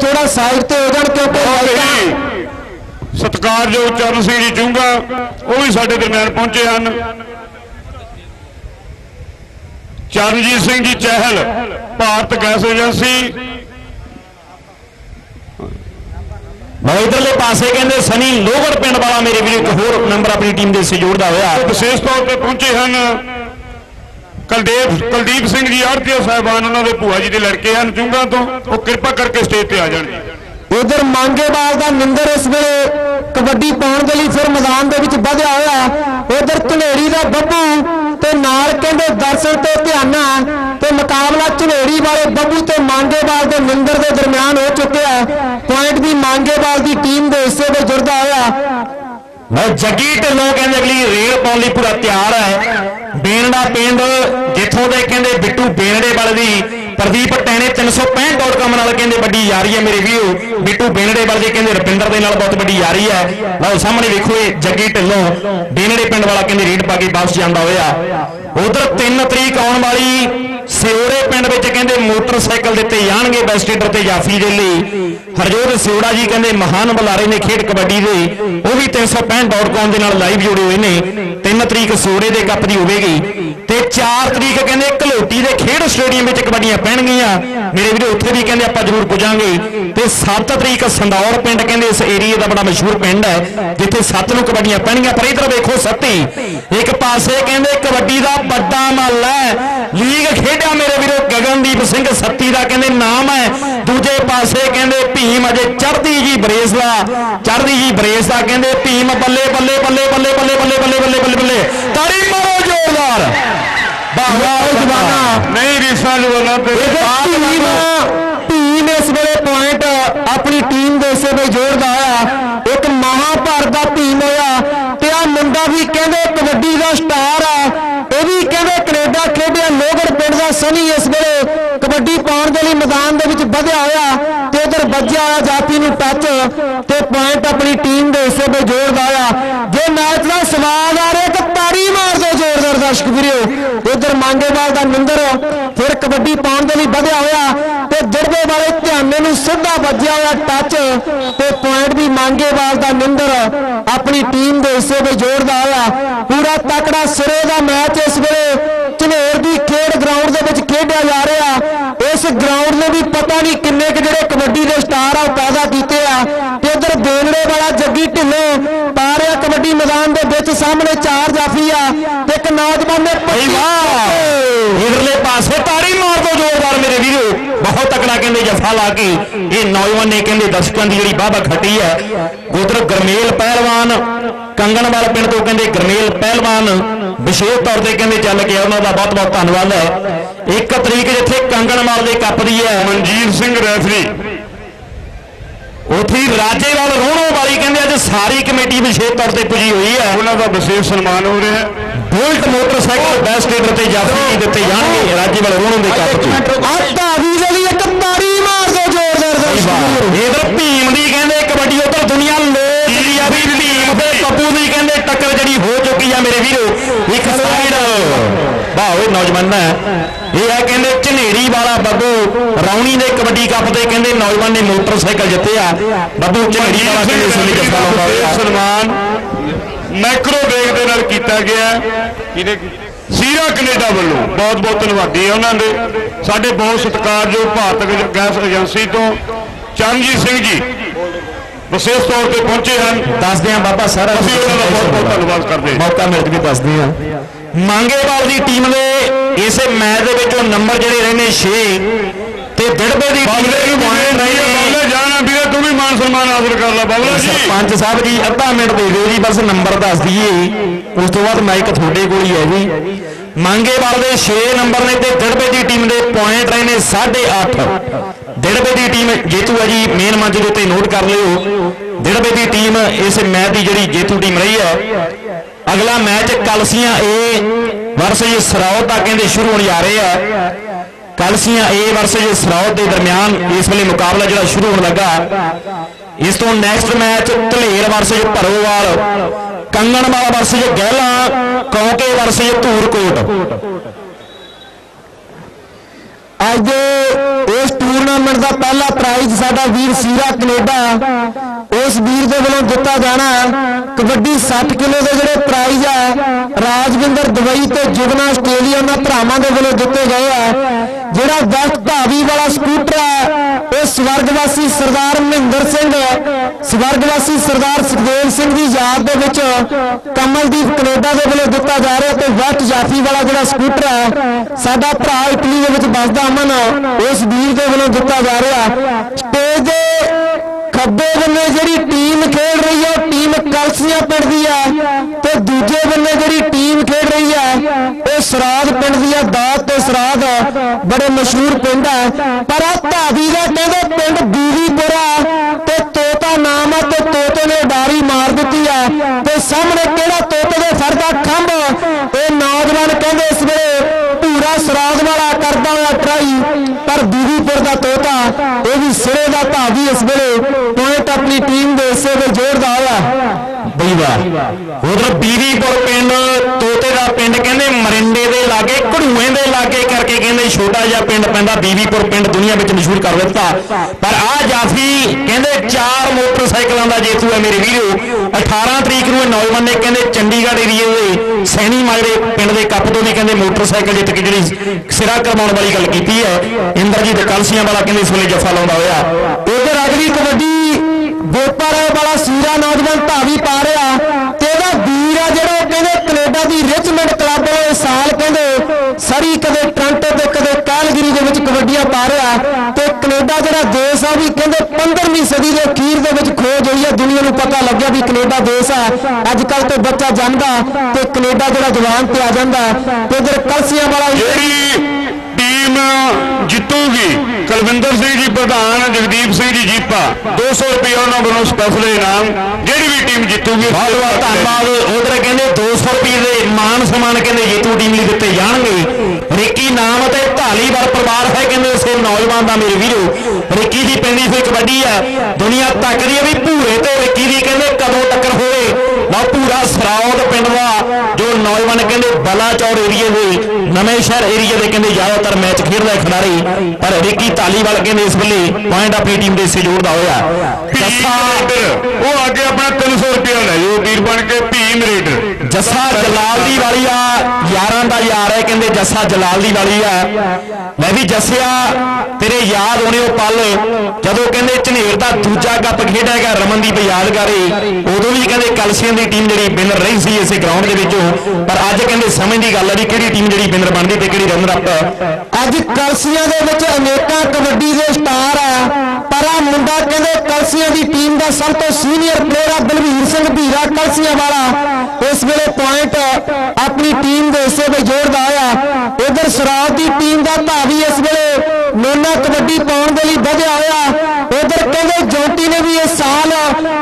ਥੋੜਾ ਸਾਈਡ ਤੇ ਹੋ ਜਾਣ ਕਿਉਂਕਿ ਸਤਿਕਾਰਯੋਗ ਚਰਨ ਸਿੰਘ ਜੀ ਚੁੰਗਾ ਉਹ ਵੀ ਸਾਡੇ ਦਰਮਿਆਨ ਪਹੁੰਚੇ ਹਨ। Charanjit Singh ji Chahal Bharat gas agency. ਇਧਰਲੇ ਪਾਸੇ ਕਹਿੰਦੇ ਸਨੀ ਲੋਗੜ ਪਿੰਡ ਵਾਲਾ ਮੇਰੇ ਵੀਰ ਇੱਕ ਹੋਰ ਮੈਂਬਰ ਆਪਣੀ ਟੀਮ ਦੇ ਸਹਿਯੋਗ ਦਾ ਹੋਇਆ। ਵਿਸ਼ੇਸ਼ ਤੌਰ ਤੇ ਪਹੁੰਚੇ ਹਨ। ਕੁਲਦੀਪ ਕੁਲਦੀਪ ਸਿੰਘ ਜੀ ਆੜਤੀਆ ਸਾਹਿਬਾਨ, ਉਹਨਾਂ ਦੇ ਭੂਆ ਜੀ ਦੇ ਲੜਕੇ ਹਨ, ਚੁੰਗਾ ਤੋਂ। ਉਹ ਕਿਰਪਾ ਕਰਕੇ ਸਟੇਜ ਤੇ ਆ ਜਾਣ ਉਧਰ ਮੰਗੇਵਾਲ ਦਾ ਨਿੰਦਰ ਇਸ ਵੇਲੇ ਕਬੱਡੀ ਪਾਉਣ ਦੇ ਲਈ ਫਿਰ ਮੈਦਾਨ ਦੇ ਵਿੱਚ ਵਧਿਆ ਹੋਇਆ ਉਧਰ ਝਨੇੜੀ ਦਾ ਬੱਬੂ ਤੇ ਨਾਲ ਕਹਿੰਦੇ ਦਰਸ਼ਨ ਤੇ ਧਿਆਨਾ ਤੇ ਮੁਕਾਬਲਾ ਝਨੇੜੀ ਵਾਲੇ ਬੱਬੂ ਤੇ ਮੰਗੇਵਾਲ ਦੇ ਨਿੰਦਰ ਦੇ ਦਰਮਿਆਨ ਹੋ ਚੁੱਕਿਆ ਪੁਆਇੰਟ ਦੀ ਮੰਗੇਵਾਲ ਦੀ ਟੀਮ ਦੇ ਹਿੱਸੇ ਦੇ ਜੁੜਦਾ ਹੋਇਆ ਮੈਂ ਜੱਗੀ ਢਿੱਲੋਂ ਕਹਿੰਦੇ ਅਗਲੀ ਰੇਲ ਪਾਉਣ ਲਈ ਪੂਰਾ ਤਿਆਰ ਹੈ। ਬੇਨੜਾ ਪਿੰਡ ਜਿੱਥੋਂ ਦੇ ਕਹਿੰਦੇ ਬਿੱਟੂ ਬੇਨੜੇ ਵਾਲੇ ਦੀ ਪ੍ਰਦੀਪ ਟੈਣੇ 365.com ਨਾਲ ਕਹਿੰਦੇ ਵੱਡੀ ਯਾਰੀ ਹੈ ਮੇਰੇ ਵੀਰੋ। ਬਿੱਟੂ ਬੇਨੜੇ ਵਾਲੇ ਦੇ ਕਹਿੰਦੇ ਰੁਪਿੰਦਰ ਦੇ ਨਾਲ ਬਹੁਤ ਵੱਡੀ ਯਾਰੀ ਹੈ। ਲਓ ਸਾਹਮਣੇ ਵੇਖੋ ਇਹ ਜੱਗੀ ਢਿੱਲੋਂ। ਬੇਨੜੇ ਪਿੰਡ ਵਾਲਾ ਕਹਿੰਦੇ ਰੀਡ ਪਾ ਕੇ ਵਾਪਸ ਜਾਂਦਾ ਹੋਇਆ। ਉਧਰ 3 ਤਰੀਕ ਆਉਣ ਵਾਲੀ ਸਿਉੜੇ ਪਿੰਡ ਵਿੱਚ ਕਹਿੰਦੇ ਮੋਟਰਸਾਈਕਲ ਦਿੱਤੇ ਜਾਣਗੇ ਬੈਸਟ ਤੇ ਜਾਫੀ ਦੇ ਲਈ। ਹਰਜੋਤ ਸਿਉੜਾ ਜੀ ਕਹਿੰਦੇ ਮਹਾਨ ਬੁਲਾਰੇ ਨੇ ਖੇਡ ਕਬੱਡੀ ਦੇ। ਉਹ ਵੀ 365.com ਦੇ ਨਾਲ ਲਾਈਵ ਜੁੜੇ ਹੋਏ ਨੇ। 3 ਤਰੀਕ ਸਿਉੜੇ ਦੇ ਕੱਪ ਦੀ ਹੋਵੇਗੀ। ਤੇ 4 ਤਰੀਕ ਕਹਿੰਦੇ ਘਲੋਟੀ ਦੇ ਖੇਡ ਸਟੇਡੀਅਮ ਵਿੱਚ ਕਬੱਡੀਆਂ ਪੈਣਗੀਆਂ। ਮੇਰੇ ਵੀਰੋ, ਉੱਥੇ ਵੀ ਕਹਿੰਦੇ ਆਪਾਂ ਜ਼ਰੂਰ ਪੁੱਜਾਂਗੇ। ਤੇ 7 ਤਰੀਕ ਸੰਦੌਰ ਪਿੰਡ ਕਹਿੰਦੇ ਇਸ ਏਰੀਏ ਦਾ ਬੜਾ ਮਸ਼ਹੂਰ ਪਿੰਡ ਹੈ, ਜਿੱਥੇ 7 ਨੂੰ ਕਬੱਡੀਆਂ ਪੈਣਗੀਆਂ। ਪਰ ਇਧਰ ਵੇਖੋ ਸੱਤੀ, ਇੱਕ ਪਾਸੇ ਕਹਿੰਦੇ ਕਬੱਡੀ ਦਾ ਵੱਡਾ ਮਹੱਲਾ ਹੈ। ਲੀਗ ਖੇਡ ਸਿੰਘ ਸੱਤੀ ਦਾ ਕਹਿੰਦੇ ਨਾਮ ਹੈ। ਦੂਜੇ ਪਾਸੇ ਕਹਿੰਦੇ ਭੀਮ ਅਜੇ ਚੜਦੀ ਜੀ ਬਰੇਸ ਦਾ। ਚੜਦੀ ਜੀ ਬਰੇਸ ਦਾ ਕਹਿੰਦੇ ਭੀਮ ਬੱਲੇ ਬੱਲੇ ਬੱਲੇ ਬੱਲੇ ਬੱਲੇ ਬੱਲੇ ਬੱਲੇ ਬੱਲੇ ਬੱਲੇ ਬੱਲੇ। ਤਾੜੀ ਮਾਰੋ ਜ਼ੋਰਦਾਰ। ਵਾਹ ਵਾਹ ਜਵਾਨਾ। ਨਹੀਂ ਰੀਸਾ ਜਵਾਨਾ ਤੇ ਟੀਮ ਟੀਮ ਇਸ ਵੇਲੇ ਪੁਆਇੰਟ ਆਪਣੀ ਟੀਮ ਦੇ ਹਿੱਸੇ ਵਿੱਚ ਜੋੜਦਾ ਹੋਇਆ ਇੱਕ ਮਹਾਭਾਰਤ ਦਾ ਟੀਮ ਹੋਇਆ ਤੇ ਆ ਮੁੰਡਾ ਵੀ ਕਹਿੰਦੇ ਕਬੱਡੀ ਦਾ ਸਟਾਰ ਆ ਇਹ ਵੀ ਕਹਿੰਦੇ ਕੈਨੇਡਾ ਖੇਡਿਆ ਲੋਗੜ ਪਿੰਡ ਦਾ ਸਨੀ ਇਸ ਵੇਲੇ ਕਬੱਡੀ ਪਾਉਣ ਮੈਦਾਨ ਦੇ ਵਿੱਚ ਵਧਿਆ ਹੋਇਆ ਤੇ ਉਧਰ ਵੱਜਿਆ ਹੋਇਆ ਜਾਪੀ ਨੂੰ ਟੱਚ ਤੇ ਪੁਆਇੰਟ ਆਪਣੀ ਟੀਮ ਦੇ ਹਿੱਸੇ ਤੇ ਜੋੜਦਾ ਹੋਇਆ। ਜੇ ਮੈਚ ਦਾ ਸਵਾਦ ਆ ਰਿਹਾ ਤਾਂ ਤਾੜੀ ਮਾਰ ਦਿਓ ਜ਼ੋਰਦਾਰ ਦਰਸ਼ਕ ਵੀਰੋ। ਉਧਰ ਮੰਗੇਵਾਲ ਦਾ ਨਿੰਦਰ, ਫਿਰ ਕਬੱਡੀ ਪਾਉਣ ਦੇ ਲਈ ਵਧਿਆ ਹੋਇਆ ਤੇ ਦਰਦੇ ਵਾਲੇ ਧਿਆਨੇ ਨੂੰ ਸਿੱਧਾ ਵੱਜਿਆ ਹੋਇਆ ਟੱਚ ਤੇ ਪੁਆਇੰਟ ਵੀ ਮੰਗੇਵਾਲ ਦਾ ਨਿੰਦਰ ਆਪਣੀ ਟੀਮ ਦੇ ਹਿੱਸੇ ਵਿੱਚ ਜੋੜਦਾ ਹੋਇਆ। ਪੂਰਾ ਤਕੜਾ ਸਿਰੇ ਦਾ ਮੈਚ ਇਸ ਵੇਲੇ ਝਨੇਰ ਦੀ ਖੇਡ ਗਰਾਊਂਡ ਦੇ ਵਿੱਚ ਖੇਡਿਆ ਜਾ ਰਿਹਾ ਇਸ ਗਰਾਊਂਡ ਨੇ ਵੀ ਪਤਾ ਨਹੀਂ ਕਿੰਨੇ ਕੁ ਜਿਹੜੇ ਕਬੱਡੀ ਦੇ ਸਟਾਰ ਆ ਪੈਦਾ ਕੀਤੇ ਆ। ਤੇ ਉਧਰ ਬੇਲੜੇ ਵਾਲਾ ਜੱਗੀ ਢਿੱਲੋਂ ਪਾ ਰਿਹਾ ਕਬੱਡੀ ਮੈਦਾਨ ਦੇ ਵਿੱਚ ਸਾਹਮਣੇ ਚਾਰ ਜਾਫੀ ਆ ਤੇ ਇੱਕ ਨੌਜਵਾਨ ਨੇ ਭਾਈ ਵਾਹ। ਇਧਰਲੇ ਪਾਸੇ ਤਾੜੀ ਮਾਰ ਦੋ ਜ਼ੋਰਦਾਰ ਮੇਰੇ ਵੀਰੋ। ਬਹੁਤ ਤਕੜਾ ਕਹਿੰਦੇ ਜਫਾ ਲਾ ਕੇ। ਇਹ ਨੌਜਵਾਨ ਨੇ ਕਹਿੰਦੇ ਦਰਸ਼ਕਾਂ ਦੀ ਜਿਹੜੀ ਬਾਬਾ ਖੱਟੀ ਹੈ ਉਧਰ ਗਰਮੇਲ ਪਹਿਲਵਾਨ ਕੰਗਣਵਾਲ ਪਿੰਡ ਤੋਂ ਕਹਿੰਦੇ ਗਰਮੇਲ ਪਹਿਲਵਾਨ। ਵਿਸ਼ੇਸ਼ ਤੌਰ ਤੇ ਕਹਿੰਦੇ ਚੱਲ ਕੇ ਉਹਨਾਂ ਦਾ ਬਹੁਤ ਬਹੁਤ ਧੰਨਵਾਦ ਹੈ। ਇੱਕ ਤਰੀਕ ਜਿੱਥੇ ਕੰਗਣਵਾਲ ਦੇ ਕੱਪ ਦੀ ਹੈ। ਮਨਜੀਤ ਸਿੰਘ ਰੈਫਰੀ। ਉੱਥੇ ਹੀ ਰਾਜੇਵਾਲ ਰੋਣੋ ਵਾਲੀ ਕਹਿੰਦੇ ਅੱਜ ਸਾਰੀ ਕਮੇਟੀ ਵਿਸ਼ੇਸ਼ ਤੌਰ ਤੇ ਪੁੱਜੀ ਹੋਈ ਹੈ। ਉਹਨਾਂ ਦਾ ਵਿਸ਼ੇਸ਼ ਸਨਮਾਨ ਹੋ ਰਿਹਾ ਹੈ। ਬੁਲਟ ਮੋਟਰਸਾਈਕਲ ਬੈਸਟ ਲੀਡਰ ਤੇ ਜਾਫੀ ਦਿੱਤੇ ਜਾਣਗੇ। ਰਾਜੇਵਾਲ ਰੋਣੋ ਦੇ ਕੱਪ 'ਚ। ਆ ਧਾਵੀ ਦੇ ਲਈ ਇੱਕ ਤਾੜੀ ਮਾਰ ਦਿਓ ਜ਼ੋਰਦਾਰ ਵੀਰੋ। ਇਧਰ ਭੀਮ ਦੀ ਕਹਿੰਦੇ ਕਬੱਡੀ ਉਧਰ ਦੁਨੀਆ ਲੋਕ ਜਿਹੜੀ ਆ ਵੀ ਭੀਮ ਤੇ ਪੱਪੂ ਦੀ ਕਹਿੰਦੇ ਟੱਕਰ ਜਿਹੜੀ ਹੋ ਚੁੱਕੀ ਆ ਮੇਰੇ ਵੀਰੋ ਇੱਕ ਸਾਈਡ। ਵਾਹ ਓਏ ਨੌਜਵਾਨ ਇਹ ਹੈ ਕਹਿੰਦੇ ਝਨੇਰੀ ਵਾਲਾ ਬੱਬੂ। ਰੌਣੀ ਦੇ ਕਬੱਡੀ ਕੱਪ ਤੇ ਕਹਿੰਦੇ ਨੌਜਵਾਨ ਨੇ ਮੋਟਰਸਾਈਕਲ ਜਿੱਤਿਆ। ਬੱਬੂ ਝਨੇਰੀ ਵਾਲਾ ਕਹਿੰਦੇ ਲਈ ਜੱਫਾ ਲਾਉਂਦਾ ਹੋਇਆ। ਸਨਮਾਨ ਮਾਈਕਰੋਵੇਵ ਦੇ ਨਾਲ ਕੀਤਾ ਗਿਆ। ਹੈ। ਕਿਹਨੇ ਸੀਰਾ ਕੈਨੇਡਾ ਵੱਲੋਂ ਬਹੁਤ ਬਹੁਤ ਧੰਨਵਾਦੀ ਹੈ ਉਹਨਾਂ ਦੇ। ਸਾਡੇ ਬਹੁਤ ਸਤਿਕਾਰਯੋਗ ਭਾਰਤ ਗੈਸ ਏਜੰਸੀ ਤੋਂ ਚਰਨਜੀਤ ਸਿੰਘ ਜੀ। ਵਿਸ਼ੇਸ਼ ਤੌਰ ਤੇ ਪਹੁੰਚੇ ਹਨ। ਦੱਸਦੇ ਆ ਬਾਬਾ ਸਾਰਾ ਅਸੀਂ ਉਹਨਾਂ ਦਾ ਬਹੁਤ ਬਹੁਤ ਧੰਨਵਾਦ। ਕਰਦੇ ਹਾਂ। ਮੌਕਾ ਮਿਲ ਕੇ ਦੱਸਦੇ ਆ ਮੰਗੇਵਾਲ ਦੀ ਟੀਮ ਦੇ ਇਸੇ ਮੈਚ ਦੇ ਵਿੱਚੋਂ ਨੰਬਰ ਜਿਹੜੇ ਰਹਿੰਦੇ 6 ਤੇ ਦਿੜਬੇ ਦੀ ਟੀਮ ਦੇ ਨੂੰ ਪੁਆਇੰਟ ਰਹੇ ਬਾਬਲੇ ਜਾਣਾ ਵੀਰੇ ਤੂੰ ਵੀ ਮਾਨ ਸਨਮਾਨ ਹਾਸਲ ਕਰ ਲੈ ਬਾਬਲਾ ਜੀ। ਸਰਪੰਚ ਸਾਹਿਬ ਜੀ ਅੱਧਾ ਮਿੰਟ ਦੇ ਦਿਓ ਜੀ ਬਸ ਨੰਬਰ ਦੱਸ ਦਈਏ। ਉਸ ਤੋਂ ਬਾਅਦ ਮਾਈਕ ਤੁਹਾਡੇ ਕੋਲ ਹੀ ਹੈ ਜੀ। ਮੰਗੇਵਾਲ ਦੇ 6 ਨੰਬਰ ਨੇ ਤੇ ਦਿੜਬੇ ਦੀ ਟੀਮ ਦੇ ਪੁਆਇੰਟ ਰਹੇ ਨੇ 8.5 ਦਿੜਬੇ ਦੀ ਟੀਮ ਜੇਤੂ ਹੈ ਜੀ ਮੇਨ ਮੰਚ ਦੇ ਉੱਤੇ ਨੋਟ ਕਰ ਲਿਓ। ਦਿੜਬੇ ਦੀ ਟੀਮ ਇਸ ਮੈਚ ਦੀ ਜਿਹੜੀ ਜੇਤੂ ਟੀਮ ਰਹੀ ਹੈ, ਅਗਲਾ ਮੈਚ ਕਲਸੀਆਂ ਏ ਵਰਸਸ ਸਰਾਉ ਤੱਕ ਕਹਿੰਦੇ ਸ਼ੁਰੂ ਹੋਣ ਜਾ ਰਹੇ ਆ। ਕਲਸੀਆਂ ਏ ਵਰਸਸ ਸਰਾਉ ਦੇ ਦਰਮਿਆਨ ਇਸ ਵੇਲੇ ਮੁਕਾਬਲਾ ਜਿਹੜਾ ਸ਼ੁਰੂ ਹੋਣ ਲੱਗਾ। ਇਸ ਤੋਂ next match Dhaler versus Bharowal. Kanganwal versus Gehla, Kaunke versus Dhurkot. ਅੱਜ ਇਸ ਟੂਰਨਾਮੈਂਟ ਦਾ ਪਹਿਲਾ ਪ੍ਰਾਈਜ਼ ਸਾਡਾ ਵੀਰ ਸੀਰਾ ਕੈਨੇਡਾ। ਉਸ ਵੀਰ ਦੇ ਵੱਲੋਂ ਦਿੱਤਾ ਜਾਣਾ ਕਬੱਡੀ 60 ਕਿਲੋ ਦੇ ਜਿਹੜੇ ਪ੍ਰਾਈਜ਼ ਆ ਰਾਜਵਿੰਦਰ ਦੁਬਈ ਤੇ ਜੁਗਨਾ ਆਸਟ੍ਰੇਲੀਆ ਉਹਨਾਂ ਭਰਾਵਾਂ ਦੇ ਵੱਲੋਂ ਦਿੱਤੇ ਗਏ ਆ ਜਿਹੜਾ ਵੈਸਟ ਧਾਵੀ ਵਾਲਾ ਸਕੂਟਰ ਹੈ, ਇਹ ਸਵਰਗਵਾਸੀ ਸਰਦਾਰ ਮਹਿੰਦਰ ਸਿੰਘ ਸਵਰਗਵਾਸੀ ਸਰਦਾਰ ਸੁਖਦੇਵ ਸਿੰਘ ਦੀ ਯਾਦ ਦੇ ਵਿੱਚ ਕਮਲਦੀਪ ਕੈਨੇਡਾ ਦੇ ਵੱਲੋਂ ਦਿੱਤਾ ਜਾ ਰਿਹਾ ਤੇ ਵੈਸਟ ਜਾਫੀ ਵਾਲਾ ਜਿਹੜਾ ਸਕੂਟਰ ਹੈ, ਸਾਡਾ ਭਰਾ ਇਟਲੀ ਦੇ ਵਿੱਚ ਬਸਦਾ ਅਮਨ, ਉਸ ਵੀਰ ਦੇ ਵੱਲੋਂ ਦਿੱਤਾ ਜਾ ਰਿਹਾ। ਸਟੇਜ ਦੇ ਖੱਬੇ ਬੰਨੇ ਜਿਹੜੀ ਟੀਮ ਖੇਡ ਰਹੀ ਹੈ, ਉਹ ਟੀਮ ਕਲਸੀਆਂ ਪਿੰਡ ਦੀ ਹੈ ਤੇ ਦੂਜੇ ਬੰਨੇ ਜਿਹੜੀ ਟੀਮ ਹੈ। ਇਹ ਸਰਾਦ ਪਿੰਡ ਦੀ ਹੈ ਦਾਤ ਤੇ ਸਰਾਦ ਬੜੇ ਮਸ਼ਹੂਰ ਪਿੰਡ ਹੈ। ਪਰ ਆ ਧਾਵੀ ਦਾ ਕਹਿੰਦੇ ਪਿੰਡ ਬੀਵੀਪੁਰਾ ਤੇ ਤੋਤਾ ਨਾਮ ਹੈ ਤੇ ਤੋਤੇ ਨੇ ਡਾਰੀ ਮਾਰ ਦਿੱਤੀ ਹੈ। ਤੇ ਸਾਹਮਣੇ ਕਿਹੜਾ ਤੋਤੇ ਦੇ ਫਰ ਦਾ ਖੰਭ? ਇਹ ਨੌਜਵਾਨ ਕਹਿੰਦੇ ਇਸ ਵੇਲੇ ਪੂਰਾ ਸਰਾਗ ਵਾਲਾ ਕਰਦਾ ਹੋਇਆ ਟਰਾਈ। ਪਰ ਬੀਵੀਪੁਰ ਦਾ ਤੋਤਾ, ਇਹ ਵੀ ਸਿਰੇ ਦਾ ਧਾਵੀ ਇਸ ਵੇਲੇ ਪੁਆਇੰਟ ਆਪਣੀ ਟੀਮ ਦੇ ਹਿੱਸੇ ਵਿੱਚ ਜੋੜਦਾ ਹੋਇਆ। ਬਈ ਵਾਹ। ਉਧਰ ਬੀਵੀਪੁਰ ਪਿੰਡ ਤੋਤੇ ਦਾ ਪਿੰਡ ਕਹਿੰਦੇ ਮਰਿੰਡੇ ਦੇ ਲਾਗੇ ਘੜੂਏ ਦੇ ਲਾਗੇ ਕਰਕੇ ਕਹਿੰਦੇ ਛੋਟਾ ਜਿਹਾ ਪਿੰਡ ਪੈਂਦਾ ਬੀਵੀਪੁਰ ਪਿੰਡ ਦੁਨੀਆ ਵਿੱਚ ਮਸ਼ਹੂਰ ਕਰ ਦਿੱਤਾ। ਪਰ ਆ ਜਾਫੀ ਕਹਿੰਦੇ ਚਾਰ ਮੋਟਰਸਾਈਕਲਾਂ ਦਾ ਜੇਤੂ ਹੈ ਮੇਰੇ ਵੀਰੋ। 18 ਤਰੀਕ ਨੂੰ ਇਹ ਨੌਜਵਾਨ ਨੇ ਕਹਿੰਦੇ ਚੰਡੀਗੜ੍ਹ ਏਰੀਏ ਦੇ ਸੈਣੀ ਮਾਜਰੇ ਪਿੰਡ ਦੇ ਕੱਪ ਤੋਂ ਵੀ ਕਹਿੰਦੇ ਮੋਟਰਸਾਈਕਲ ਜਿੱਤ ਕੇ ਜਿਹੜੀ ਸਿਰਾ ਕਰਵਾਉਣ ਵਾਲੀ ਗੱਲ ਕੀਤੀ ਹੈ। ਇੰਦਰਜੀਤ ਕਲਸੀਆਂ ਵਾਲਾ ਕਹਿੰਦੇ ਇਸ ਵੇਲੇ ਜੱਫਾ ਲਾਉਂਦਾ ਹੋਇਆ। ਉਧਰ ਅਗਲੀ ਕਬੱਡੀ ਬੋਪਰ ਵਾਲਾ ਸੀਰਾ ਨੌਜਵਾਨ ਧਾਵੀ ਪਾ ਰਿਹਾ ਤੇ ਇਹਦਾ ਵੀਰ ਆ ਜਿਹੜਾ ਕਹਿੰਦੇ ਕੈਨੇਡਾ ਦੀ ਰਿਚਮੈਂਡ ਕਲੱਬ ਵਾਲੇ ਸਾਲ ਕਹਿੰਦੇ ਸਰੀ ਕਦੇ ਟ੍ਰਾਂਟੋ ਤੇ ਕਦੇ ਕੈਲਗਰੀ ਦੇ ਵਿੱਚ ਕਬੱਡੀਆਂ ਪਾ ਰਿਹਾ ਤੇ ਕੈਨੇਡਾ ਜਿਹੜਾ ਦੇਸ਼ ਆ ਉਹ ਵੀ ਕਹਿੰਦੇ 15ਵੀਂ ਸਦੀ ਦੇ ਅਖੀਰ ਦੇ ਵਿੱਚ ਖੋਜ ਹੋਈ ਹੈ, ਦੁਨੀਆ ਨੂੰ ਪਤਾ ਲੱਗਿਆ ਵੀ ਕੈਨੇਡਾ ਦੇਸ਼ ਹੈ। ਅੱਜ ਕੱਲ ਤੇ ਬੱਚਾ ਜੰਮਦਾ ਤੇ ਕੈਨੇਡਾ ਜਿਹੜਾ ਜਵਾਨ ਤੇ ਆ ਜਾਂਦਾ ਤੇ ਇਧਰ ਕਲਸੀਆਂ ਵਾਲਾ ਜਿਹੜੀ ਟੀਮ ਜਿੱਤੂਗੀ। ਕੁਲਵਿੰਦਰ ਸਿੰਘ ਜੀ ਪ੍ਰਧਾਨ ਜਗਦੀਪ ਸਿੰਘ ਜੀ ਜੀਪਾ। 200 ਰੁਪਏ ਉਹਨਾਂ ਵੱਲੋਂ ਸਪੈਸ਼ਲ ਇਨਾਮ। ਜਿਹੜੀ ਵੀ ਟੀਮ ਜਿੱਤੂਗੀ ਬਹੁਤ ਬਹੁਤ ਧੰਨਵਾਦ। ਉਧਰ ਕਹਿੰਦੇ 200 ਰੁਪਏ ਦੇ ਮਾਨ ਸਨਮਾਨ ਕਹਿੰਦੇ ਜੇਤੂ ਟੀਮ ਲਈ ਦਿੱਤੇ ਜਾਣਗੇ। ਰਿੱਕੀ ਨਾਮ ਅਤੇ ਢਾਲੀਵਾਲ ਪਰਿਵਾਰ ਹੈ ਕਹਿੰਦੇ ਇਸੇ ਨੌਜਵਾਨ ਦਾ ਮੇਰੇ ਵੀਰੋ। ਰਿੱਕੀ ਦੀ ਪੈਂਦੀ ਹੋਈ ਕਬੱਡੀ ਆ। ਦੁਨੀਆ ਤੱਕਦੀ ਆ ਵੀ ਭੂਰੇ ਤੇ ਰਿੱਕੀ ਦੀ ਕਹਿੰਦੇ ਕਦੋਂ ਟੱਕਰ ਹੋਵੇ। ਵਾ ਪੂਰਾ ਸਰਾਉਦ ਪਿੰਡ ਦਾ ਜੋ ਨੌਜਵਾਨ ਕਹਿੰਦੇ ਬਲਾਚੌਰ ਏਰੀਏ ਦੇ ਨਵੇਂ ਸ਼ਹਿਰ ਏਰੀਏ ਦੇ ਕਹਿੰਦੇ ਜ਼ਿਆਦਾਤਰ ਮੈਚ ਖੇਡਦਾ ਹੈ ਖਿਡਾਰੀ ਪਰ ਰਿੱਕੀ ਢਾਲੀਵਾਲ ਕਹਿੰਦੇ ਇਸ ਵੇਲੇ ਪੁਆਇੰਟ ਆਪਣੀ ਟੀਮ ਦੇ ਹਿੱਸੇ ਜੋੜਦਾ ਹੋਇਆ। ਜੱਸਾ ਉਹ ਅੱਗੇ ਆਪਣਾ 300 ਰੁਪਏ ਲੈ ਜਾਓ ਵੀਰ ਬਣ ਕੇ ਭੀਮ ਰੇਡਰ ਜੱਸਾ ਜਲਾਲ ਦੀ ਵਾਲੀ ਆ ਯਾਰਾਂ ਦਾ ਯਾਰ ਹੈ ਕਹਿੰਦੇ ਜੱਸਾ ਜਲਾਲ ਦੀ ਵਾਲੀ ਆ। ਮੈਂ ਵੀ ਜੱਸਿਆ ਤੇਰੇ ਯਾਦ ਹੋਣੇ ਉਹ ਪਲ। ਜਦੋਂ ਕਹਿੰਦੇ ਝਨੇਰ ਦਾ ਦੂਜਾ ਕੱਪ ਖੇਡਿਆਗਾ ਰਮਨਦੀਪ ਯਾਦਗਾਰੀ ਉਦੋਂ ਵੀ ਕਹਿੰਦੇ ਕਲਸੀਆਂ ਦੀ ਟੀਮ ਜਿਹੜੀ ਵਿਨਰ ਰਹੀ ਸੀ ਇਸੇ ਗਰਾਊਂਡ ਦੇ ਵਿੱਚੋਂ। ਪਰ ਅੱਜ ਕਹਿੰਦੇ ਸਮਝ ਦੀ ਗੱਲ ਆ ਵੀ ਕਿਹੜੀ ਟੀਮ ਜਿਹੜੀ ਵਿਨਰ ਬਣਦੀ ਤੇ ਕਿਹੜੀ ਰਨਰ ਅਪ ਅੱਜ ਕਲਸੀਆਂ ਦੇ ਵਿੱਚ ਅਨੇਕਾਂ ਕਬੱਡੀ ਦੇ ਸਟਾਰ ਆ। ਪਰ ਆ ਮੁੰਡਾ ਕਹਿੰਦੇ ਕਲਸੀਆਂ ਦੀ ਟੀਮ ਦਾ ਸਭ ਤੋਂ ਸੀਨੀਅਰ ਪਲੇਅਰ ਆ, ਬਲਵੀਰ ਸਿੰਘ ਭੀਰਾ ਕਲਸੀਆਂ ਵਾਲਾ। ਇਸ ਵੇਲੇ ਪੁਆਇੰਟ ਆਪਣੀ ਟੀਮ ਦੇ ਹਿੱਸੇ ਵਿੱਚ ਜੋੜਦਾ ਹੋਇਆ ਇਧਰ ਸਰਾਜ ਦੀ ਟੀਮ ਦਾ ਧਾਵੀ ਇਸ ਵੇਲੇ ਨੋਨਾ ਕਬੱਡੀ ਪਾਉਣ ਦੇ ਲਈ ਵਧਿਆ ਹੋਇਆ। ਉਧਰ ਕਹਿੰਦੇ ਜੋਟੀ ਨੇ ਵੀ ਇਸ ਸਾਲ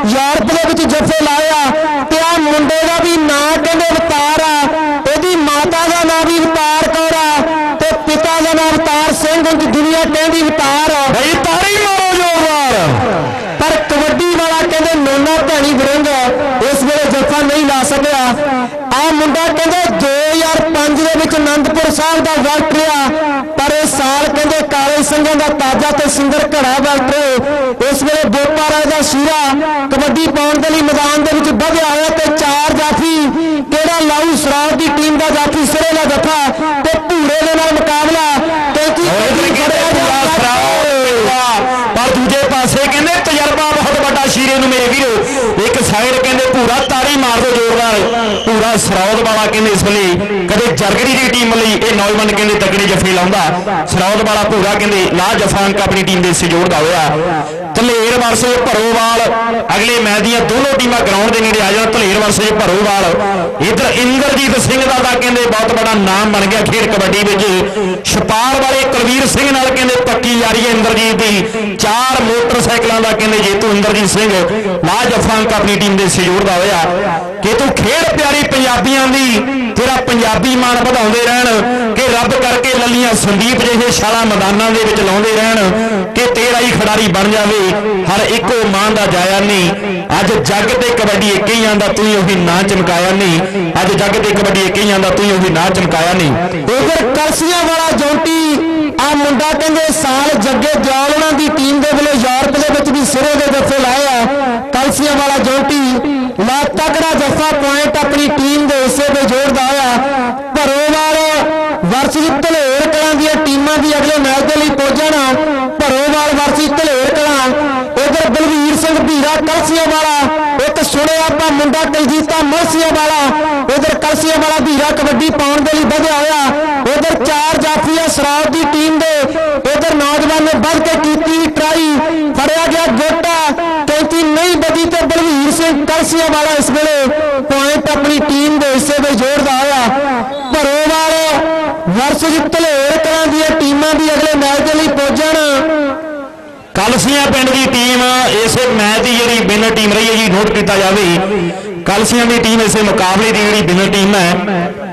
ਯੂਰਪ ਦੇ ਵਿੱਚ ਜੱਫੇ ਲਾਏ ਤਾਜਾ ਸਿੰਗਰ ਘੜਾ ਵਰਤ ਰਹੇ ਇਸ ਵੇਲੇ ਬੋਪਾਰਾ ਦਾ ਸ਼ੀਰਾ ਕਬੱਡੀ ਪਾਉਣ ਦੇ ਲਈ ਮੈਦਾਨ ਦੇ ਵਿੱਚ ਵਧਿਆ ਹੋਇਆ ਤੇ ਚਾਰ ਜਾਫੀ ਕਿਹੜਾ ਲਾਊ ਸਰਾਜ ਦੀ ਟੀਮ ਦਾ ਜਾਫੀ ਸਿਰੇ ਦਾ ਜੱਫਾ ਤੇ ਭੂਰੇ ਦੇ ਨਾਲ ਮੁਕਾਬਲਾ ਕਿਉਂਕਿ ਕਬੱਡੀ ਫੜਿਆ ਜਾਂਦਾ ਪਰ ਦੂਜੇ ਪਾਸੇ ਕਹਿੰਦੇ ਤਜਰਬਾ ਬਹੁਤ ਵੱਡਾ ਸ਼ੀਰੇ ਨੂੰ ਮੇਰੇ ਵੀਰੋ ਇੱਕ ਸਾਈਡ ਕਹਿੰਦੇ ਪੂਰਾ ਤਾੜੀ ਮਾਰ ਦੋ ਜ਼ੋਰਦਾਰ ਪੂਰਾ ਸਰੌਦ ਵਾਲਾ ਕਹਿੰਦੇ ਇਸ ਵੇਲੇ ਕਦੇ ਜਰਗੜੀ ਦੀ ਟੀਮ ਲਈ ਇਹ ਨੌਜਵਾਨ ਕਹਿੰਦੇ ਤਕੜੇ ਜਫੇ ਲਾਉਂਦਾ ਸਰੌਦ ਵਾਲਾ ਪੂਰਾ ਕਹਿੰਦੇ ਲਾ ਜਫਾ ਆਪਣੀ ਟੀਮ ਦੇ ਹਿੱਸੇ ਜੋੜਦਾ ਹੋਇਆ। ਧਲੇਰ ਵਰਸੇ ਭਰੋਵਾਲ, ਅਗਲੇ ਮੈਚ ਦੀਆਂ ਦੋਨੋਂ ਟੀਮਾਂ ਗਰਾਊਂਡ ਦੇ ਨੇੜੇ ਆ ਜਾਣ। ਧਲੇਰ ਵਰਸੇ ਭਰੋਵਾਲ, ਇਧਰ ਇੰਦਰਜੀਤ ਸਿੰਘ ਦਾ ਤਾਂ ਕਹਿੰਦੇ ਬਹੁਤ ਵੱਡਾ ਨਾਮ ਬਣ ਗਿਆ ਖੇਡ ਕਬੱਡੀ ਵਿੱਚ। ਛਪਾਰ ਵਾਲੇ ਕੁਲਵੀਰ ਸਿੰਘ ਨਾਲ ਕਹਿੰਦੇ ਪੱਕੀ ਯਾਰੀ ਹੈ ਇੰਦਰਜੀਤ ਦੀ। ਚਾਰ ਮੋਟਰਸਾਈਕਲਾਂ ਦਾ ਕਹਿੰਦੇ ਜੇਤੂ ਇੰਦਰਜੀਤ ਸਿੰਘ ਲਾ ਜਫਾ ਅੰਕ ਆਪਣੀ ਟੀਮ ਦੇ ਹਿੱਸੇ ਜੋੜਦਾ ਹੋਇਆ। ਕਿ ਤੂੰ ਖੇਡ ਪਿਆਰੀ ਪੰਜਾਬੀਆਂ ਦੀ, ਤੇਰਾ ਪੰਜਾਬੀ ਮਾਣ ਵਧਾਉਂਦੇ ਰਹਿਣ, ਕਿ ਰੱਬ ਕਰਕੇ ਲੱਲੀਆਂ ਸੰਦੀਪ ਜਿਹੇ ਸ਼ਾਲਾ ਮੈਦਾਨਾਂ ਦੇ ਵਿੱਚ ਲਾਉਂਦੇ ਰਹਿਣ, ਕਿ ਤੇਰਾ ਹੀ ਖਿਡਾਰੀ ਬਣ ਜਾਵੇ, ਹਰ ਇੱਕੋ ਮਾਂ ਦਾ ਜਾਇਆ ਨਹੀਂ। ਅੱਜ ਜੱਗ ਤੇ ਕਬੱਡੀ ਇੱਕ ਹੀ ਆਂਦਾ ਤੂੰ ਉਹੀ ਨਾਂ ਚਮਕਾਇਆ ਨਹੀਂ। ਅੱਜ ਜੱਗ ਤੇ ਕਬੱਡੀ ਇੱਕ ਹੀ ਆਂਦਾ ਤੂੰ ਉਹੀ ਨਾਂ ਚਮਕਾਇਆ ਨਹੀਂ। ਉਧਰ ਕਰਸੀਆਂ ਵਾਲਾ ਜੌਂਟੀ ਆ ਮੁੰਡਾ ਕਹਿੰਦੇ ਸਾਲ ਜੱਗੇ ਦਿਆਲ ਉਹਨਾਂ ਦੀ ਟੀਮ ਦੇ ਵੱਲੋਂ ਯੂਰਪ ਦੇ ਵਿੱਚ ਵੀ ਸਿਰੇ ਦੇ ਜੱਫੇ ਲਾਏ ਆ ਵਾਲਾ ਜੋਂਟੀ। ਲਾ ਤਕੜਾ ਜੱਫਾ ਪੁਆਇੰਟ ਆਪਣੀ ਟੀਮ ਦੇ ਹਿੱਸੇ ਤੇ ਜੋੜਦਾ ਆ ਭਰੋਵਾਲ ਵਰਸੀ ਧਲੇਰ ਕਲਾਂ ਦੀਆਂ ਟੀਮਾਂ ਵੀ ਅਗਲੇ ਮੈਚ ਦੇ ਲਈ ਪਹੁੰਚਣ। ਭਰੋਵਾਲ ਵਰਸੀ ਧਲੇਰ ਕਲਾਂ। ਉਧਰ ਬਲਵੀਰ ਸਿੰਘ ਭੀਰਾ ਕਲਸੀਆਂ ਵਾਲਾ। ਇੱਕ ਸੁਣਿਆ ਆਪਾਂ ਮੁੰਡਾ ਕਲਜੀਤਾ ਮੋਸੀਆਂ ਵਾਲਾ। ਉਧਰ ਕਲਸੀਆਂ ਵਾਲਾ ਭੀਰਾ ਕਬੱਡੀ ਪਾਉਣ ਦੇ ਲਈ ਵਧਿਆ ਹੋਇਆ। ਉਧਰ ਚਾਰ ਜਾਫੀਆ ਸ਼ਰਾਬ ਦੀ ਟੀਮ ਦੇ ਉਧਰ ਨੌਜਵਾਨ ਨੇ ਵੱਧ ਕੇ ਕੀਤੀ ਟਰਾਈ ਫੜਿਆ ਗਿਆ ਗੋਟਾ ਕੈਂਚੀ ਨਹੀਂ ਵੱਜੀ ਤੇ ਬਲਵੀਰ ਸਿੰਘ ਕਲਸੀਆਂ ਵਾਲਾ ਇਸ ਵੇਲੇ ਪੁਆਇੰਟ ਆਪਣੀ ਟੀਮ ਦੇ ਹਿੱਸੇ ਵਿੱਚ ਜੋੜਦਾ ਹੋਇਆ ਭਰੋਵਾਲ ਵਰਸਜ ਧਲੇਰ ਕਲਾਂ ਦੀਆਂ ਟੀਮਾਂ ਵੀ ਅਗਲੇ ਮੈਚ ਦੇ ਲਈ ਪਹੁੰਚਣ। ਕਲਸੀਆਂ ਪਿੰਡ ਦੀ ਟੀਮ ਇਸੇ ਮੈਚ ਦੀ ਜਿਹੜੀ ਵਿਨਰ ਟੀਮ ਰਹੀ ਹੈ ਜੀ ਨੋਟ ਕੀਤਾ ਜਾਵੇ। ਕਲਸੀਆਂ ਦੀ ਟੀਮ ਇਸੇ ਮੁਕਾਬਲੇ ਦੀ ਜਿਹੜੀ ਵਿਨਰ ਟੀਮ ਹੈ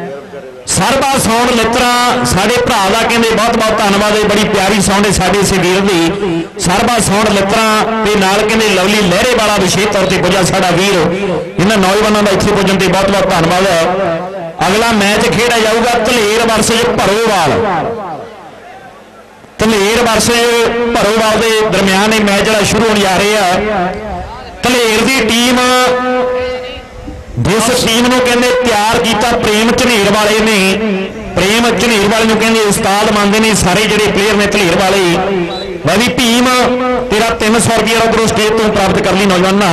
ਸਰਬਾ ਸੌਂਡ ਲਿੱਤਰਾ ਸਾਡੇ ਭਰਾ ਦਾ ਕਹਿੰਦੇ ਬਹੁਤ ਬਹੁਤ ਧੰਨਵਾਦ ਹੈ, ਬੜੀ ਪਿਆਰੀ ਸੌਂਡ ਹੈ ਸਾਡੇ ਇਸੇ ਵੀਰ ਦੀ। ਸਰਬਾ ਸੌਂਡ ਲਿੱਤਰਾ ਤੇ ਨਾਲ ਕਹਿੰਦੇ ਲਵਲੀ ਲਹਿਰੇ ਵਾਲਾ ਵਿਸ਼ੇਸ਼ ਤੌਰ ਤੇ ਪੁੱਜਾ ਸਾਡਾ ਵੀਰ। ਇਹਨਾਂ ਨੌਜਵਾਨਾਂ ਦਾ ਇੱਥੇ ਪੁੱਜਣ ਤੇ ਬਹੁਤ ਬਹੁਤ ਧੰਨਵਾਦ ਹੈ। ਅਗਲਾ ਮੈਚ ਖੇਡਿਆ ਜਾਊਗਾ ਧਲੇਰ ਵਰਸਜ ਭਰੋਵਾਲ। ਧਲੇਰ ਵਰਸੇ ਭਰੋਵਾਲ ਦੇ ਦਰਮਿਆਨ ਇਹ ਮੈਚ ਜਿਹੜਾ ਸ਼ੁਰੂ ਹੋਣ ਜਾ ਰਿਹਾ। ਧਲੇਰ ਦੀ ਟੀਮ ਜਿਸ ਟੀਮ ਨੂੰ ਕਹਿੰਦੇ ਤਿਆਰ ਕੀਤਾ ਪ੍ਰੇਮ ਝਨੇਰ ਵਾਲੇ ਨੇ ਪ੍ਰੇਮ ਝਨੇਰ ਵਾਲੇ ਨੂੰ ਕਹਿੰਦੇ ਉਸਤਾਦ ਮੰਨਦੇ ਨੇ ਸਾਰੇ ਜਿਹੜੇ ਪਲੇਅਰ ਨੇ ਧਲੇਰ ਵਾਲੇ। ਵੀ ਭੀਮ ਤੇਰਾ 300 ਰੁਪਏ ਉਧਰੋਂ ਸਟੇਜ ਤੋਂ ਪ੍ਰਾਪਤ ਕਰ ਲਈ ਨੌਜਵਾਨਾਂ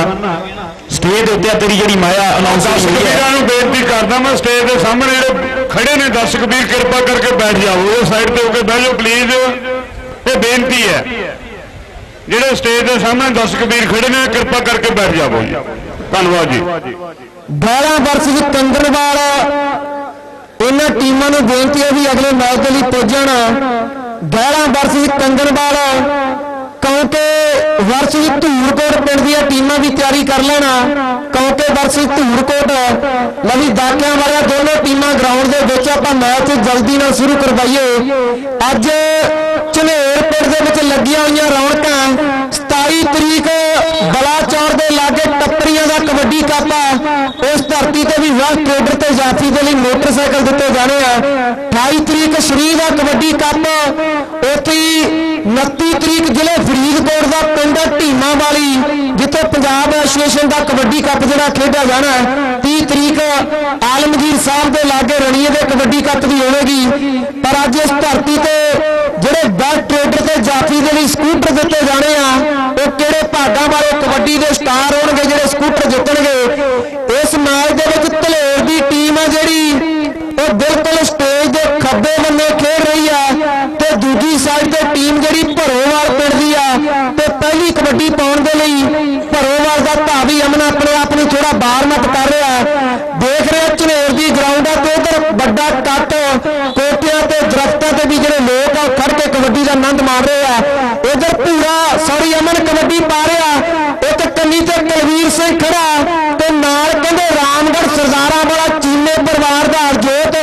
ਸਟੇਜ ਦੇ ਉੱਤੇ ਤੇਰੀ ਜਿਹੜੀ ਮਾਇਆ ਅਨਾਉਂਸਰ ਹੋਈ ਹੈ। ਨੂੰ ਬੇਨਤੀ ਕਰਦਾ ਮੈਂ ਸਟੇਜ ਦੇ ਸਾਹਮਣੇ ਜਿਹੜੇ ਖੜੇ ਨੇ ਦਰਸ਼ਕ ਵੀਰ ਕਿਰਪਾ ਕਰਕੇ ਬੈਠ ਜਾਓ ਇਹ ਸਾਈਡ ਤੇ ਹੋ ਕੇ ਬਹਿ ਜਾਓ ਪਲੀਜ਼ ਇਹ ਬੇਨਤੀ ਹੈ। ਜਿਹੜੇ ਸਟੇਜ ਦੇ ਸਾਹਮਣੇ ਦਰਸ਼ਕ ਵੀਰ ਖੜੇ ਨੇ ਕਿਰਪਾ ਕਰਕੇ ਬੈਠ ਜਾਓ ਜੀ। ਧੰਨਵਾਦ ਜੀ। ਬਾਲਾ ਵਰਸਜ ਕੰਗਣਵਾਲ ਇਹਨਾਂ ਟੀਮਾਂ ਨੂੰ ਬੇਨਤੀ ਹੈ ਵੀ ਅਗਲੇ ਮੈਚ ਦੇ ਲਈ ਪਹੁੰਚਣ ਬਾਲਾ ਵਰਸਜ ਕੰਗਣਵਾਲ ਕਿਉਂਕਿ ਵਰਸਜ ਧੂਰਕੋਟ ਪਿੰਡ ਦੀਆਂ ਟੀਮਾਂ ਵੀ ਤਿਆਰੀ ਕਰ ਲੈਣਾ। ਕਿਉਂਕਿ ਵਰਸਜ ਧੂਰਕੋਟ। ਲਵੀ ਦਾਕਿਆਂ ਵਾਲੀਆਂ ਦੋਨੋਂ ਟੀਮਾਂ ਗਰਾਊਂਡ ਦੇ ਵਿੱਚ ਆਪਾਂ ਮੈਚ ਜਲਦੀ ਨਾਲ ਸ਼ੁਰੂ ਕਰਵਾਈਏ। ਅੱਜ ਝਨੇਰ ਪਿੰਡ ਦੇ ਵਿੱਚ ਲੱਗੀਆਂ ਹੋਈਆਂ ਰੌਣਕਾਂ। 27 ਤਰੀਕ ਬਲਾਚੌਰ ਟੱਪਰੀਆਂ ਦਾ ਕਬੱਡੀ ਕੱਪ ਆ। ਉਸ ਧਰਤੀ ਤੇ ਵੀ ਵਾਹ ਟ੍ਰੇਡਰ ਤੇ ਜਾਫੀ ਦੇ ਲਈ ਮੋਟਰਸਾਈਕਲ ਦਿੱਤੇ ਜਾਣੇ ਆ। 28 ਤਰੀਕ ਸ਼੍ਰੀ ਦਾ ਕਬੱਡੀ ਕੱਪ। ਉੱਥੇ 29 ਤਰੀਕ ਜ਼ਿਲ੍ਹੇ ਫਰੀਦਕੋਟ ਦਾ ਪਿੰਡ ਢੀਮਾ ਵਾਲੀ ਜਿੱਥੇ ਪੰਜਾਬ ਐਸੋਸੀਏਸ਼ਨ ਦਾ ਕਬੱਡੀ ਕੱਪ ਜਿਹੜਾ ਖੇਡਿਆ ਜਾਣਾ ਹੈ। 30 ਤਰੀਕ ਆਲਮਗੀਰ ਸਾਹਿਬ ਦੇ ਲਾਗੇ ਰਣੀਏ ਦੇ ਕਬੱਡੀ ਕੱਪ ਦੀ ਹੋਵੇਗੀ। ਪਰ ਅੱਜ ਇਸ ਧਰਤੀ ਤੇ ਜਿਹੜੇ ਬੈਸਟ ਟ੍ਰੇਡਰ ਤੇ ਜਾਫੀ ਦੇ ਲਈ ਸਕੂਟਰ ਦਿੱਤੇ ਜਾਣੇ ਆ, ਉਹ ਕਿਹੜੇ ਭਾਗਾਂ ਵਾਲੇ ਕਬੱਡੀ ਦੇ ਸਟਾਰ ਹੋਣਗੇ ਜਿਹੜੇ ਸਕੂਟਰ ਜਿੱਤਣਗੇ? ਇਸ ਮੈਚ ਦੇ ਵਿੱਚ ਧਲੇਰ ਦੀ ਟੀਮ ਆ ਜਿਹੜੀ, ਉਹ ਬਿਲਕੁਲ ਸਟੇਜ ਦੇ ਖੱਬੇ ਬੰਨੇ ਖੇਡ ਰਹੀ ਆ ਤੇ ਦੂਜੀ ਸਾਈਡ ਤੇ ਟੀਮ ਜਿਹੜੀ ਭਰੋਵਾਲ ਪਿੰਡ ਦੀ ਆ, ਤੇ ਪਹਿਲੀ ਕਬੱਡੀ ਪਾਉਣ ਦੇ ਲਈ ਭਰੋਵਾਲ ਦਾ ਧਾਵੀ ਅਮਨ ਆਪਣੇ ਆਪ ਨੂੰ ਥੋੜਾ ਬਾਹਰ ਮਤ ਕਰ ਰਿਹਾ। ਦੇਖ ਰਿਹਾ ਝਨੇਰ ਦੀ ਗਰਾਊਂਡ ਆ ਤੇ ਉਧਰ ਵੱਡਾ ਕੱਟ ਕੋਟਿਆਂ ਤੇ ਦਰਖਤਾਂ ਤੇ ਵੀ ਜਿਹੜੇ ਲੋਕ ਆ ਉਹ ਖੜ ਕੇ ਕਬੱਡੀ ਦਾ ਆਨੰਦ ਮਾਣ ਰਹੇ ਆ। ਉਧਰ ਪੂਰਾ ਸੌਰੀ ਅਮਨ ਕਬੱਡੀ ਪਾ ਰਿਹਾ। ਇੱਕ ਕੰਨੀ ਤੇ ਕੁਲਵੀਰ ਸਿੰਘ ਖੜਾ ਤੇ ਨਾਲ ਕਹਿੰਦੇ ਰਾਮਗੜ੍ਹ ਸਰਦਾਰਾਂ ਵਾਲਾ ਚੀਮੇ ਪਰਿਵਾਰ ਦਾ ਹਰਜੋਤ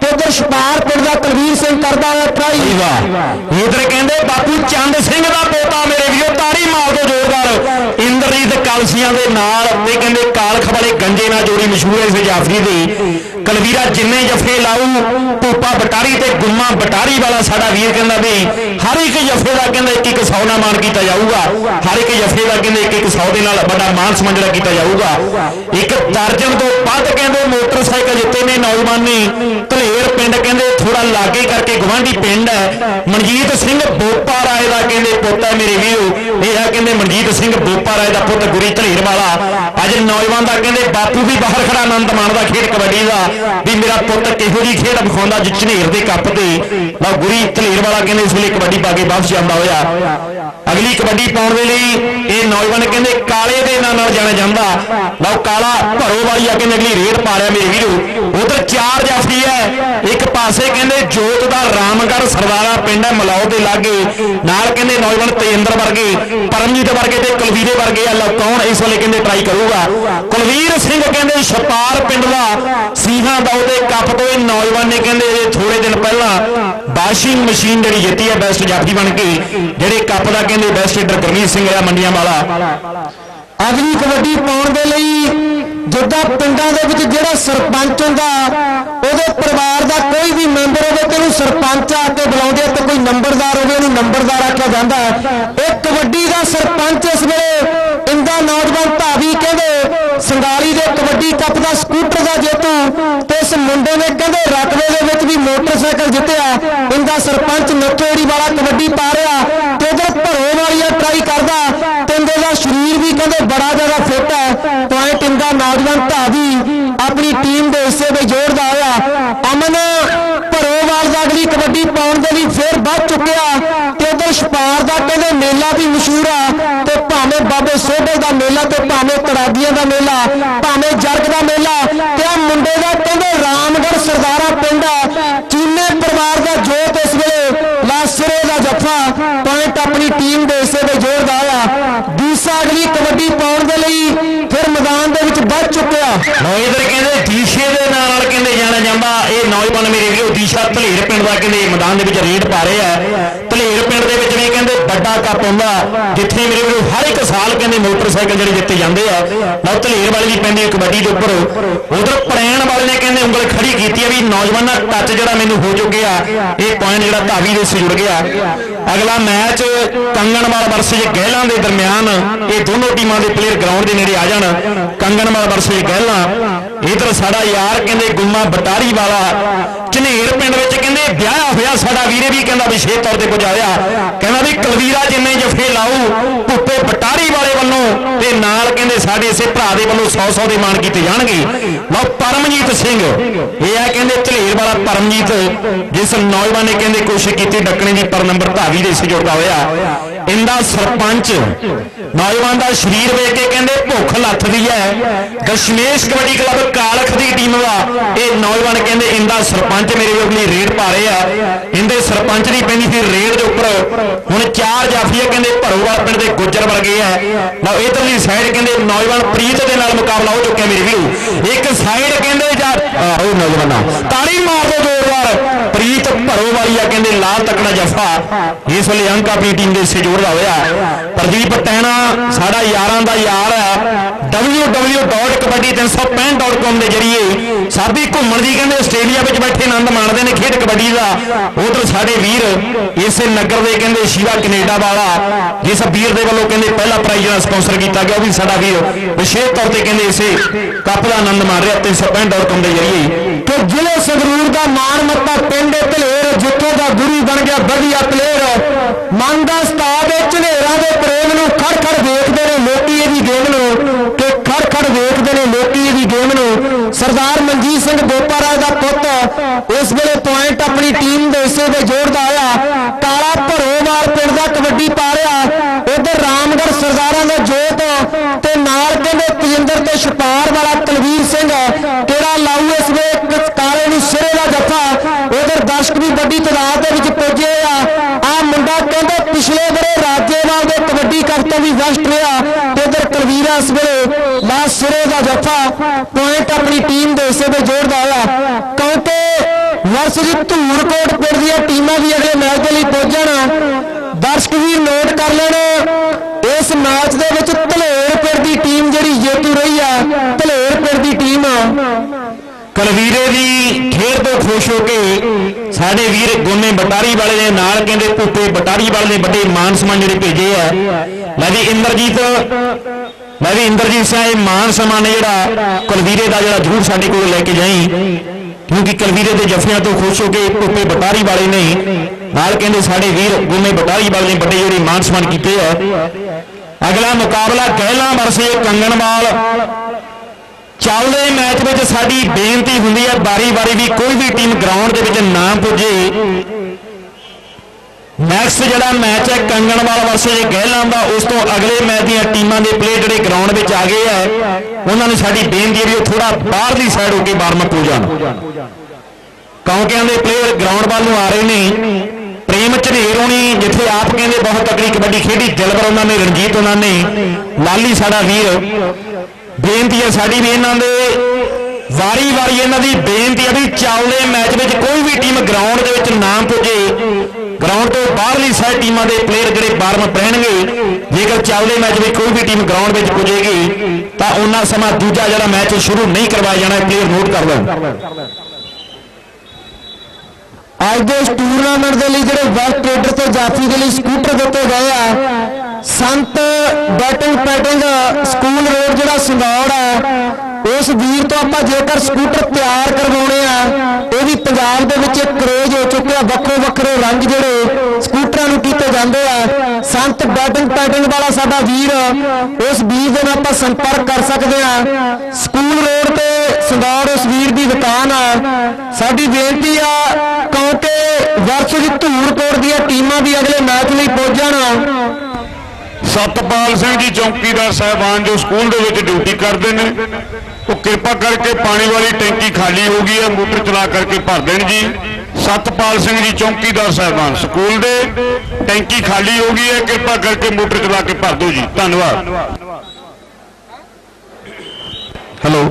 ਤੇ ਉਧਰ ਛਪਾਰ ਦਾ ਕੁਲਵੀਰ ਸਿੰਘ ਕਰਦਾ ਹੋਇਆ ਟਰਾਈ ਵਾਹ ਇਧਰ ਕਹਿੰਦੇ ਬਾਪੂ ਚੰਦ ਸਿੰਘ ਦਾ ਪੋਤਾ ਮੇਰੇ ਵੀਰੋ ਤਾੜੀ ਮਾਰ ਦੋ ਜ਼ੋਰਦਾਰ। ਇੰਦਰਜੀਤ ਕਲਸੀਆਂ ਦੇ ਨਾਲ ਤੇ ਕਹਿੰਦੇ ਕਾਲਖ ਵਾਲੇ ਗੰਜੇ ਨਾਲ ਜੋੜੀ ਮਸ਼ਹੂਰ ਹੈ ਇਸ ਜਾਫਰੀ ਦੀ। ਕਲਵੀਰਾ ਜਿੰਨੇ ਜਫੇ ਲਾਊ ਪੂਪਾ ਬਟਾਰੀ ਤੇ ਗੁੰਮਾ ਬਟਾਰੀ ਵਾਲਾ ਸਾਡਾ ਵੀਰ ਕਹਿੰਦਾ ਵੀ ਹਰ ਇੱਕ ਜਫੇ ਦਾ ਕਹਿੰਦਾ ਇੱਕ ਇੱਕ ਸੌ ਨਾਲ ਮਾਣ ਕੀਤਾ ਜਾਊਗਾ। ਹਰ ਇੱਕ ਜਫੇ ਦਾ ਕਹਿੰਦੇ ਇੱਕ ਇੱਕ ਸੌ ਦੇ ਨਾਲ ਵੱਡਾ ਮਾਣ ਸਮਝਣਾ ਕੀਤਾ ਜਾਊਗਾ। ਇੱਕ ਦਰਜਨ ਤੋਂ ਵੱਧ ਕਹਿੰਦੇ ਮੋਟਰਸਾਈਕਲ ਜਿੱਤੇ ਨੇ ਨੌਜਵਾਨ। ਨੇ ਧਲੇਰ ਪਿੰਡ ਕਹਿੰਦੇ ਥੋੜਾ ਲਾਗੇ ਕਰਕੇ ਗਵਾਂਢੀ ਪਿੰਡ ਹੈ। ਮਨਜੀਤ ਸਿੰਘ ਬੋਪਾ ਰਾਏ ਦਾ ਕਹਿੰਦੇ ਪੁੱਤ ਹੈ ਮੇਰੇ ਵੀਰੋ। ਇਹ ਹੈ ਕਹਿੰਦੇ ਮਨਜੀਤ ਸਿੰਘ ਬੋਪਾ ਰਾਏ ਦਾ ਪੁੱਤ ਗੁਰੀ ਧਲੇਰ ਵਾਲਾ। ਅੱਜ ਨੌਜਵਾਨ ਦਾ ਕਹਿੰਦੇ ਬਾਪੂ ਵੀ ਬਾਹਰ ਖੜਾ ਆਨੰਦ ਮਾਣਦਾ ਖੇਡ ਕਬੱਡੀ ਦਾ। ਵੀ ਮੇਰਾ ਪੁੱਤ ਕਿਹੋ ਜੀ ਖੇਡ ਵਿਖਾਉਂਦਾ ਜਿ ਝਨੇਰ ਦੇ ਕੱਪ ਤੇ। ਲਓ ਗੁਰੀ ਧਲੇਰ ਵਾਲਾ ਕਹਿੰਦੇ ਇਸ ਵੇਲੇ ਕਬੱਡੀ ਪਾ ਕੇ ਵਾਪਸ ਜਾਂਦਾ ਹੋਇਆ। ਅਗਲੀ ਕਬੱਡੀ ਪਾਉਣ ਦੇ ਲਈ ਇਹ ਨੌਜਵਾਨ ਕਹਿੰਦੇ ਕਾਲੇ ਦੇ ਨਾਂ ਨਾਲ ਜਾਣਿਆ ਜਾਂਦਾ। ਲਓ ਕਾਲਾ ਭਰੋ ਵਾਲੀ ਆ ਕਹਿੰਦੇ ਅਗਲੀ ਰੇਡ ਪਾ ਰਿਹਾ ਮੇਰੇ ਵੀਰੋ। ਉਧਰ ਚਾਰ ਜਾਫੀ ਹੈ। ਇੱਕ ਪਾਸੇ ਕਹਿੰਦੇ ਜੋਤ ਦਾ ਰਾਮਗੜ੍ਹ ਸਰਦਾਰਾ ਪਿੰਡ ਹੈ ਮਲਾਓ ਦੇ ਲਾਗੇ। ਨਾਲ ਕਹਿੰਦੇ ਨੌਜਵਾਨ ਤੇਜਿੰਦਰ ਵਰਗੇ, ਪਰਮਜੀਤ ਵਰਗੇ ਤੇ ਕੁਲਵੀਰੇ ਵਰਗੇ ਆ। ਲਓ ਕੌਣ ਇਸ ਵੇਲੇ ਕਹਿੰਦੇ ਟਰਾਈ ਕਰੂਗਾ। ਕੁਲਵੀਰ ਸਿੰਘ ਕਹਿੰਦੇ ਛਪਾਰ ਪਿੰਡ ਦਾ ਸੀਹਾਂ ਦਾ ਉਹਦੇ ਕੱਪ ਤੋਂ ਇਹ ਨੌਜਵਾਨ ਨੇ ਕਹਿੰਦੇ ਇਹ ਥੋੜੇ ਦਿਨ ਪਹਿਲਾਂ ਵਾਸ਼ਿੰਗ ਮਸ਼ੀਨ ਜਿਹੜੀ ਜਿੱਤੀ ਹੈ ਬੈਸਟ ਜਾਫੀ ਬਣ ਕੇ, ਜਿਹੜੇ ਕੱਪ ਦਾ ਕਹਿੰਦੇ ਬੈਸਟ ਲੀਡਰ ਗੁਰਮੀਤ ਸਿੰਘ ਆ, ਮੰਡੀਆਂ ਵਾਲਾ। ਅਗਲੀ ਕਬੱਡੀ ਪਾਉਣ ਦੇ ਲਈ ਜਿੱਦਾਂ ਪਿੰਡਾਂ ਦੇ ਵਿੱਚ ਜਿਹੜਾ ਸਰਪੰਚ ਹੁੰਦਾ, ਉਹਦੇ ਪਰਿਵਾਰ ਦਾ ਕੋਈ ਵੀ ਮੈਂਬਰ ਹੋਵੇ ਤੇ ਉਹਨੂੰ ਸਰਪੰਚ ਆ ਕੇ ਬੁਲਾਉਂਦੇ ਆ ਤੇ ਕੋਈ ਨੰਬਰਦਾਰ ਹੋਵੇ ਉਹਨੂੰ ਨੰਬਰਦਾਰ ਆਖਿਆ ਜਾਂਦਾ ਇਹ ਕਬੱਡੀ ਦਾ ਸਰਪੰਚ ਇਸ ਵੇਲੇ ਇੰਦਾ ਨੌਜਵਾਨ ਭਾਵੀ ਕਹਿੰਦੇ, ਸੰਗਾਲੀ ਦੇ ਕਬੱਡੀ ਕੱਪ ਦਾ ਸਕੂਟਰ ਦਾ ਜੇਤੂ ਤੇ ਇਸ ਮੁੰਡੇ ਨੇ ਕਹਿੰਦੇ ਰਕਬੇ ਦੇ ਵਿੱਚ ਵੀ ਮੋਟਰਸਾਈਕਲ ਜਿੱਤਿਆ ਇੰਦਾ ਸਰਪੰਚ ਨੱਥੋੜੀ ਵਾਲਾ ਕਬੱਡੀ ਪਾ ਰਿਹਾ ਤੇ ਉਧਰ ਭਰੋ ਵਾਲੀਆ ਟਰਾਈ ਕਰਦਾ ਤੇ ਇੰਦੇ ਦਾ ਸਰੀਰ ਵੀ ਕਹਿੰਦੇ ਬੜਾ ਜ਼ਿਆਦਾ ਫਿੱਟ ਹੈ। ਪੁਆਇੰਟ ਇੰਦਾ ਨੌਜਵਾਨ ਧਾਵੀ ਆਪਣੀ ਟੀਮ ਦੇ ਹਿੱਸੇ ਵਿੱਚ ਜੋੜਦਾ ਹੋਇਆ ਅਮਨ ਭਰੋਵਾਲ ਦਾ ਅਗਲੀ ਕਬੱਡੀ ਪਾਉਣ ਦੇ ਲਈ ਫੇਰ ਵੱਧ ਚੁੱਕਿਆ ਤੇ ਉਧਰ ਛਪਾਰ ਦਾ ਕਹਿੰਦੇ ਮੇਲਾ ਵੀ ਮਸ਼ਹੂਰ ਆ ਤੇ ਭਾਵੇਂ ਬਾਬੇ ਸੋਢੇ ਦਾ ਮੇਲਾ ਤੇ ਭਾਵੇਂ ਤੜਾਗੀਆਂ ਦਾ ਮੇਲਾ, ਭਾਵੇਂ ਜਰਗ ਦਾ ਮੇਲਾ ਤੇ ਆ ਮੁੰਡੇ ਦਾ ਕਹਿੰਦੇ ਰਾਮਗੜ੍ਹ ਸਰਦਾਰਾ ਪਿੰਡ ਆ। ਚੀਨੇ ਪਰਿਵਾਰ ਦਾ ਜੋਤ ਇਸ ਵੇਲੇ ਲਾਸਰੇ ਦਾ ਜੱਫਾ ਪੁਆਇੰਟ ਆਪਣੀ ਟੀਮ ਦੇ ਹਿੱਸੇ ਵਿੱਚ ਜੋੜਦਾ ਹੋਇਆ ਦੂਸਰਾ ਅਗਲੀ ਕਬੱਡੀ ਪਾਉਣ ਦੇ ਲਈ ਫਿਰ ਮੈਦਾਨ ਦੇ ਵਿੱਚ ਵੱਧ ਚੁੱਕਿਆ ਲੋ ਇਧਰ ਕਹਿੰਦੇ ਦੀਸ਼ੇ ਦੇ ਨਾਂ ਨਾਲ ਕਹਿੰਦੇ ਜਾਣਿਆ ਜਾਂਦਾ। ਇਹ ਨੌਜਵਾਨ ਮੇਰੇ ਵੀਰੋ, ਦੀਸ਼ਾ ਧਲੇਰ ਪਿੰਡ ਦਾ ਕਹਿੰਦੇ ਮੈਦਾਨ ਦੇ ਵਿੱਚ ਰੇਡ ਪਾ ਰਹੇ ਆ ਧਲੇਰ ਪਿੰਡ ਦੇ ਵਿੱਚ ਵੀ ਕਹਿੰਦੇ ਵੱਡਾ ਕੱਪ ਹੁੰਦਾ, ਜਿੱਥੇ ਮੇਰੇ ਵੀਰੋ ਹਰ ਇੱਕ ਸਾਲ ਕਹਿੰਦੇ ਮੋਟਰਸਾਈਕਲ ਜਿਹੜੇ ਜਿੱਤੇ ਜਾਂਦੇ ਆ। ਲਓ ਧਲੇਰ ਵਾਲੀ ਵੀ ਪੈਂਦੀ ਹੈ ਕਬੱਡੀ ਦੇ ਉੱਪਰ। ਉਧਰ ਪੜੈਣ ਵਾਲੇ ਨੇ ਕਹਿੰਦੇ ਉਂਗਲ ਖੜੀ ਕੀਤੀ ਆ ਵੀ ਨੌਜਵਾਨਾਂ ਟੱਚ ਜਿਹੜਾ ਮੈਨੂੰ ਹੋ ਚੁੱਕਿਆ, ਇਹ ਪੁਆਇੰਟ ਜਿਹੜਾ ਧਾਵੀ ਦੇ ਸੇ ਜੁੜ ਗਿਆ। ਅਗਲਾ ਮੈਚ ਕੰਗਣਵਾਲ ਵਰਸੇਜ ਗਹਿਲਾਂ ਦੇ ਦਰਮਿਆਨ, ਇਹ ਦੋਨੋਂ ਟੀਮਾਂ ਦੇ ਪਲੇਅਰ ਗਰਾਊਂਡ ਦੇ ਨੇੜੇ ਆ ਜਾਣ। ਕੰਗਣਵਾਲ ਵਰਸੇਜ ਗਹਿਲਾਂ, ਇਧਰ ਸਾਡਾ ਯਾਰ ਕਹਿੰਦੇ ਗੁੰਮਾ ਬਟਾਰੀ ਵਾਲਾ, ਝਨੇਰ ਪਿੰਡ ਵਿੱਚ ਕਹਿੰਦੇ ਵਿਆਹ ਹੋਇਆ ਸਾਡਾ ਵੀਰੇ ਵੀ ਕਹਿੰਦਾ ਵਿਸ਼ੇਸ਼ ਤੌਰ ਤੇ ਪੁਜਾਇਆ ਕਹਿੰਦਾ ਵੀ ਕਲਵੀਰਾ ਜਿੰਨੇ ਜਫੇ ਲਾਊ ਭੁੱਪੇ ਬਟਾਰੀ ਵਾਲੇ ਵੱਲੋਂ ਤੇ ਨਾਲ ਕਹਿੰਦੇ ਸਾਡੇ ਇਸੇ ਭਰਾ ਦੇ ਵੱਲੋਂ 100 100 ਦੇ ਮਾਣ ਕੀਤੇ ਜਾਣਗੇ। ਲਓ ਪਰਮਜੀਤ ਸਿੰਘ। ਇਹ ਆ ਕਹਿੰਦੇ ਝਲੇਰ ਵਾਲਾ ਪਰਮਜੀਤ, ਜਿਸ ਨੌਜਵਾਨ ਨੇ ਕਹਿੰਦੇ ਕੋਸ਼ਿਸ਼ ਕੀਤੀ ਡੱਕਣੇ ਦੀ, ਪਰ ਨੰਬਰ ਧਾਵੀ ਦੇ ਸਹਿਯੋਗਾ ਹੋਇਆ। ਇੰਦਾ ਸਰਪੰਚ ਨੌਜਵਾਨ ਦਾ ਸਰੀਰ ਵੇਖ ਕੇ ਕਹਿੰਦੇ ਭੁੱਖ ਲੱਥਦੀ ਹੈ। ਦਸ਼ਮੇਸ਼ ਕਬੱਡੀ ਕਲੱਬ ਕਾਲਖ ਦੀ ਟੀਮ ਦਾ ਇਹ ਨੌਜਵਾਨ ਕਹਿੰਦੇ ਇੰਦਾ ਸਰਪੰਚ ਮੇਰੇ ਕੋਲ ਲਈ ਰੇਡ ਪਾ ਰਹੇ ਆ। ਇੰਦੇ ਸਰਪੰਚ ਦੀ ਪੈਂਦੀ ਸੀ ਰੇਡ ਦੇ ਉੱਪਰ। ਹੁਣ ਚਾਰ ਜਾਫੀਆ ਕਹਿੰਦੇ ਭਰੋਵਾਲ ਪਿੰਡ ਦੇ ਗੁੱਜਰ ਵਰਗੇ ਆ। ਲਓ ਇਧਰਲੀ ਸਾਈਡ ਕਹਿੰਦੇ ਨੌਜਵਾਨ ਪ੍ਰੀਤ ਦੇ ਨਾਲ ਮੁਕਾਬਲਾ ਹੋ ਚੁੱਕਿਆ ਮੇਰੇ ਵੀਰੋ। ਇੱਕ ਸਾਈਡ ਕਹਿੰਦੇ ਜਾ ਆਹੋ ਨੌਜਵਾਨਾਂ। ਤਾੜੀ ਮਾਰ ਦੋ ਜ਼ੋਰਦਾਰ ਭਰੋ ਵਾਲੀ ਆ, ਕਹਿੰਦੇ ਲਾਲ ਤਕੜਾ ਜਫਾ। ਜਿਸ ਵੇਲੇ ਅੰਕ ਆਪਣੀ ਦੇ ਹਿੱਸੇ ਜੋੜਦਾ ਹੋਇਆ। ਪ੍ਰਦੀਪ ਟੈਣਾ, ਸਾਡਾ ਯਾਰਾਂ ਦਾ ਯਾਰ ਹੈ www.kabaddi365.com ਦੇ ਜਰੀਏ ਸਾਬੀ ਘੁੰਮਣ ਦੀ ਕਹਿੰਦੇ ਆਸਟ੍ਰੇਲੀਆ ਵਿੱਚ ਬੈਠੇ ਆਨੰਦ ਮਾਣਦੇ ਨੇ ਖੇਡ ਕਬੱਡੀ ਦਾ। ਉਧਰ ਸਾਡੇ ਵੀਰ ਇਸੇ ਨਗਰ ਦੇ ਕਹਿੰਦੇ ਸ਼ਿਵਾ ਕੈਨੇਡਾ ਵਾਲਾ, ਜਿਸ ਵੀਰ ਦੇ ਵੱਲੋਂ ਕਹਿੰਦੇ ਪਹਿਲਾ ਪ੍ਰਾਈਜ਼ ਜਿਹੜਾ ਸਪਾਂਸਰ ਕੀਤਾ ਗਿਆ, ਉਹ ਵੀ ਸਾਡਾ ਵੀਰ ਵਿਸ਼ੇਸ਼ ਤੌਰ ਤੇ ਕਹਿੰਦੇ ਇਸੇ ਕੱਪ ਦਾ ਆਨੰਦ ਮਾਣ ਰਿਹਾ 365.com ਦੇ ਜਰੀਏ। ਕਿ ਜ਼ਿਲ੍ਹੇ ਸੰਗਰੂਰ ਦਾ ਮਾਣ ਮੱਤਾ ਪਿੰਡ ਧਲੇਰ ਜਿੱਥੋਂ ਦਾ ਗੁਰੂ ਬਣ ਗਿਆ, ਵਧੀਆ ਪਲੇਅਰ ਮਨ ਦਾ ਸਤਾਬ ਵਿੱਚ ਹਨੇਰਾਂ ਦੇ ਪ੍ਰੇਮ ਨੂੰ ਖੜ ਖੜ ਵੇਖਦੇ ਨੇ ਲੋਕੀ ਇਹਦੀ ਗੇਮ ਨੂੰ ਕਿ ਖੜ ਖੜ ਵੇਖਦੇ ਨੇ ਲੋਕੀ ਇਹਦੀ ਗੇਮ ਨੂੰ। ਸਰਦਾਰ ਮਨਜੀਤ ਸਿੰਘ ਗੋਪਾ ਗੋਪਾਰਾਏ ਦਾ ਪੁੱਤ ਇਸ ਵੇਲੇ ਪੁਆਇੰਟ ਆਪਣੀ ਟੀਮ ਦੇ ਹਿੱਸੇ ਦੇ ਜੋੜਦਾ ਆਇਆ। ਕਾਲਾ ਭਰੋਵਾਲ ਪਿੰਡ ਦਾ ਕਬੱਡੀ ਪਾ ਰਿਹਾ ਉਧਰ ਰਾਮਗੜ੍ਹ ਸਰਦਾਰਾਂ ਦਾ ਜੋਤ ਤੇ ਨਾਲ ਕਹਿੰਦੇ ਤਜਿੰਦਰ ਤੇ ਛਪਾਰ ਵਾਲਾ ਕੁਲਵੀਰ ਸਿੰਘ ਕਿਹੜਾ ਲਾਊ ਇਸ ਵੇ ਕਾਲੇ ਨੂੰ ਸਿਰੇ ਦਾ ਜੱਫਾ ਉਧਰ ਦਰਸ਼ਕ ਵੀ ਵੱਡੀ ਤਾਦਾਦ ਦੇ ਵਿੱਚ ਪੁੱਜੇ ਆ। ਆ ਮੁੰਡਾ ਕਹਿੰਦੇ ਪਿਛਲੇ ਬਰੇ ਰਾਜੇਵਾਲ ਦੇ ਕਬੱਡੀ ਕੱਪ ਤੋਂ ਵੀ ਵਸਟ ਰਿਹਾ। ਤੇ ਉਧਰ ਕੁਲਵੀਰਾ ਇਸ ਵੇਲੇ। ਲਾ ਸਿਰੇ ਦਾ ਜੱਫਾ। ਪੁਆਇੰਟ ਆਪਣੀ ਟੀਮ ਦੇ ਹਿੱਸੇ ਤੇ ਜੋੜਦਾ ਹੋਇਆ। ਕਿਉਂਕਿ ਵਰਸ ਦੀ ਧੂਰਕੋਟ ਪਿੰਡ ਦੀਆਂ ਟੀਮਾਂ ਵੀ ਅਗਲੇ ਮੈਚ ਦੇ ਲਈ ਪਹੁੰਚਣ ਦਰਸ਼ਕ ਵੀ ਨੋਟ ਕਰ ਲੈਣ। ਇਸ ਮੈਚ ਦੇ ਵਿੱਚ ਧਲੇਰ ਪਿੰਡ ਦੀ ਟੀਮ ਜਿਹੜੀ ਜੇਤੂ ਰਹੀ ਆ, ਧਲੇਰ ਪਿੰਡ ਦੀ ਟੀਮ ਕਲਵੀਰੇ ਦੀ ਖੇਡ ਤੋਂ ਖੁਸ਼ ਹੋ ਕੇ ਸਾਡੇ ਵੀਰ ਗੋਨੇ ਬਟਾਰੀ ਵਾਲੇ ਦੇ ਨਾਲ ਕਹਿੰਦੇ ਭੁੱਪੇ ਬਟਾਰੀ ਵਾਲੇ ਨੇ, ਵੱਡੇ ਮਾਨ ਸਨਮਾਨ ਜਿਹੜੇ ਭੇਜੇ ਆ। ਮੈਂ ਵੀ ਇੰਦਰਜੀਤ, ਮੈਂ ਵੀ ਇੰਦਰਜੀਤ ਸਿੰਘ ਮਾਨ ਸਨਮਾਨ ਜਿਹੜਾ ਕੁਲਵੀਰੇ ਦਾ ਜਿਹੜਾ ਜ਼ਰੂਰ ਸਾਡੇ ਕੋਲ ਲੈ ਕੇ ਜਾਈ। ਕਿਉਂਕਿ ਕੁਲਵੀਰੇ ਦੇ ਜਫਿਆਂ ਤੋਂ ਖੁਸ਼ ਹੋ ਕੇ ਭੁੱਪੇ ਬਟਾਰੀ ਵਾਲੇ ਨੇ, ਨਾਲ ਕਹਿੰਦੇ ਸਾਡੇ ਵੀਰ ਗੋਨੇ ਬਟਾਰੀ ਵਾਲੇ ਨੇ, ਵੱਡੇ ਜਿਹੜੇ ਮਾਨ ਸਨਮਾਨ ਕੀਤੇ ਆ। ਅਗਲਾ ਮੁਕਾਬਲਾ ਕਹਿਲਾ ਵਰਸੇ ਕੰਗਣਵਾਲ। ਚੱਲਦੇ ਮੈਚ ਵਿੱਚ ਸਾਡੀ ਬੇਨਤੀ ਹੁੰਦੀ ਹੈ ਬਾਰੀ-ਬਾਰੀ ਵੀ ਕੋਈ ਵੀ ਟੀਮ ਗਰਾਊਂਡ ਦੇ ਵਿੱਚ ਨਾ ਪੁੱਜੇ। ਨੈਕਸਟ ਜਿਹੜਾ ਮੈਚ ਹੈ, ਕੰਗਣਵਾਲ ਵਰਸਸ ਗਹਿਲਾਂ ਦਾ, ਉਸ ਤੋਂ ਅਗਲੇ ਮੈਚ ਦੀਆਂ ਟੀਮਾਂ ਦੇ ਪਲੇਅਰ ਜਿਹੜੇ ਗਰਾਊਂਡ ਵਿੱਚ ਆ ਗਏ ਆ ਉਹਨਾਂ ਨੂੰ ਸਾਡੀ ਬੇਨਤੀ ਹੈ ਵੀ ਉਹ ਥੋੜਾ ਬਾਹਰਲੀ ਸਾਈਡ ਹੋ ਕੇ ਬਾਰਮਕ ਹੋ ਜਾਣ। ਕੌਂਕਿਆਂ ਦੇ ਪਲੇਅਰ ਗਰਾਊਂਡ ਵੱਲ ਨੂੰ ਆ ਰਹੇ ਨੇ। ਪ੍ਰੇਮ ਝਨੇਰ ਹੋਣੀ ਜਿੱਥੇ ਆਪ ਕਹਿੰਦੇ ਬਹੁਤ ਤਕੜੀ ਕਬੱਡੀ ਖੇਡੀ, ਦਿਲਬਰ ਉਹਨਾਂ ਨੇ, ਰਣਜੀਤ ਉਹਨਾਂ ਨੇ, ਲਾਲੀ ਸਾਡਾ ਵੀਰ। ਬੇਨਤੀ ਹੈ ਸਾਡੀ ਵੀ ਇਹਨਾਂ ਦੇ ਵਾਰੀ ਵਾਰੀ ਇਹਨਾਂ ਦੀ ਬੇਨਤੀ ਹੈ ਵੀ ਚੱਲਦੇ ਮੈਚ ਵਿੱਚ ਕੋਈ ਵੀ ਟੀਮ ਗਰਾਊਂਡ ਦੇ ਵਿੱਚ ਨਾ ਪੁੱਜੇ। ਗਰਾਊਂਡ ਤੋਂ ਬਾਹਰਲੀ ਸਾਈਡ ਟੀਮਾਂ ਦੇ ਪਲੇਅਰ ਜਿਹੜੇ ਬਾਰਮ ਪਹਿਣਗੇ, ਜੇਕਰ ਚੱਲਦੇ ਮੈਚ ਵਿੱਚ ਕੋਈ ਵੀ ਟੀਮ ਗਰਾਊਂਡ ਵਿੱਚ ਪੁੱਜੇਗੀ, ਤਾਂ ਉਹਨਾਂ ਸਮਾਂ ਦੂਜਾ ਜਿਹੜਾ ਮੈਚ ਸ਼ੁਰੂ ਨਹੀਂ ਕਰਵਾਇਆ ਜਾਣਾ ਪਲੇਅਰ ਨੋਟ ਕਰ ਲਓ। ਅੱਜ ਦੇ ਇਸ ਟੂਰਨਾਮੈਂਟ ਦੇ ਲਈ ਜਿਹੜੇ ਵਰਕ ਟ੍ਰੇਡਰ ਤੇ ਜਾਫੀ ਦੇ ਲਈ ਸਕੂਟਰ ਦਿੱਤੇ ਗਏ ਆ, ਸੰਤ ਬੈਟਿੰਗ ਪੈਟਿੰਗ ਸਕੂਲ ਰੋਡ ਜਿਹੜਾ ਸੰਗੌੜ ਆ, ਉਸ ਵੀਰ ਤੋਂ ਆਪਾਂ ਜੇਕਰ ਸਕੂਟਰ ਤਿਆਰ ਕਰਵਾਉਣੇ ਆ ਇਹ ਵੀ ਪੰਜਾਬ ਦੇ ਵਿੱਚ ਇੱਕ ਕਰੇਜ ਹੋ ਚੁੱਕਿਆ, ਵੱਖੋ ਵੱਖਰੇ ਰੰਗ ਜਿਹੜੇ ਸਕੂਟਰਾਂ ਨੂੰ ਕੀਤੇ ਜਾਂਦੇ ਆ। ਸੰਤ ਬੈਟਿੰਗ ਪੈਟਿੰਗ ਵਾਲਾ ਸਾਡਾ ਵੀਰ, ਉਸ ਵੀਰ ਦੇ ਨਾਲ ਆਪਾਂ ਸੰਪਰਕ ਕਰ ਸਕਦੇ ਆ। ਸਕੂਲ ਰੋਡ ਤੇ ਸੰਗੌੜ ਉਸ ਵੀਰ ਦੀ ਦੁਕਾਨ ਆ। ਸਾਡੀ ਬੇਨਤੀ ਆ ਕਿਉਂਕਿ ਵਰਸ਼ ਦੀ ਧੂੜਕੋਟ ਦੀਆਂ ਟੀਮਾਂ ਵੀ ਅਗਲੇ ਮੈਚ ਲਈ ਪਹੁੰਚਣ ਸਤਪਾਲ ਸਿੰਘ ਜੀ ਚੌਕੀਦਾਰ ਸਾਹਿਬਾਨ ਜੋ ਸਕੂਲ ਦੇ ਵਿੱਚ ਡਿਊਟੀ ਕਰਦੇ ਨੇ ਉਹ ਕਿਰਪਾ ਕਰਕੇ ਪਾਣੀ ਵਾਲੀ ਟੈਂਕੀ ਖਾਲੀ ਹੋ ਗਈ ਹੈ ਮੋਟਰ ਚਲਾ ਕਰਕੇ ਭਰ ਦੇਣ ਜੀ। ਸਤਪਾਲ ਸਿੰਘ ਜੀ ਚੌਕੀਦਾਰ ਸਾਹਿਬਾਨ ਸਕੂਲ ਦੇ ਟੈਂਕੀ ਖਾਲੀ ਹੋ ਗਈ ਹੈ ਕਿਰਪਾ ਕਰਕੇ ਮੋਟਰ ਚਲਾ ਕੇ ਭਰ ਦਿਓ ਜੀ। ਧੰਨਵਾਦ। ਹੈਲੋ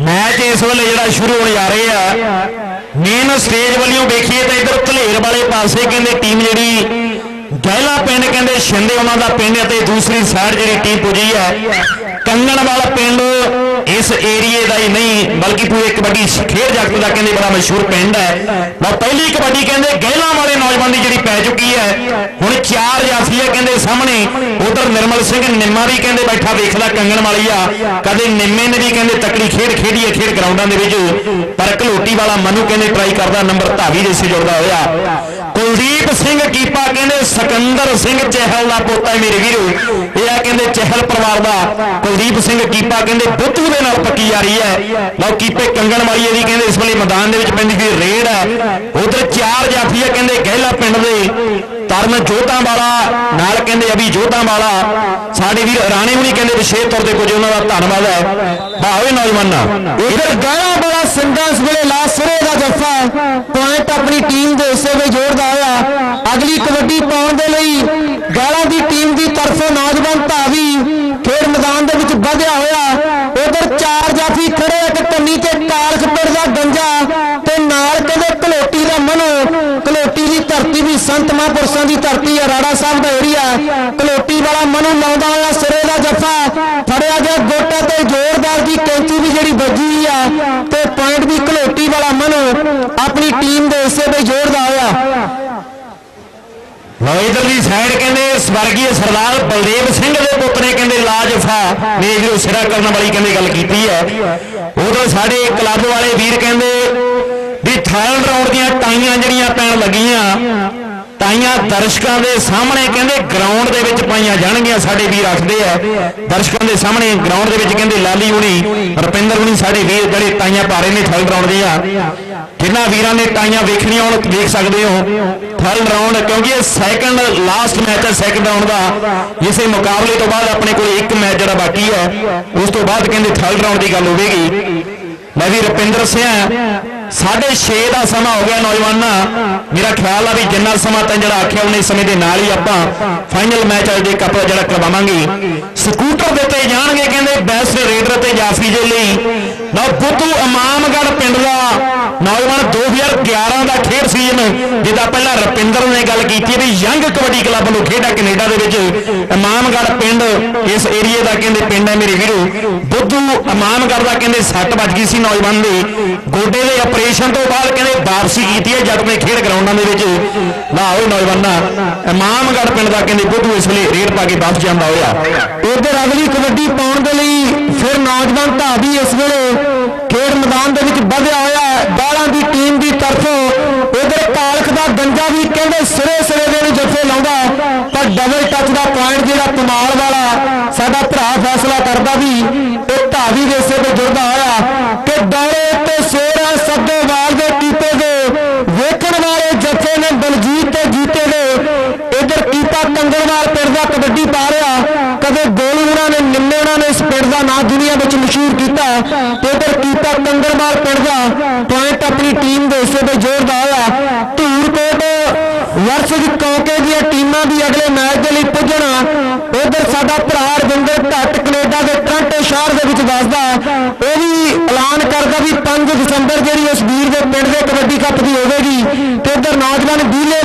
ਮੈਚ ਇਸ ਵੇਲੇ ਜਿਹੜਾ ਸ਼ੁਰੂ ਹੋਣ ਜਾ ਰਿਹਾ ਆ ਮੇਨ ਸਟੇਜ ਵੱਲੋਂ ਵੇਖੀਏ ਤਾਂ ਇਧਰ ਧਲੇਰ ਵਾਲੇ ਪਾਸੇ ਕਹਿੰਦੇ ਟੀਮ ਜਿਹੜੀ ਗਹਿਲਾ ਪਿੰਡ ਕਹਿੰਦੇ ਛਿੰਦੇ ਉਹਨਾਂ ਦਾ ਪਿੰਡ ਅਤੇ ਦੂਸਰੀ ਸਾਈਡ ਜਿਹੜੀ ਟੀਮ ਪੁੱਜੀ ਹੈ। ਕੰਗਣ ਵਾਲਾ ਪਿੰਡ ਇਸ ਏਰੀਏ ਦਾ ਹੀ ਨਹੀਂ, ਬਲਕਿ ਪੂਰੇ ਕਬੱਡੀ ਖੇਡ ਜਗਤ ਦਾ ਕਹਿੰਦੇ ਬੜਾ ਮਸ਼ਹੂਰ ਪਿੰਡ ਹੈ। ਲਓ, ਪਹਿਲੀ ਕਬੱਡੀ ਕਹਿੰਦੇ ਗਹਿਲਾਂ ਵਾਲੇ ਨੌਜਵਾਨ ਦੀ ਜਿਹੜੀ ਪੈ ਚੁੱਕੀ ਹੈ। ਹੁਣ ਚਾਰ ਜਾਫੀ ਹੈ ਕਹਿੰਦੇ ਸਾਹਮਣੇ, ਉਧਰ ਨਿਰਮਲ ਸਿੰਘ ਨਿੰਮਾ ਵੀ ਕਹਿੰਦੇ ਬੈਠਾ ਵੇਖਦਾ ਕੰਗਣ ਵਾਲੀ ਆ। ਕਦੇ ਨਿੰਮੇ ਨੇ ਵੀ ਕਹਿੰਦੇ ਤਕੜੀ ਖੇਡ ਖੇਡੀ ਹੈ ਖੇਡ ਗਰਾਊਂਡਾਂ ਦੇ ਵਿੱਚ, ਪਰ ਘਲੋਟੀ ਵਾਲਾ ਮਨੂ ਕਹਿੰਦੇ ਟਰਾਈ ਕਰਦਾ, ਨੰਬਰ ਧਾਵੀ ਦੇ ਸੇ ਜੁੜਦਾ ਹੋਇਆ। ਕੁਲਦੀਪ ਸਿੰਘ ਕੀਪਾ ਕਹਿੰਦੇ ਸਿਕੰਦਰ ਸਿੰਘ ਚਹਿਲ ਦਾ ਪੋਤਾ ਹੈ ਮੇਰੇ ਵੀਰੋ। ਇਹ ਆ ਕਹਿੰਦੇ ਚਹਿਲ ਪਰਿਵਾਰ ਦਾ। ਕੁਲਦੀਪ ਸਿੰਘ ਕੀਪਾ ਕਹਿੰਦੇ ਬੁੱਧੂ ਦੇ ਨਾਲ ਪੱਕੀ ਜਾ ਰਹੀ ਹੈ। ਲਓ ਕੀਪੇ ਕੰਗਣ ਵਾਲੀ ਦੀ ਕਹਿੰਦੇ ਇਸ ਵੇਲੇ ਮੈਦਾਨ ਦੇ ਵਿੱਚ ਪੈਂਦੀ ਹੋਈ ਰੇਡ ਹੈ। ਉਧਰ ਚਾਰ ਜਾਫੀ ਹੈ ਕਹਿੰਦੇ ਗਹਿਲਾ ਪਿੰਡ ਦੇ। ਤਰਨ ਜੋਧਾਂ ਵਾਲਾ, ਨਾਲ ਕਹਿੰਦੇ ਅਭੀ ਜੋਧਾਂ ਵਾਲਾ। ਸਾਡੇ ਵੀਰ ਰਾਣੇ ਹੁਣੀ ਕਹਿੰਦੇ ਵਿਸ਼ੇਸ਼ ਤੌਰ ਤੇ ਕੁਝ ਉਹਨਾਂ ਦਾ ਧੰਨਵਾਦ ਹੈ। ਭਾਵੇਂ ਨੌਜਵਾਨਾਂ। ਇਧਰ ਗਾਣਾ ਬੜਾ ਸਿੰਗਾ ਇਸ ਵੇਲੇ ਲਾ ਸਿਰੇ ਦਾ ਜੱਫਾ ਪੁਆਇੰਟ ਆਪਣੀ ਟੀਮ ਦੇ ਹਿੱਸੇ ਵਿੱਚ ਜੋੜਦਾ ਹੋਇਆ। ਅਗਲੀ ਕਬੱਡੀ ਪਾਉਣ ਦੇ ਲਈ ਗਾਲਾਂ ਦੀ ਟੀਮ ਦੀ ਤਰਫੋਂ ਨੌਜਵਾਨ ਧਾਵੀ ਖੇਡ ਮੈਦਾਨ ਦੇ ਵਿੱਚ ਵਧਿਆ ਹੋਇਆ। ਉਧਰ ਚਾਰ ਜਾਫੀ ਖੜੇ ਇੱਕ ਕੰਨੀ ਤੇ ਕਾਲਖਪੁਰ ਦਾ ਗੰਜਾ। ਸੰਤ ਮਹਾਂਪੁਰਸ਼ਾਂ ਦੀ ਧਰਤੀ ਹੈ ਰਾੜਾ ਸਾਹਿਬ ਦਾ ਏਰੀਆ ਕਲੋਟੀ ਵਾਲਾ ਮਨੂ ਲਾਉਂਦਾ ਹੋਇਆ ਸਿਰੇ ਦਾ ਜੱਫਾ ਫੜਿਆ ਗਿਆ ਗੋਟਾ ਤੇ ਜ਼ੋਰਦਾਰ ਦੀ ਕੈਂਚੀ ਵੀ ਜਿਹੜੀ ਵੱਜੀ ਆ ਤੇ ਪੁਆਇੰਟ ਵੀ ਕਲੋਟੀ ਵਾਲਾ ਮਨੂ ਆਪਣੀ ਟੀਮ ਦੇ ਹਿੱਸੇ ਵਿੱਚ ਜੋੜਦਾ ਹੋਇਆ। ਲਓ ਇਧਰਲੀ ਸਾਈਡ ਕਹਿੰਦੇ ਸਵਰਗੀ ਸਰਦਾਰ ਬਲਦੇਵ ਸਿੰਘ ਦੇ ਪੁੱਤ ਨੇ ਕਹਿੰਦੇ ਲਾਜਫਾ ਨੇ ਨੂੰ ਸਿਰਾ ਕਰਨ ਵਾਲੀ ਕਹਿੰਦੇ ਗੱਲ ਕੀਤੀ ਹੈ। ਉਧਰ ਸਾਡੇ ਕਲੱਬ ਵਾਲੇ ਵੀਰ ਕਹਿੰਦੇ ਵੀ ਥਾਲ ਰਾਉਂਡ ਦੀਆਂ ਟਾਈਆਂ ਜਿਹੜੀਆਂ ਪੈਣ ਲੱਗੀਆਂ ਟਾਈਆਂ ਦਰਸ਼ਕਾਂ ਦੇ ਸਾਹਮਣੇ ਕਹਿੰਦੇ ਗਰਾਊਂਡ ਦੇ ਵਿੱਚ ਪਾਈਆਂ ਜਾਣਗੀਆਂ ਸਾਡੇ ਵੀਰ ਆਖਦੇ ਆ। ਦਰਸ਼ਕਾਂ ਦੇ ਸਾਹਮਣੇ ਗਰਾਊਂਡ ਦੇ ਵਿੱਚ ਕਹਿੰਦੇ ਲਾਲੀ ਹੁਣੀ ਰੁਪਿੰਦਰ ਹੁਣੀ ਸਾਡੇ ਵੀਰ ਜਿਹੜੇ ਟਾਈਆਂ ਪਾ ਰਹੇ ਨੇ ਥਰਡ ਰਾਉਂਡ ਦੀਆਂ। ਜਿਨ੍ਹਾਂ ਵੀਰਾਂ ਨੇ ਟਾਈਆਂ ਵੇਖਣੀਆਂ ਹੁਣ ਦੇਖ ਸਕਦੇ ਹੋ। ਥਰਡ ਰਾਉਂਡ ਕਿਉਂਕਿ ਇਹ ਸੈਕੰਡ ਲਾਸਟ ਮੈਚ ਹੈ ਸੈਕੰਡ ਰਾਉਂਡ ਦਾ। ਇਸੇ ਮੁਕਾਬਲੇ ਤੋਂ ਬਾਅਦ ਆਪਣੇ ਕੋਲ ਇੱਕ ਮੈਚ ਜਿਹੜਾ ਬਾਕੀ ਹੈ ਉਸ ਤੋਂ ਬਾਅਦ ਕਹਿੰਦੇ ਥਰਡ ਰਾਉਂਡ ਦੀ ਗੱਲ ਹੋਵੇਗੀ। ਮੈਂ ਵੀ ਰੁਪਿੰਦਰ ਸਿੰਘ ਸਾਢੇ 6 ਦਾ ਸਮਾਂ ਹੋ ਗਿਆ ਨੌਜਵਾਨਾਂ ਮੇਰਾ ਖਿਆਲ ਆ ਵੀ ਜਿੰਨਾ ਸਮਾਂ ਤੈਂ ਜਿਹੜਾ ਆਖਿਆ ਉਹਨੇ ਸਮੇਂ ਦੇ ਨਾਲ ਹੀ ਆਪਾਂ ਫਾਈਨਲ ਮੈਚ ਅੱਜ ਦੇ ਕੱਪ ਜਿਹੜਾ ਕਰਵਾਵਾਂਗੇ। ਸਕੂਟਰ ਦਿੱਤੇ ਜਾਣਗੇ, ਕਹਿੰਦੇ ਬੈਸਟ ਰੇਡਰ ਤੇ ਜਾਫੀ ਦੇ ਲਈ। ਨਾ ਬੁੱਧੂ ਇਮਾਮਗੜ ਪਿੰਡ ਦਾ ਨੌਜਵਾਨ 2011 ਦਾ ਖੇਡ ਸੀਜ਼ਨ ਜਿਹਦਾ ਪਹਿਲਾਂ ਰੁਪਿੰਦਰ ਨੇ ਗੱਲ ਕੀਤੀ ਹੈ ਵੀ ਯੰਗ ਕਬੱਡੀ ਕਲੱਬ ਨੂੰ ਖੇਡਾ ਕੈਨੇਡਾ ਦੇ ਵਿੱਚ। ਇਮਾਮਗੜ ਪਿੰਡ ਇਸ ਏਰੀਏ ਦਾ ਕਹਿੰਦੇ ਪਿੰਡ ਹੈ ਮੇਰੇ ਵੀਰੋ। ਬੁੱਧੂ ਇਮਾਮਗੜ ਦਾ ਕਹਿੰਦੇ ਸੱਟ ਵੱਜ ਗਈ ਸੀ ਨੌਜਵਾਨ ਦੇ। ਗੋਡੇ ਦੇ ਆਪਰੇਸ਼ਨ ਤੋਂ ਬਾਅਦ ਕਹਿੰਦੇ ਵਾਪਸੀ ਕੀਤੀ ਹੈ ਜਦ ਮੈਂ ਖੇਡ ਗਰਾਊਂਡਾਂ ਦੇ ਵਿੱਚ। ਨਾ ਹੋਏ ਇਮਾਮਗੜ ਪਿੰਡ ਦਾ ਕਹਿੰਦੇ ਬੁੱਧੂ ਇਸ ਵੇਲੇ ਰੇਡ ਪਾ ਕੇ ਵਾਪਸ ਜਾਂਦਾ ਹੋਇਆ। ਉਧਰ ਅਗਲੀ ਕਬੱਡੀ ਪਾਉਣ ਦੇ ਲਈ ਫਿਰ ਨੌਜਵਾਨ ਢਾਬੀ ਇਸ ਵੇਲੇ ਖੇਡ ਮੈਦਾਨ ਦੇ ਵਿੱਚ ਵਧਿਆ ਹੋਇਆ ਹੈ। ਬਾਲਾਂ ਦੀ ਟੀਮ ਦੀ ਤਰਫੋਂ ਉਧਰ ਕਾਲਖ ਦਾ ਗੰਜਾ ਵੀ ਕਹਿੰਦੇ ਸਿਰੇ ਸਿਰੇ ਦੇ ਨੂੰ ਜੱਫੇ ਲਾਉਂਦਾ ਪਰ ਡਬਲ ਟੱਚ ਦਾ ਪੁਆਇੰਟ ਜਿਹੜਾ ਕਮਾਲ ਵਾਲਾ ਸਾਡਾ ਭਰਾ ਫੈਸਲਾ ਕਰਦਾ ਵੀ ਇਹ ਢਾਬੀ ਦੇ ਹਿੱਸੇ ਤੇ ਜੁੜਦਾ ਹੋਇਆ ਕਿ ਦੌਰੇ ਤੇ ਸੇਰਾ ਸੱਦੋਵਾਲ ਦੇ ਕੀਤੇ ਦੇ ਵੇਖਣ ਵਾਲੇ ਜੱਫੇ ਨੇ ਬਲਜੀਤ ਤੇ ਜੀਤੇ ਦੇ ਇਧਰ ਕੀਪਾ ਕੰਗਣਵਾਲ ਪਿੰਡ ਦਾ ਕਬੱਡੀ ਪਾ ਰਿਹਾ ਕਦੇ ਗੋਲੂ ਉਹਨਾਂ ਨੇ ਨਿੰਮੇ ਉਹਨਾਂ ਨੇ ਇਸ ਪਿੰਡ ਦੁਨੀਆ ਵਿੱਚ ਮਸ਼ਹੂਰ ਕੀਤਾ ਤੇ ਇਧਰ ਕੀਪਾ ਕੰਗਣਵਾਲ ਪਿੰਡ ਦਾ ਪੁਆਇੰਟ ਆਪਣੀ ਟੀਮ ਦੇ ਹਿੱਸੇ ਤੇ ਜੋੜਦਾ ਹੋਇਆ ਧੂਰਕੋਟ ਵਰਸ਼ ਦੀ ਕੌਕੇ ਦੀਆਂ ਟੀਮਾਂ ਵੀ ਅਗਲੇ ਮੈਚ ਦੇ ਲਈ ਪੁੱਜਣਾ। ਉਧਰ ਸਾਡਾ ਭਰਾ ਰਵਿੰਦਰ ਭੱਟ ਕੈਨੇਡਾ ਦੇ ਟ੍ਰਾਂਟੋ ਸ਼ਹਿਰ ਦੇ ਵਿੱਚ ਵੱਸਦਾ ਉਹ ਵੀ ਐਲਾਨ ਕਰਦਾ ਵੀ 5 ਦਸੰਬਰ ਜਿਹੜੀ ਉਸ ਵੀਰ ਦੇ ਪਿੰਡ ਦੇ ਕਬੱਡੀ ਕੱਪ ਦੀ ਹੋਵੇਗੀ। ਤੇ ਇਧਰ ਨੌਜਵਾਨ ਬੀਲੇ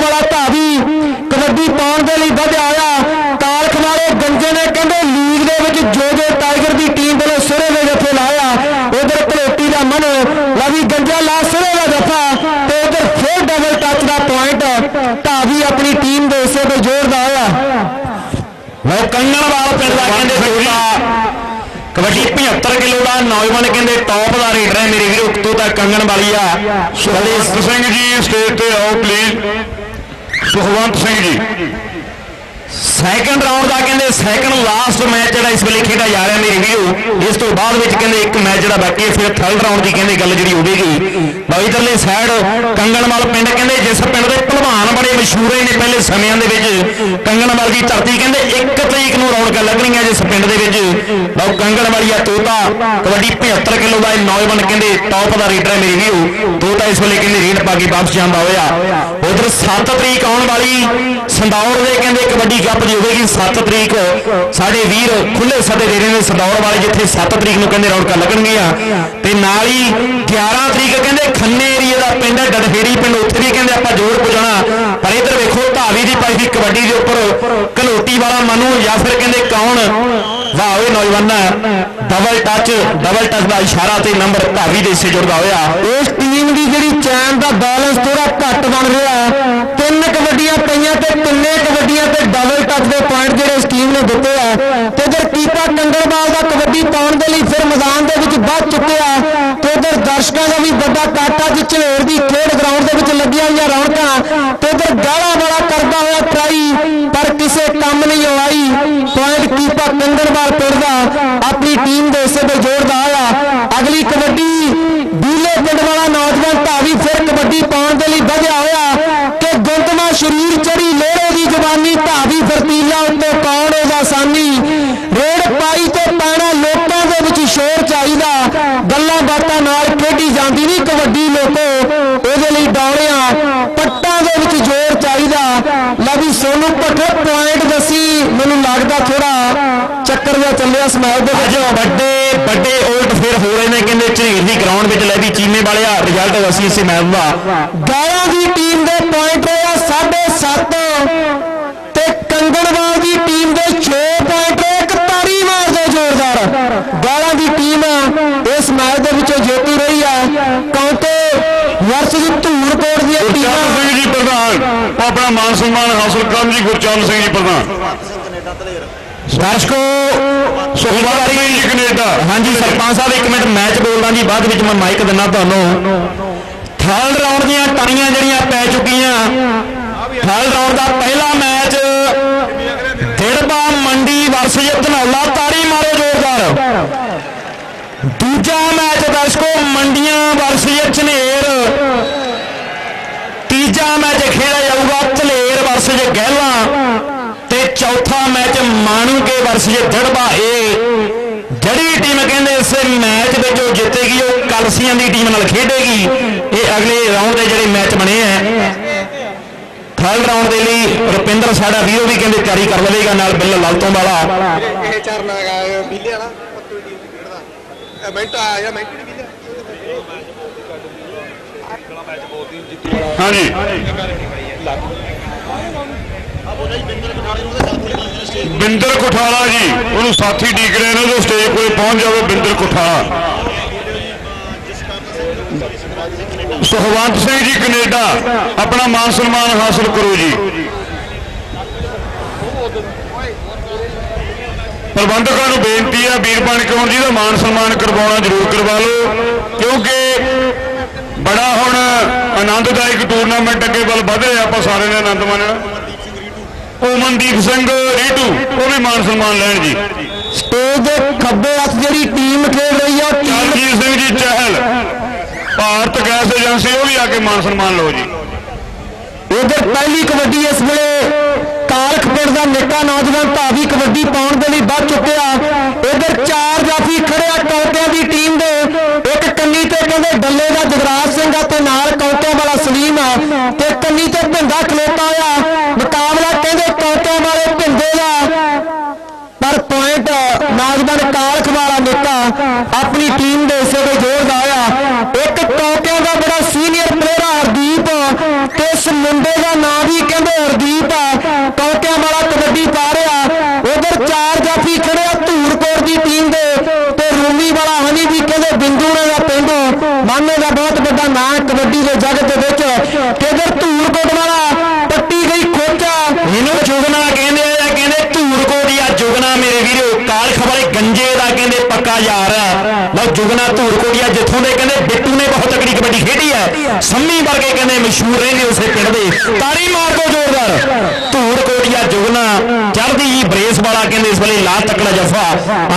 ਢਾਵੀ ਆਪਣੀ ਟੀਮ ਦੇ ਹਿੱਸੇ ਤੇ ਜੋੜਦਾ ਹੋਇਆ ਲੋ ਕੰਗਣਵਾਲ ਪਿੰਡ ਦਾ ਕਹਿੰਦੇ ਤੋਤਾ ਕਬੱਡੀ 75 ਕਿਲੋ ਦਾ ਨੌਜਵਾਨ ਕਹਿੰਦੇ ਟੌਪ ਦਾ ਰੇਡਰ ਹੈ ਮੇਰੇ ਵੀਰੋ ਤੋਂ ਤਾਂ ਕੰਗਣ ਵਾਲੀ ਆ। ਸੁਖਵੰਤ ਸਿੰਘ ਜੀ ਸਟੇਜ ਤੇ ਆਓ please Sukhwant Singh ji. Second round ਦਾ ਕਹਿੰਦੇ ਸੈਕੰਡ ਲਾਸਟ ਮੈਚ ਜਿਹੜਾ ਇਸ ਵੇਲੇ ਖੇਡਿਆ ਜਾ ਰਿਹਾ ਮੇਰੇ ਵੀਰੋ, ਇਸ ਤੋਂ ਬਾਅਦ ਵਿੱਚ ਕਹਿੰਦੇ ਇੱਕ ਮੈਚ ਜਿਹੜਾ ਬਾਕੀ ਹੈ, ਫਿਰ ਥਰਡ ਰਾਉਂਡ ਦੀ ਕਹਿੰਦੇ ਗੱਲ ਜਿਹੜੀ ਹੋਵੇਗੀ। ਬਾਈ ਸਾਈਡ ਕੰਗਣਵਾਲ ਪਿੰਡ ਕਹਿੰਦੇ ਜਿਸ ਪਿੰਡ ਦੇ ਭਲਵਾਨ ਬੜੇ ਮਸ਼ਹੂਰ ਨੇ ਪਹਿਲੇ ਸਮਿਆਂ ਦੇ ਵਿੱਚ। ਕੰਗਣਵਾਲ ਦੀ ਧਰਤੀ ਕਹਿੰਦੇ 1 ਤਰੀਕ ਨੂੰ ਰੌਣਕਾਂ ਲੱਗਣੀਆਂ ਜਿਸ ਪਿੰਡ ਦੇ ਵਿੱਚ। ਬਾਉ ਕੰਗਣਵਾਲੀਆ ਤੋਤਾ, ਕਬੱਡੀ 75 ਕਿਲੋ ਦਾ ਇਹ ਨੌਜਵਾਨ ਕਹਿੰਦੇ ਟੌਪ ਦਾ ਰੇਡਰ ਹੈ ਮੇਰੇ ਵੀਰੋ। ਤੋਤਾ ਇਸ ਵੇਲੇ ਕਹਿੰਦੇ ਰੇਡ ਪਾ ਕੇ ਵਾਪਸ ਜਾਂਦਾ ਹੋਇਆ। ਉਧਰ 7 ਤਰੀਕ ਆਉਣ ਵਾਲੀ ਸੰਦੌੜ ਦੇ ਕਹਿੰਦੇ ਕਬੱਡੀ ਕੱਪ ਦੀ ਹੋਵੇਗੀ 7 ਤਰੀਕ। ਸਾਡੇ ਵੀਰ ਖੁੱਲੇ ਸੱਦੇ ਦੇ ਰਹੇ ਨੇ ਸੰਦੌੜ ਵਾਲੇ, ਜਿੱਥੇ 7 ਤਰੀਕ ਨੂੰ ਕਹਿੰਦੇ ਰੌਣਕਾਂ ਲੱਗਣਗੀਆਂ। ਤੇ ਨਾਲ ਹੀ 11 ਤਰੀਕ ਕਹਿੰਦੇ ਖੰਨੇ ਏਰੀਏ ਦਾ ਪਿੰਡ ਹੈ ਡਡਹੇੜੀ ਪਿੰਡ, ਉੱਥੇ ਵੀ ਕਹਿੰਦੇ ਆਪਾਂ ਜੋਰ ਪੁਜਾਣਾ। ਪਰ ਇਧਰ ਵੇਖੋ, ਧਾਵੀ ਦੀ ਪਾਈ ਸੀ ਕਬੱਡੀ ਦੇ ਉੱਪਰ ਕਲੋਟੀ ਵਾਲਾ ਮਨੂ ਜਾਂ ਫਿਰ ਕਹਿੰਦੇ ਕੌਣ? ਵਾਹ ਓਏ ਨੌਜਵਾਨਾ ਡਬਲ ਟੱਚ ਡਬਲ ਟੱਚ ਦਾ ਇਸ਼ਾਰਾ ਤੇ ਨੰਬਰ ਧਾਵੀ ਦੇ ਹਿੱਸੇ ਜੁੜਦਾ ਹੋਇਆ। ਇਸ ਟੀਮ ਦੀ ਜਿਹੜੀ ਚੈਨ ਦਾ ਬੈਲੈਂਸ ਥੋੜਾ ਘੱਟ ਬਣ ਰਿਹਾ ਤਿੰਨ ਕਬੱਡੀਆਂ ਪਈਆਂ ਤੇ ਤਿੰਨੇ ਕਬੱਡੀਆਂ ਤੇ ਡਬਲ ਟੱਚ ਦੇ ਪੁਆਇੰਟ ਜਿਹੜੇ ਇਸ ਟੀਮ ਨੇ ਦਿੱਤੇ ਆ। ਤੇ ਇਧਰ ਕੀਪਾ ਕੰਗਲਵਾਲ ਦਾ ਕਬੱਡੀ ਪਾਉਣ ਦੇ ਲਈ ਫਿਰ ਮੈਦਾਨ ਦੇ ਵਿੱਚ ਵੱਧ ਚੁੱਕਿਆ। ਤੇ ਇਧਰ ਦਰਸ਼ਕਾਂ ਦਾ ਵੀ ਵੱਡਾ ਕਾਟਾ ਅੱਜ ਝਵੇਰ ਦੀ ਖੇਡ ਗਰਾਊਂਡ ਦੇ ਵਿੱਚ ਲੱਗੀਆਂ ਹੋਈਆਂ ਰੌਣਕਾਂ ਤੇ ਇਧਰ ਗਾਲਾਂ ਵਾਲਾ ਕਰਦਾ ਹੋਇਆ ਟਰਾਈ ਪਰ ਕਿਸੇ ਕੰਮ ਨਹੀਂ ਆਈ ਪੁਆਇੰਟ ਕੀਪਾ ਕੰਗੜਵਾਲ ਪਿੰਡ ਦਾ ਆਪਣੀ ਟੀਮ ਦੇ ਹਿੱਸੇ ਤੇ ਜੋੜਦਾ ਆਇਆ ਅਗਲੀ ਕਬੱਡੀ ਬੀਲੇ ਪਿੰਡ ਵਾਲਾ ਨੌਜਵਾਨ ਧਾਵੀ ਫਿਰ ਕਬੱਡੀ ਪਾਉਣ ਦੇ ਲਈ ਵਧਿਆ ਹੋਇਆ ਕਿ ਗੁੰਦਮਾ ਸ਼ਰੀਰ ਚੜੀ ਲੋਹੇ ਦੀ ਜਵਾਨੀ ਧਾਵੀ ਫਰਤੀਲਾ ਉੱਤੇ ਕੌਣ ਉਹਦਾ ਸਾਨੀ ਰੇਡ ਪਾਈ ਤੇ ਪੈਣਾ ਲੋਕਾਂ ਦੇ ਵਿੱਚ ਸ਼ੋਰ ਚਾਹੀਦਾ ਗੱਲਾਂ ਬਾਤਾਂ ਨਾਲ ਖੇਡੀ ਜਾਂਦੀ ਨਹੀਂ ਕਬੱਡੀ ਲੋਕੋ ਇਹਦੇ ਲਈ ਡੌਲਿਆਂ ਪੱਟਾਂ ਦੇ ਵਿੱਚ ਜ਼ੋਰ ਚਾਹੀਦਾ ਲੈ ਵੀ ਸੋਨੂੰ ਪੱਠੇ ਪੁਆਇੰਟ ਦੱਸੀ ਮੈਨੂੰ ਲੱਗਦਾ ਥੋੜਾ ਚੱਕਰ ਸਮੈਚ ਦੇ ਵਿੱਚ ਵੱਡੇ ਵੱਡੇ ਉਲਟ ਫੇਰ ਹੋ ਰਹੇ ਨੇ ਕਹਿੰਦੇ ਝੀਰ ਦੀ ਗਰਾਊਂਡ ਵਿੱਚ ਲੈ ਵੀ ਚੀਮੇ ਵਾਲਿਆ ਰਿਜ਼ਲਟ ਅਸੀਂ ਇਸੇ ਮੈਚ ਦਾ। ਗਾਲਾਂ ਦੀ ਟੀਮ ਦੇ ਪੁਆਇੰਟ ਹੋਇਆ 7.5 ਤੇ ਕੰਗਣਵਾਲ ਦੀ ਟੀਮ ਦੇ 6 ਪੁਆਇੰਟ ਇੱਕ ਤਾੜੀ ਮਾਰਦੇ ਜ਼ੋਰਦਾਰ। ਗਾਲਾਂ ਦੀ ਟੀਮ ਇਸ ਮੈਚ ਦੇ ਵਿੱਚੋਂ ਜੇਤੂ ਰਹੀ ਹੈ ਕਿਉਂਕਿ ਵਰਸ ਦੀ ਧੂਰਕੋਟ ਦੀਆਂ ਗੁਰਚਰਨ ਟੀਮਾਂ ਸਿੰਘ ਜੀ ਪ੍ਰਧਾਨ ਆਪਣਾ ਮਾਨ ਸਨਮਾਨ ਹਾਸਲ ਕਰਨ ਜੀ ਗੁਰਚਰਨ ਸਿੰਘ ਜੀ ਪ੍ਰਧਾਨ। ਦਰਸ਼ਕੋ ਸੁਖਵੰਤ ਕੈਨੇਡਾ। ਹਾਂਜੀ, ਸਰਪੰਚ ਸਾਹਿਬ, ਇੱਕ ਮਿੰਟ, ਮੈਚ ਬੋਲਦਾ ਜੀ ਬਾਅਦ ਵਿੱਚ ਮੈਂ ਮਾਈਕ ਦਿੰਦਾ ਤੁਹਾਨੂੰ। ਥਰਡ ਰਾਉਂਡ ਦੀਆਂ ਟਾਈਆਂ ਜਿਹੜੀਆਂ ਪੈ ਚੁੱਕੀਆਂ, ਥਰਡ ਰਾਉਂਡ ਦਾ ਪਹਿਲਾ ਮੈਚ, ਦਿੜਬਾ ਮੰਡੀ ਵਰਸਜ ਧਨੌਲਾ, ਤਾੜੀ ਮਾਰੋ ਜ਼ੋਰਦਾਰ। ਦੂਜਾ ਮੈਚ ਦਰਸ਼ਕੋ ਮੰਡੀ ਵਰਸਜ ਝਨੇਰ ਤੀਜਾ ਮੈਚ ਖੇਡਿਆ ਜਾਊਗਾ ਧਲੇਰ ਵਰਸਜ ਗਹਿਲਾ ਤੇ ਚੌਥਾ ਮੈਚ ਮਾਣੂਕੇ ਵਰਸਜ ਦੜਬਾ ਏ। ਜਿਹੜੀ ਟੀਮ ਕਹਿੰਦੇ ਇਸ ਮੈਚ ਵਿੱਚ ਉਹ ਜਿੱਤੇਗੀ ਉਹ ਕਲਸੀਆਂ ਦੀ ਟੀਮ ਨਾਲ ਖੇਡੇਗੀ। ਇਹ ਅਗਲੇ ਰਾਉਂਡ ਦੇ ਜਿਹੜੇ ਮੈਚ ਬਣੇ ਆ। ਥਰਡ ਰਾਉਂਡ ਦੇ ਲਈ ਰੁਪਿੰਦਰ ਸਾਡਾ ਵੀਰੋ ਵੀ ਕਹਿੰਦੇ ਤਿਆਰੀ ਕਰ ਲਵੇਗਾ ਨਾਲ ਬਿੱਲ ਲਾਲਤੋਂ ਵਾਲਾ ਇਹ ਚਰਨਾ ਹੈਗਾ ਬਿੱਲੇ ਵਾਲਾ ਪੱਤੂ ਦੀ ਖੇਡਦਾ। ਇਹ ਮਿੰਟ ਆਇਆ ਮਿੰਟ ਨਹੀਂ ਬਿੱਲੇ ਹਾਂਜੀ। ਬਿੰਦਰ ਕੋਠਾਲਾ ਜੀ, ਉਹਨੂੰ ਸਾਥੀ ਡੀਕ ਰਹੇ ਨੇ ਜੋ ਸਟੇਜ ਕੋਲੇ ਪਹੁੰਚ ਜਾਵੇ ਬਿੰਦਰ ਕੋਠਾਲਾ। ਸੁਖਵੰਤ ਸਿੰਘ ਜੀ, ਕੈਨੇਡਾ, ਆਪਣਾ ਮਾਨ ਸਨਮਾਨ ਹਾਸਲ ਕਰੋ ਜੀ। ਪ੍ਰਬੰਧਕਾਂ ਨੂੰ ਬੇਨਤੀ ਹੈ ਵੀਰ ਬਣ ਕੇ ਜੀ ਦਾ ਮਾਨ ਸਨਮਾਨ ਕਰਵਾਉਣਾ ਜ਼ਰੂਰ ਕਰਵਾ ਲਓ, ਕਿਉਂਕਿ ਬੜਾ ਹੁਣ ਆਨੰਦਦਾਇਕ ਟੂਰਨਾਮੈਂਟ ਅੱਗੇ ਵੱਲ ਵਧ ਰਿਹਾ ਆਪਾਂ ਸਾਰਿਆਂ ਨੇ ਆਨੰਦ ਮਾਣਨਾ ਓਮਨਦੀਪ ਸਿੰਘ ਰੀਟੂ ਉਹ ਵੀ ਮਾਨ ਸਨਮਾਨ ਲੈਣ ਜੀ। ਸਟੇਜ ਦੇ ਖੱਬੇ ਹੱਥ ਜਿਹੜੀ ਟੀਮ ਖੇਡ ਰਹੀ ਆ ਉਹ ਚਰਨਜੀਤ ਸਿੰਘ ਜੀ ਚਹਿਲ। ਭਾਰਤ ਗੈਸ ਏਜੰਸੀ ਉਹ ਵੀ ਆ ਕੇ ਮਾਨ ਸਨਮਾਨ ਲਓ ਜੀ। ਉਧਰ ਪਹਿਲੀ ਕਬੱਡੀ ਇਸ ਵੇਲੇ ਕਾਲਖ ਪਿੰਡ ਦਾ ਨਿੱਕਾ ਨੌਜਵਾਨ ਧਾਵੀ ਕਬੱਡੀ ਪਾਉਣ ਦੇ ਲਈ ਵੱਧ ਚੁੱਕਿਆ। ਉਧਰ ਚਾਰ ਜਾਫੀ ਖੜਿਆ ਕੌਂਟਿਆਂ ਦੀ ਟੀਮ ਦੇ। ਇੱਕ ਕੰਨੀ ਤੇ ਕਹਿੰਦੇ ਡੱਲੇ ਦਾ ਜਗਰਾਜ ਸਿੰਘ ਆ ਤੇ ਨਾਲ ਕੌਂਟਿਆਂ ਵਾਲਾ ਸਲੀਮ ਆ। ਤੇ ਕੰਨੀ ਤੇ ਭਿੰਦਾ ਖਲੋਤਾ ਆ ਮੁਕਾਬਲਾ ਕਹਿੰਦੇ ਕੌਂਟਿਆਂ ਵਾਲੇ ਭਿੰਦੇ ਦਾ ਪਰ ਪੁਆਇੰਟ ਨੌਜਵਾਨ ਕਾਲਖ ਵਾਲਾ ਨਿੱਕਾ ਆਪਣੀ ਟੀਮ ਦੇ ਹਿੱਸੇ سمی ورگے کہنے مشہور رہے اسے پنڈ دے تاری مار دو زوردار دھور کوٹیا جگنا چڑھتی بریس والا کہنے اس ویلے لا تکڑا جفا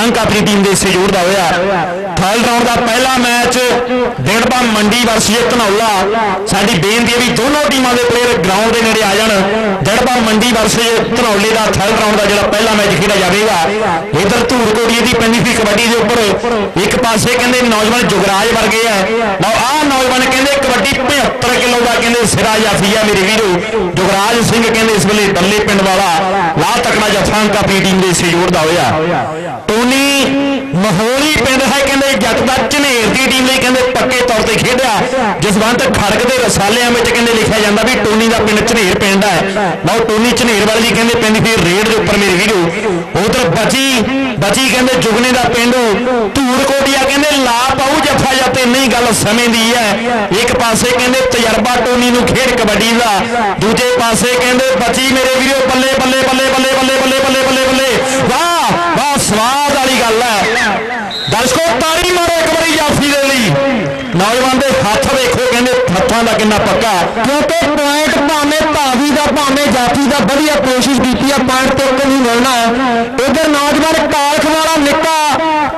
انک اپنی ٹیم دے سجور دا ہویا ਹੋਇਆ ਰਾਉਂਡ ਦਾ ਪਹਿਲਾ ਮੈਚ ਡੇੜਬਾ ਮੰਡੀ ਵਰਸਸ ਧਨੌਲਾ। ਸਾਡੀ ਬੇਨਤੀ ਹੈ ਵੀ ਦੋਨੋਂ ਟੀਮਾਂ ਦੇ ਪਲੇਅਰ ਗਰਾਊਂਡ ਦੇ ਨੇੜੇ ਆ ਜਾਣ। ਡੇੜਬਾ ਮੰਡੀ ਵਰਸਸ ਧਨੌਲੇ ਦਾ ਥਰਡ ਰਾਉਂਡ ਦਾ ਜਿਹੜਾ ਪਹਿਲਾ ਮੈਚ ਖੇਡਿਆ ਜਾਵੇਗਾ। ਇਧਰ ਧੂੜ ਦੀ ਪੈਂਦੀ ਸੀ ਕਬੱਡੀ ਦੇ ਉੱਪਰ। ਇੱਕ ਪਾਸੇ ਕਹਿੰਦੇ ਨੌਜਵਾਨ ਜੁਗਰਾਜ ਵਰਗੇ ਆ। ਲਓ, ਆਹ ਨੌਜਵਾਨ ਕਹਿੰਦੇ ਕਬੱਡੀ 75 ਕਿਲੋ ਦਾ ਕਹਿੰਦੇ ਸਿਰਾ ਜਾਫੀ ਆ ਮੇਰੇ ਵੀਰੋ। ਜੁਗਰਾਜ ਸਿੰਘ ਕਹਿੰਦੇ ਇਸ ਵੇਲੇ ਬੱਲੇ ਪਿੰਡ ਵਾਲਾ। ਲਾਹ ਤਕੜਾ ਜਫਾ ਅੰਕ ਆਪਣੀ ਟੀਮ ਦੇ ਹਿੱਸੇ ਜੋੜਦਾ ਹੋਇਆ। ਟੋਨੀ ਮਹੋਲੀ ਪਿੰਡ ਹੈ, ਕਹਿੰਦੇ ਜੱਟ ਦਾ ਝਨੇਰ ਦੀ ਟੀਮ ਲਈ ਕਹਿੰਦੇ ਪੱਕੇ ਤੌਰ ਤੇ ਖੇਡਿਆ। ਜਸਵੰਤ ਖੜਕ ਦੇ ਰਸਾਲਿਆਂ ਵਿੱਚ ਕਹਿੰਦੇ ਲਿਖਿਆ ਜਾਂਦਾ ਵੀ ਟੋਨੀ ਦਾ ਪਿੰਡ ਝਨੇਰ ਪਿੰਡ ਹੈ। ਲਓ, ਟੋਨੀ ਝਨੇਰ ਵਾਲੀ ਜੀ ਕਹਿੰਦੇ ਪਿੰਡ ਦੀ ਰੇਡ ਦੇ ਉੱਪਰ ਮੇਰੇ ਵੀਰੋ ਉਧਰ ਬਚੀ ਬਚੀ ਕਹਿੰਦੇ ਜੁਗਨੇ ਦਾ ਪਿੰਡ। ਧੂੜ ਕੋਟੀਆ ਕਹਿੰਦੇ ਲਾ ਪਾਉ ਜੱਫਾ ਜਾਂ ਨਹੀਂ ਗੱਲ ਸਮੇਂ ਦੀ ਹੈ। ਇੱਕ ਪਾਸੇ ਕਹਿੰਦੇ ਤਜਰਬਾ ਟੋਨੀ ਨੂੰ ਖੇਡ ਕਬੱਡੀ ਦਾ। ਦੂਜੇ ਪਾਸੇ ਕਹਿੰਦੇ ਬਚੀ ਮੇਰੇ ਵੀਰੋ, ਬੱਲੇ ਬੱਲੇ ਬੱਲੇ ਬੱਲੇ ਬੱਲੇ ਬੱਲੇ ਬੱਲੇ ਬੱਲੇ ਬੱਲੇ। ਵਾਹ ਵਾਹ ਸਵਾਹ ਤਾੜੀ ਮਾਰੋ ਇੱਕ ਵਾਰੀ ਜਾਫੀ ਦੇ ਲਈ। ਨੌਜਵਾਨ ਦੇ ਹੱਥ ਵੇਖੋ, ਕਹਿੰਦੇ ਹੱਥਾਂ ਦਾ ਕਿੰਨਾ ਪੱਕਾ। ਕਿਉਂਕਿ ਪੁਆਇੰਟ ਭਾਵੇਂ ਭਾਵੀ ਦਾ, ਭਾਵੇਂ ਜਾਫੀ ਦਾ, ਵਧੀਆ ਕੋਸ਼ਿਸ਼ ਕੀਤੀ ਆ ਪੁਆਇੰਟ ਤੇ ਇੱਕ ਨਹੀਂ ਮਿਲਣਾ। ਇਧਰ ਨੌਜਵਾਨ ਕਾਲਖ ਵਾਲਾ ਨਿੱਕਾ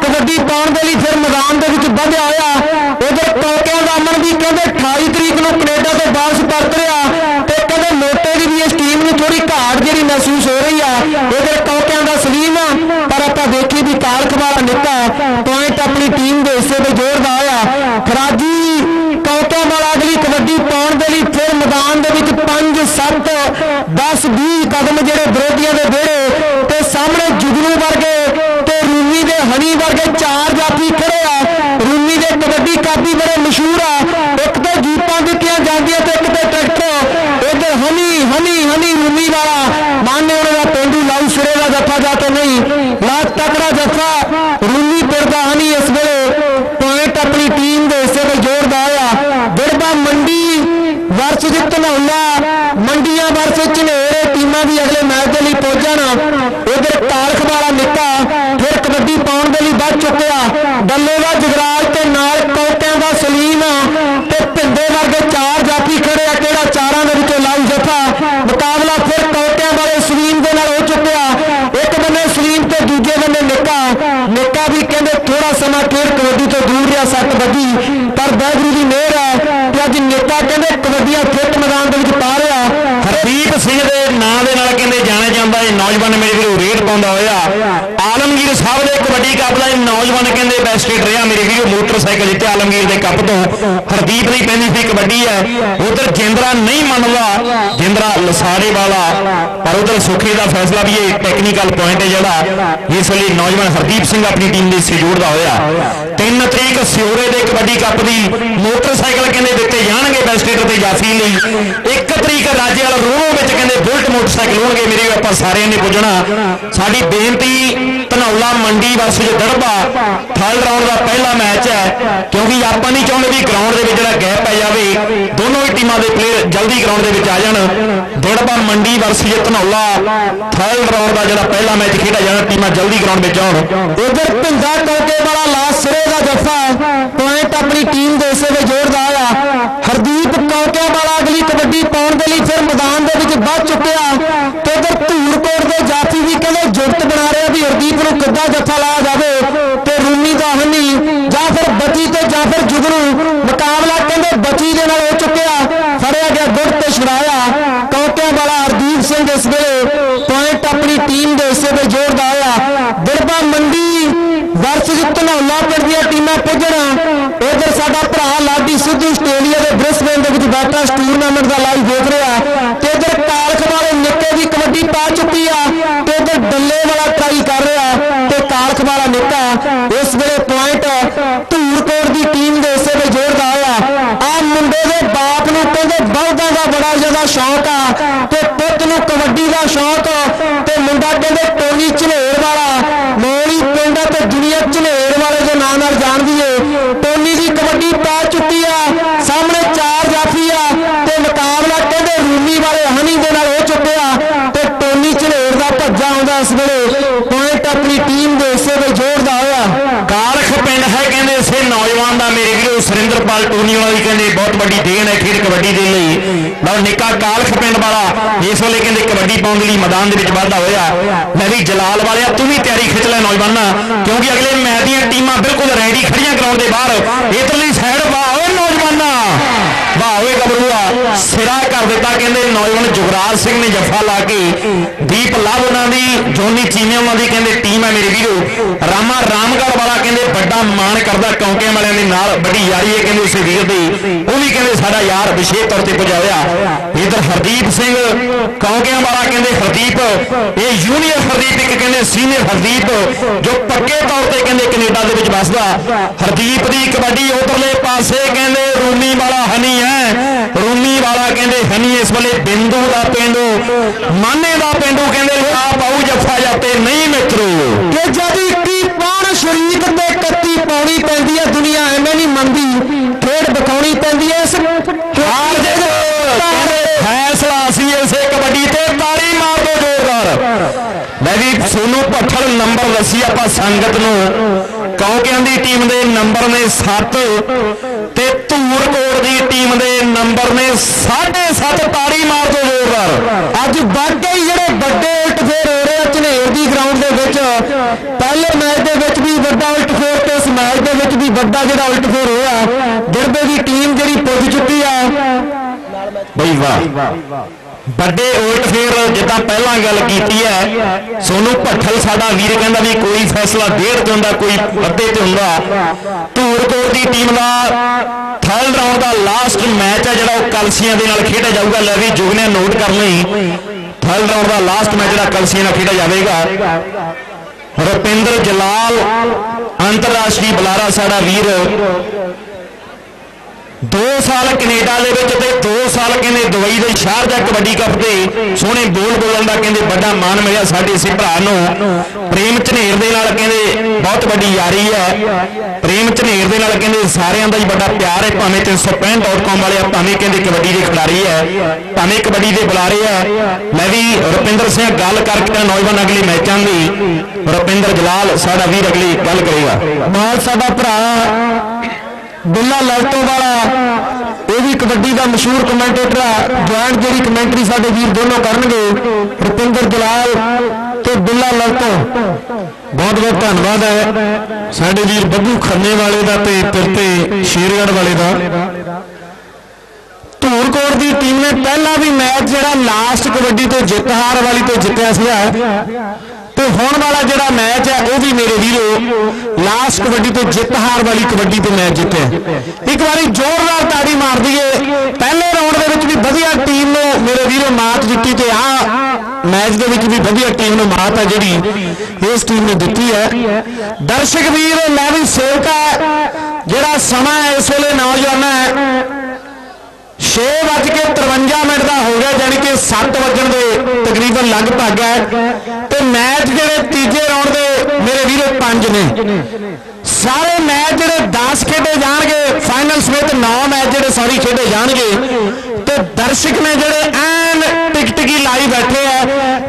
ਕਬੱਡੀ ਪਾਉਣ ਦੇ ਲਈ ਫਿਰ ਮੈਦਾਨ ਦੇ ਵਿੱਚ ਵਧਿਆ ਹੋਇਆ ਉਧਰ ਟੋਕਿਆਂ ਦਾ ਅਮਨ ਵੀ ਕਹਿੰਦੇ 28 ਤਰੀਕ ਨੂੰ ਕੈਨੇਡਾ ਤੋਂ ਵਾਪਸ ਪਰਤ ਰਿਹਾ ਤੇ ਕਹਿੰਦੇ ਮੋਟੇ ਦੀ ਵੀ ਇਸ ਟੀਮ ਨੂੰ ਥੋੜੀ ਘਾਟ ਜਿਹੜੀ ਮਹਿਸੂਸ ਹੋ ਰਹੀ ਆ ਇਧਰ ਟੋਕਿਆਂ ਦਾ ਸਲੀਮ ਆ ਪਰ ਆਪਾਂ ਦੇਖੀ ਵੀ ਕਾਲਖ ਵਾਲਾ ਨਿੱਕਾ ਪੁਆਇੰਟ ਆਪਣੀ ਟੀਮ ਦੇ ਹਿੱਸੇ ਤੇ ਜ਼ੋਰ ਹੋਇਆ ਫਰਾਜੀ ਕੌਟਾ ਵਾਲਾ ਅਗਲੀ ਕਬੱਡੀ ਪਾਉਣ ਦੇ ਲਈ ਫਿਰ ਮੈਦਾਨ ਦੇ ਵਿੱਚ 5 7 10 20 ਕਦਮ ਜਿਹੜੇ ਵਿਰੋਧੀਆਂ ਦੇ ਵਿਹੜੇ ਤੇ ਸਾਹਮਣੇ ਜੁਗਨੂ ਵਰਗੇ ਤੇ ਰੂਮੀ ਦੇ ਹਨੀ ਵਰਗੇ ਚਾਰ ਜਾਫੀ ਖੜੇ ਆ ਰੂਮੀ ਦੇ ਕਬੱਡੀ ਕਾਪੀ ਬੜੇ ਮਸ਼ਹੂਰ ਆ ਇੱਕ ਤੇ ਜੀਪਾਂ ਦਿੱਤੀਆਂ ਜਾਂਦੀਆਂ ਤੇ ਇੱਕ ਤੇ ਟਰੈਕਟਰ ਇਧਰ ਹਨੀ ਹਨੀ ਹਨੀ ਰੂਮੀ ਵਾਲਾ ਮਾਨੇ ਉਹਨਾਂ ਦਾ ਪਿੰਡੂ ਲਾਉ ਸਿਰੇ ਦਾ ਜੱਫਾ ਜਾ ਕੇ ਨਹੀਂ ਲਾ ਤਕੜਾ ਜੱਫਾ ਰੂਮੀ ਪਿੰਡ ਦਾ ਹਨੀ ਇਸ ਵੇਲੇ ਪੁਆਇੰਟ ਆਪਣੀ ਟੀਮ ਦੇ ਹਿੱਸੇ ਤੇ ਜੋੜਦਾ ਆ ਬਿਰਬਾ ਮੰਡੀ ਵਰਸ ਜਿੱਤ ਧਨੌਲਾ ਮੰਡੀਆਂ ਵਰਸ ਝਨੇਰੇ ਟੀਮਾਂ ਵੀ ਅਗਲੇ ਮੈਚ ਦੇ ਲਈ ਪਹੁੰਚਣ ਉਧਰ ਕਾਲਖ ਵਾਲਾ ਨਿੱਕਾ ਫਿਰ ਕਬੱਡੀ ਪਾਉਣ ਦੇ ਲਈ ਵੱਧ ਚੁੱਕਿਆ ਡੱਲੇ ਦਾ ਜਗਰਾਜ ਤੇ ਨਾਲ ਕੌਟਿਆਂ ਦਾ ਸਲੀਮ ਤੇ ਭਿੰਦੇ ਵਰਗੇ ਚਾਰ ਜਾਫੀ ਖੜੇ ਆ ਕਿਹੜਾ ਚਾਰਾਂ ਦੇ ਵਿੱਚੋਂ ਲਾਉ ਜਫਾ ਮੁਕਾਬਲਾ ਫਿਰ ਕੌਟਿਆਂ ਵਾਲੇ ਸਲੀਮ ਦੇ ਨਾਲ ਹੋ ਚੁੱਕਿਆ ਇੱਕ ਬੰਨੇ ਸਲੀਮ ਤੇ ਦੂਜੇ ਬੰਨੇ ਨਿੱਕਾ ਨਿੱਕਾ ਵੀ ਕਹਿੰਦੇ ਥੋੜਾ ਸਮਾਂ ਖੇਡ ਕਬੱਡੀ ਤੋਂ ਦੂਰ ਰਿਹਾ ਸੱਟ ਵੱਜੀ ਪਰ ਵਾਹਿਗੁਰੂ ਦੀ ਮਿਹਰ ਹੈ ਕਿ ਅੱਜ ਨਿੱਕਾ ਕਹਿੰਦੇ ਕਬੱਡੀਆਂ ਫਿੱਟ ਮੈਦਾਨ ਦੇ ਵਿੱਚ ਪਾ ਰਿਹਾ ਹਰਦੀਪ ਸਿੰਘ ਦੇ ਨਾਂ ਦੇ ਨਾਲ ਕਹਿੰਦੇ ਜਾਣਿਆ ਜਾਂਦਾ ਇਹ ਨੌਜਵਾਨ ਮੇਰੇ ਵੀਰੋ ਰੇਡ ਪਾਉਂਦਾ ਹੋਇਆ ਆਲਮਗੀਰ ਸਾਹਿਬ ਦੇ ਕਬੱਡੀ ਇਹ ਨੌਜਵਾਨ ਕਹਿੰਦੇ ਬੈਸਟ ਰਿਹਾ, ਮੇਰੇ ਵੀਰੋ ਮੋਟਰਸਾਈਕਲ ਜਿੱਤੇ ਆਲਮਗੀਰ ਦੇ ਕੱਪ ਤੋਂ। ਹਰਦੀਪ ਦੀ ਪੈਂਦੀ ਸੀ ਕਬੱਡੀ ਹੈ। ਉਧਰ ਜਿੰਦਰਾ ਨਹੀਂ ਮੰਨਦਾ, ਜਿੰਦਰਾ ਲਸਾੜੇ ਵਾਲਾ। ਪਰ ਉਧਰ ਸੁਖੀ ਦਾ ਫੈਸਲਾ ਵੀ ਇਹ ਟੈਕਨੀਕਲ ਪੁਆਇੰਟ ਹੈ ਜਿਹੜਾ। ਇਸ ਲਈ ਨੌਜਵਾਨ ਹਰਦੀਪ ਸਿੰਘ ਆਪਣੀ ਟੀਮ ਦੇ ਹਿੱਸੇ ਜੋੜਦਾ ਹੋਇਆ। 3 ਤਰੀਕ ਸਿਓਰੇ ਦੇ ਕਬੱਡੀ ਕੱਪ ਦੀ ਮੋਟਰਸਾਈਕਲ ਕਹਿੰਦੇ ਦਿੱਤੇ ਜਾਣਗੇ ਬੈਸਟੇਟਰ ਤੇ ਜਾਫੀ ਲਈ। 1 ਤਰੀਕ ਰਾਜੇ ਵਾਲਾ ਰੋਹ ਵਿੱਚ ਕਹਿੰਦੇ ਬੁਲਟ ਮੋਟਰਸਾਈਕਲ ਹੋਣਗੇ। ਮੇਰੇ ਆਪਾਂ ਸਾਰਿਆਂ ਨੇ ਪੁੱਜਣਾ। ਸਾਡੀ ਬੇਨਤੀ Dhanaula Mandi versus Dirba. Third round ਦਾ ਪਹਿਲਾ ਮੈਚ ਹੈ, ਕਿਉਂਕਿ ਆਪਾਂ ਨਹੀਂ ਚਾਹੁੰਦੇ ਵੀ ਗਰਾਊਂਡ ਦੇ ਵਿੱਚ ਜਿਹੜਾ ਗੈਪ ਪੈ ਜਾਵੇ, ਦੋਨੋਂ ਹੀ ਟੀਮਾਂ ਦੇ ਪਲੇਅਰ ਜਲਦੀ ਗਰਾਊਂਡ ਦੇ ਵਿੱਚ ਆ ਜਾਣ। Dirba Mandi versus Dhanaula third round ਦਾ ਜਿਹੜਾ ਪਹਿਲਾ ਮੈਚ ਖੇਡਿਆ ਜਾਣਾ, ਟੀਮਾਂ ਜਲਦੀ ਗਰਾਊਂਡ ਵਿੱਚ ਆਉਣ। ਉਧਰ ਭਿੰਦਾ ਟੋਕੇ ਵਾਲਾ ਲਾਸ ਸਿਰੇ ਦਾ ਜੱਫਾ। ਪੁਆਇੰਟ ਆਪਣੀ ਟੀਮ ਦੇ ਹਿੱਸੇ ਵਿੱਚ ਜੋੜਦਾ ਆ ਹਰਦੀਪ ਕੌਕਿਆਂ ਵਾਲਾ ਅਗਲੀ ਕਬੱਡੀ ਪਾਉਣ ਦੇ ਲਈ ਫਿਰ ਮੈਦਾਨ ਦੇ ਵਿੱਚ ਵੱਧ ਚੁੱਕਿਆ ਤੇ ਉਧਰ ਧੂਰਕੋਟ ਦੇ ਜਾਫੀ ਵੀ ਕਹਿੰਦੇ ਜੁਗਤ ਬਣਾ ਰਿਹਾ ਵੀ ਹਰਦੀਪ ਨੂੰ ਲਾਇਆ ਜਾਵੇ ਤੇ ਰੂਮੀ ਦਾ ਹਨੀ ਜਾਂ ਫਿਰ ਬਚੀ ਤੇ ਜਾਂ ਫਿਰ ਜੁਗਨੂ ਮੁਕਾਬਲਾ ਕਹਿੰਦੇ ਬਚੀ ਦੇ ਨਾਲ ਹੋ ਚੁੱਕਿਆ, ਫੜਿਆ ਗਿਆ ਗੁੱਟ ਤੇ ਛੁਡਾਇਆ। ਕੌਕਿਆਂ ਵਾਲਾ ਹਰਦੀਪ ਸਿੰਘ ਇਸ ਵੇਲੇ ਪੁਆਇੰਟ ਆਪਣੀ ਟੀਮ ਦੇ ਹਿੱਸੇ ਤੇ ਜੋੜਦਾ ਹੋਇਆ ਬਿਰਬਾ ਮੰਡੀ ਵਰਸਸ ਧਨੌਲਾ ਪਿੰਡ ਦੀਆਂ ਟੀਮਾਂ ਪੁੱਜਣ। ਉਧਰ ਸਾਡਾ ਭਰਾ ਲਾਡੀ ਸਿੱਧੂ ਆਸਟ੍ਰੇਲੀਆ ਦੇ ਬ੍ਰਿਸਬੇਨ ਦੇ ਵਿੱਚ ਬੈਠਾ ਟੂਰਨਾਮੈਂਟ ਦਾ ਲਾਈਵ ਦੇਖ ਰਿਹਾ। ਤੇ ਉਧਰ ਕਾਲਖ ਵਾਲੇ ਨਿੱਕੇ ਦੀ ਕਬੱਡੀ ਪਾ ਚੁੱਕੀ ਆ। ਤੇ ਉਧਰ ਡੱਲੇ ਵਾਲਾ ਟਰਾਈ ਕਰ ਰਿਹਾ। ਤੇ ਵਾਲਾ ਨੇਤਾ ਇਸ ਵੇਲੇ ਪੁਆਇੰਟ ਧੂਰਕੋਟ ਦੀ ਟੀਮ ਦੇ ਹਿੱਸੇ ਤੇ ਜ਼ੋਰਦਾਰ ਹੋਇਆ ਆ ਮੁੰਡੇ ਦੇ ਬਾਪ ਨੂੰ ਕਹਿੰਦੇ ਬਲਦਾਂ ਦਾ ਬੜਾ ਜ਼ਿਆਦਾ ਸ਼ੌਕ ਆ ਤੇ ਪੁੱਤ ਨੂੰ ਕਬੱਡੀ ਦਾ ਸ਼ੌਕ ਤੇ ਮੁੰਡਾ ਕਹਿੰਦੇ ਟੋਨੀ ਝਨੇਰ ਵਾਲਾ ਮੋਲੀ ਪਿੰਡ ਆ ਤੇ ਦੁਨੀਆ ਝਨੇਰ ਵਾਲੇ ਦੇ ਨਾਂ ਨਾਲ ਜਾਣਦੀ ਏ ਟੋਨੀ ਦੀ ਕਬੱਡੀ ਪਾ ਚੁੱਕੀ ਆ ਸਾਹਮਣੇ ਚਾਰ ਜਾਫੀ ਆ ਤੇ ਮੁਕਾਬਲਾ ਕਹਿੰਦੇ ਰੂਮੀ ਵਾਲੇ ਹਨੀ ਦੇ ਨਾਲ ਹੋ ਚੁੱਕਿਆ ਤੇ ਟੋਨੀ ਝਨੇਰ ਦਾ ਭੱਜਾ ਆਉਂਦਾ ਇਸ ਵੇਲੇ ਪੁਆਇੰਟ ਆਪਣੀ ਟੀਮ ਦੇ ਹਿੱਸੇ ਵਿੱਚ ਜੋੜਦਾ ਹੋਇਆ ਕਾਲਖ ਪਿੰਡ ਹੈ ਕਹਿੰਦੇ ਇਸੇ ਨੌਜਵਾਨ ਦਾ ਮੇਰੇ ਵੀਰੋ ਸੁਰਿੰਦਰਪਾਲ ਵਾਲ ਟੂਰਨੀ ਵਾਲਾ ਦੀ ਕਹਿੰਦੇ ਬਹੁਤ ਵੱਡੀ ਦੇਣ ਹੈ ਖੇਡ ਕਬੱਡੀ ਦੇ ਲਈ। ਲਓ ਨਿੱਕਾ ਕਾਲਖ ਪਿੰਡ ਵਾਲਾ, ਇਸ ਵੇਲੇ ਕਹਿੰਦੇ ਕਬੱਡੀ ਪਾਉਣ ਦੇ ਲਈ ਮੈਦਾਨ ਦੇ ਵਿੱਚ ਵਾਧਾ ਹੋਇਆ। ਮੈਂ ਵੀ ਜਲਾਲ ਵਾਲਿਆ, ਤੂੰ ਵੀ ਤਿਆਰੀ ਖਿੱਚ ਲੈ ਨੌਜਵਾਨਾਂ। ਕਿਉਂਕਿ ਅਗਲੇ ਮੈਚ ਦੀਆਂ ਟੀਮਾਂ ਬਿਲਕੁਲ ਰੈਡੀ ਖੜੀਆਂ ਗਰਾਊਂਡ ਦੇ ਬਾਹਰ। ਇਧਰਲੀ ਸਾਈਡ ਵਾਹ, ਓਏ ਨੌਜਵਾਨਾਂ! ਵਾਹ, ਓਏ ਗੱਭਰੂਆ! ਸਿਰਾ ਕਰ ਦਿੱਤਾ ਕਹਿੰਦੇ ਨੌਜਵਾਨ ਜੁਗਰਾਜ ਸਿੰਘ ਨੇ ਜੱਫਾ ਲਾ ਕੇ। ਦੀਪ ਲਾਭ ਉਹਨਾਂ ਦੀ, ਜੋਨੀ ਚੀਮੇ ਉਹਨਾਂ ਦੀ ਕਹਿੰਦੇ ਟੀਮ ਹੈ ਮੇਰੇ ਵੀਰੋ ਰਾਮਾ ਰਾਮਗੜ੍ਹ ਵਾਲਾ ਕਹਿੰਦੇ ਵੱਡਾ ਮਾਣ ਕਰਦਾ, ਕੌਂਕੇ ਵਾਲਿਆਂ ਦੇ ਨਾਲ ਵੱਡੀ ਯਾਰੀ ਹੈ ਕਹਿੰਦੇ ਉਸੇ ਵੀਰ ਦੀ। ਉਹ ਵੀ ਕਹਿੰਦੇ ਸਾਡਾ ਯਾਰ ਵਿਸ਼ੇਸ਼ ਤੌਰ ਤੇ ਪੁੱਜਾ ਹੋਇਆ ਇਧਰ ਹਰਦੀਪ ਸਿੰਘ, ਕੌਂਕਿਆਂ ਵਾਲਾ ਕਹਿੰਦੇ ਹਰਦੀਪ, ਇਹ ਜੂਨੀਅਰ ਹਰਦੀਪ ਇੱਕ ਕਹਿੰਦੇ ਸੀਨੀਅਰ ਹਰਦੀਪ, ਜੋ ਪੱਕੇ ਤੌਰ ਤੇ ਕਹਿੰਦੇ ਕੈਨੇਡਾ ਦੇ ਵਿੱਚ ਵੱਸਦਾ। ਹਰਦੀਪ ਦੀ ਕਬੱਡੀ ਉਧਰਲੇ ਪਾਸੇ ਕਹਿੰਦੇ ਰੂਮੀ ਵਾਲਾ ਹਨੀ ਹੈ। ਰੂਮੀ ਵਾਲਾ ਕਹਿੰਦੇ ਹਨੀ ਇਸ ਵੇਲੇ ਬਿੰਦੂ ਦਾ ਪਿੰਡੂ, ਮਾਨੇ ਦਾ ਪਿੰਡੂ ਕਹਿੰਦੇ ਲਾ ਪਾਉ ਜੱਫਾ ਜਾਤੇ, ਨਹੀਂ ਮਿੱਤਰੋ। ਕਿ ਜਦ ਇੱਕੀ ਪਾਉਣ ਤੇ ਕੱਤੀ ਪਾਉਣੀ ਪੈਂਦੀ ਹੈ ਦੁਨੀਆ ਐਵੇਂ ਨਹੀਂ ਮੰਨਦੀ। ਖੇਡ ਦਿਖਾਉਣੀ ਪੈਂਦੀ ਹੈ ਇਸ ਹਾਰ ਜੇ ਫੈਸਲਾ ਸੀ ਇਸੇ ਕਬੱਡੀ ਤੇ ਤਾੜੀ ਮਾਰ ਦੋ ਜ਼ੋਰਦਾਰ। ਮੈਂ ਵੀ ਸੋਨੂ ਭੱਠਲ ਨੰਬਰ ਦੱਸੀ, ਆਪਾਂ ਸੰਗਤ ਨੂੰ ਕੌਂਕਿਆਂ ਦੀ ਟੀਮ ਦੇ ਨੰਬਰ ਨੇ 7 ਤੇ ਧੂਰਕੋਟ ਦੀ ਟੀਮ ਦੇ ਨੰਬਰ ਨੇ 7.5 ਤਾੜੀ ਮਾਰ ਦੋ ਜ਼ੋਰਦਾਰ। ਅੱਜ ਵਾਕਈ ਜਿਹੜੇ ਵੱਡੇ ਉਲਟ ਫੇਰ ਹੋ ਰਹੇ ਆ ਝਨੇਰ ਦੀ ਗਰਾਊਂਡ ਦੇ ਵਿੱਚ। ਪਹਿਲੇ ਮੈਚ ਦੇ ਵਿੱਚ ਵੀ ਵੱਡਾ ਉਲਟ ਫੇਰ ਤੇ ਇਸ ਮੈਚ ਦੇ ਵਿੱਚ ਵੀ ਵੱਡਾ ਜਿਹੜਾ ਉਲਟ ਫੇਰ ਹੋਇਆ ਗਿਰਦੇ ਦੀ ਟੀਮ ਜਿਹੜੀ ਪੁੱਜ ਚੁੱਕੀ ਆ। ਬਈ ਵਾਹ। ਵੱਡੇ ਉਲਟ ਫੇਰ ਜਿੱਦਾਂ ਪਹਿਲਾਂ ਗੱਲ ਕੀਤੀ ਹੈ, ਸੋਨੂੰ ਭੱਠਲ ਸਾਡਾ ਵੀਰ ਕਹਿੰਦਾ ਵੀ ਕੋਈ ਫੈਸਲਾ ਡੇਢ ਤੇ ਹੁੰਦਾ ਕੋਈ ਅੱਧੇ ਤੇ ਹੁੰਦਾ ਧੂਰਕੋਟ ਦੀ ਟੀਮ ਦਾ ਥਰਡ ਰਾਉਂਡ ਦਾ ਲਾਸਟ ਮੈਚ ਹੈ ਜਿਹੜਾ ਉਹ ਕਲਸੀਆਂ ਦੇ ਨਾਲ ਖੇਡਿਆ ਜਾਊਗਾ। ਲੈ ਵੀ ਜੁਗਨੇ ਨੋਟ ਕਰ ਲਈ। ਥਰਡ ਰਾਉਂਡ ਦਾ ਲਾਸਟ ਮੈਚ ਜਿਹੜਾ ਕਲਸੀਆਂ ਨਾਲ ਖੇਡਿਆ ਜਾਵੇਗਾ। ਰੁਪਿੰਦਰ ਜਲਾਲ ਅੰਤਰਰਾਸ਼ਟਰੀ ਬੁਲਾਰਾ ਸਾਡਾ ਵੀਰ 2 ਸਾਲ ਕੈਨੇਡਾ ਦੇ ਵਿੱਚ ਤੇ 2 ਸਾਲ ਕਹਿੰਦੇ ਦੁਬਈ ਦੇ ਸ਼ਾਰਜਾ ਕਬੱਡੀ ਕੱਪ ਤੇ ਸੋਹਣੇ ਬੋਲ ਬੋਲਣ ਦਾ ਕਹਿੰਦੇ ਵੱਡਾ ਮਾਣ ਮਿਲਿਆ ਸਾਡੇ ਇਸੇ ਭਰਾ ਨੂੰ। ਪ੍ਰੇਮ ਝਨੇਰ ਦੇ ਨਾਲ ਕਹਿੰਦੇ ਬਹੁਤ ਵੱਡੀ ਯਾਰੀ ਹੈ। ਪ੍ਰੇਮ ਝਨੇਰ ਦੇ ਨਾਲ ਕਹਿੰਦੇ ਸਾਰਿਆਂ ਦਾ ਹੀ ਵੱਡਾ ਪਿਆਰ ਹੈ। ਭਾਵੇਂ 365.com ਵਾਲੇ ਆ, ਭਾਵੇਂ ਕਹਿੰਦੇ ਕਬੱਡੀ ਦੇ ਖਿਡਾਰੀ ਹੈ। ਭਾਵੇਂ ਕਬੱਡੀ ਦੇ ਬੁਲਾਰੇ ਹੈ ਮੈਂ ਵੀ ਰੁਪਿੰਦਰ ਸਿੰਘ ਗੱਲ ਕਰਕੇ ਨੌਜਵਾਨ ਅਗਲੇ ਮੈਚਾਂ ਦੀ ਰੁਪਿੰਦਰ ਜਲਾਲ, ਸਾਡਾ ਵੀਰ ਅਗਲੀ ਗੱਲ ਕਰੇਗਾ। ਨਾਲ ਸਾਡਾ ਭਰਾ। ਬਿੱਲਾ ਲਲਤੋਂ ਵਾਲਾ। ਇਹ ਵੀ ਕਬੱਡੀ ਦਾ ਮਸ਼ਹੂਰ ਕਮੈਂਟੇਟਰ ਆ। ਜੁਆਇੰਟ ਜਿਹੜੀ ਕਮੈਂਟਰੀ ਸਾਡੇ ਵੀਰ ਦੋਨੋਂ ਕਰਨਗੇ, ਰੁਪਿੰਦਰ ਜਲਾਲ ਤੇ ਬਿੱਲਾ ਲਲਤੋਂ ਬਹੁਤ ਬਹੁਤ ਧੰਨਵਾਦ ਹੈ। ਸਾਡੇ ਵੀਰ ਬੱਬੂ ਖੰਨੇ ਵਾਲੇ ਦਾ ਤੇ ਪਿਰਤੇ ਸ਼ੇਰਗੜ ਵਾਲੇ ਦਾ। ਧੂਰਕੋਟ ਦੀ ਟੀਮ ਨੇ ਪਹਿਲਾਂ ਵੀ ਮੈਚ ਜਿਹੜਾ ਲਾਸਟ ਕਬੱਡੀ ਤੋਂ ਜਿੱਤ ਹਾਰ ਵਾਲੀ ਤੋਂ ਜਿੱਤਿਆ ਸੀ ਤੇ ਹੁਣ ਵਾਲਾ ਜਿਹੜਾ ਮੈਚ ਹੈ, ਉਹ ਵੀ ਮੇਰੇ ਵੀਰੋ ਲਾਸਟ ਕਬੱਡੀ ਤੇ ਜਿੱਤ ਹਾਰ ਵਾਲੀ ਕਬੱਡੀ ਤੇ ਮੈਚ ਜਿੱਤਿਆ। ਇੱਕ ਵਾਰੀ ਜ਼ੋਰਦਾਰ ਤਾੜੀ ਮਾਰ ਦਈਏ। ਪਹਿਲੇ ਰਾਉਂਡ ਦੇ ਵਿੱਚ ਵੀ ਵਧੀਆ ਟੀਮ ਨੂੰ ਮੇਰੇ ਵੀਰੋ ਮਾਤ ਦਿੱਤੀ ਤੇ ਆ ਮੈਚ ਦੇ ਵਿੱਚ ਵੀ ਵਧੀਆ ਟੀਮ ਨੂੰ ਮਾਤ ਹੈ ਜਿਹੜੀ ਇਸ ਟੀਮ ਨੇ ਦਿੱਤੀ ਹੈ। ਦਰਸ਼ਕ ਵੀਰ, ਮੈਂ ਵੀ ਸੇਵਕਾ ਜਿਹੜਾ ਸਮਾਂ ਹੈ, ਇਸ ਵੇਲੇ ਨੌਜਵਾਨਾਂ ਹੈ 6 ਵੱਜ ਕੇ 53 ਮਿੰਟ ਦਾ ਹੋ ਗਿਆ ਯਾਨੀ ਕਿ 7 ਵੱਜਣ ਦੇ ਤਕਰੀਬਨ ਲਗਭਗ ਹੈ। ਤੇ ਮੈਚ ਜਿਹੜੇ ਤੀਜੇ ਰਾਉਂਡ ਦੇ ਮੇਰੇ ਵੀਰੋ 5 ਨੇ। ਸਾਰੇ ਮੈਚ ਜਿਹੜੇ 10 ਖੇਡੇ ਜਾਣਗੇ ਫਾਈਨਲ ਸਮੇਤ 9 ਮੈਚ ਜਿਹੜੇ ਸੌਰੀ ਖੇਡੇ ਜਾਣਗੇ। ਤੇ ਦਰਸ਼ਕ ਨੇ ਜਿਹੜੇ ਐਨ ਟਿਕ ਟਿਕੀ ਲਾਈ ਬੈਠੇ ਆ,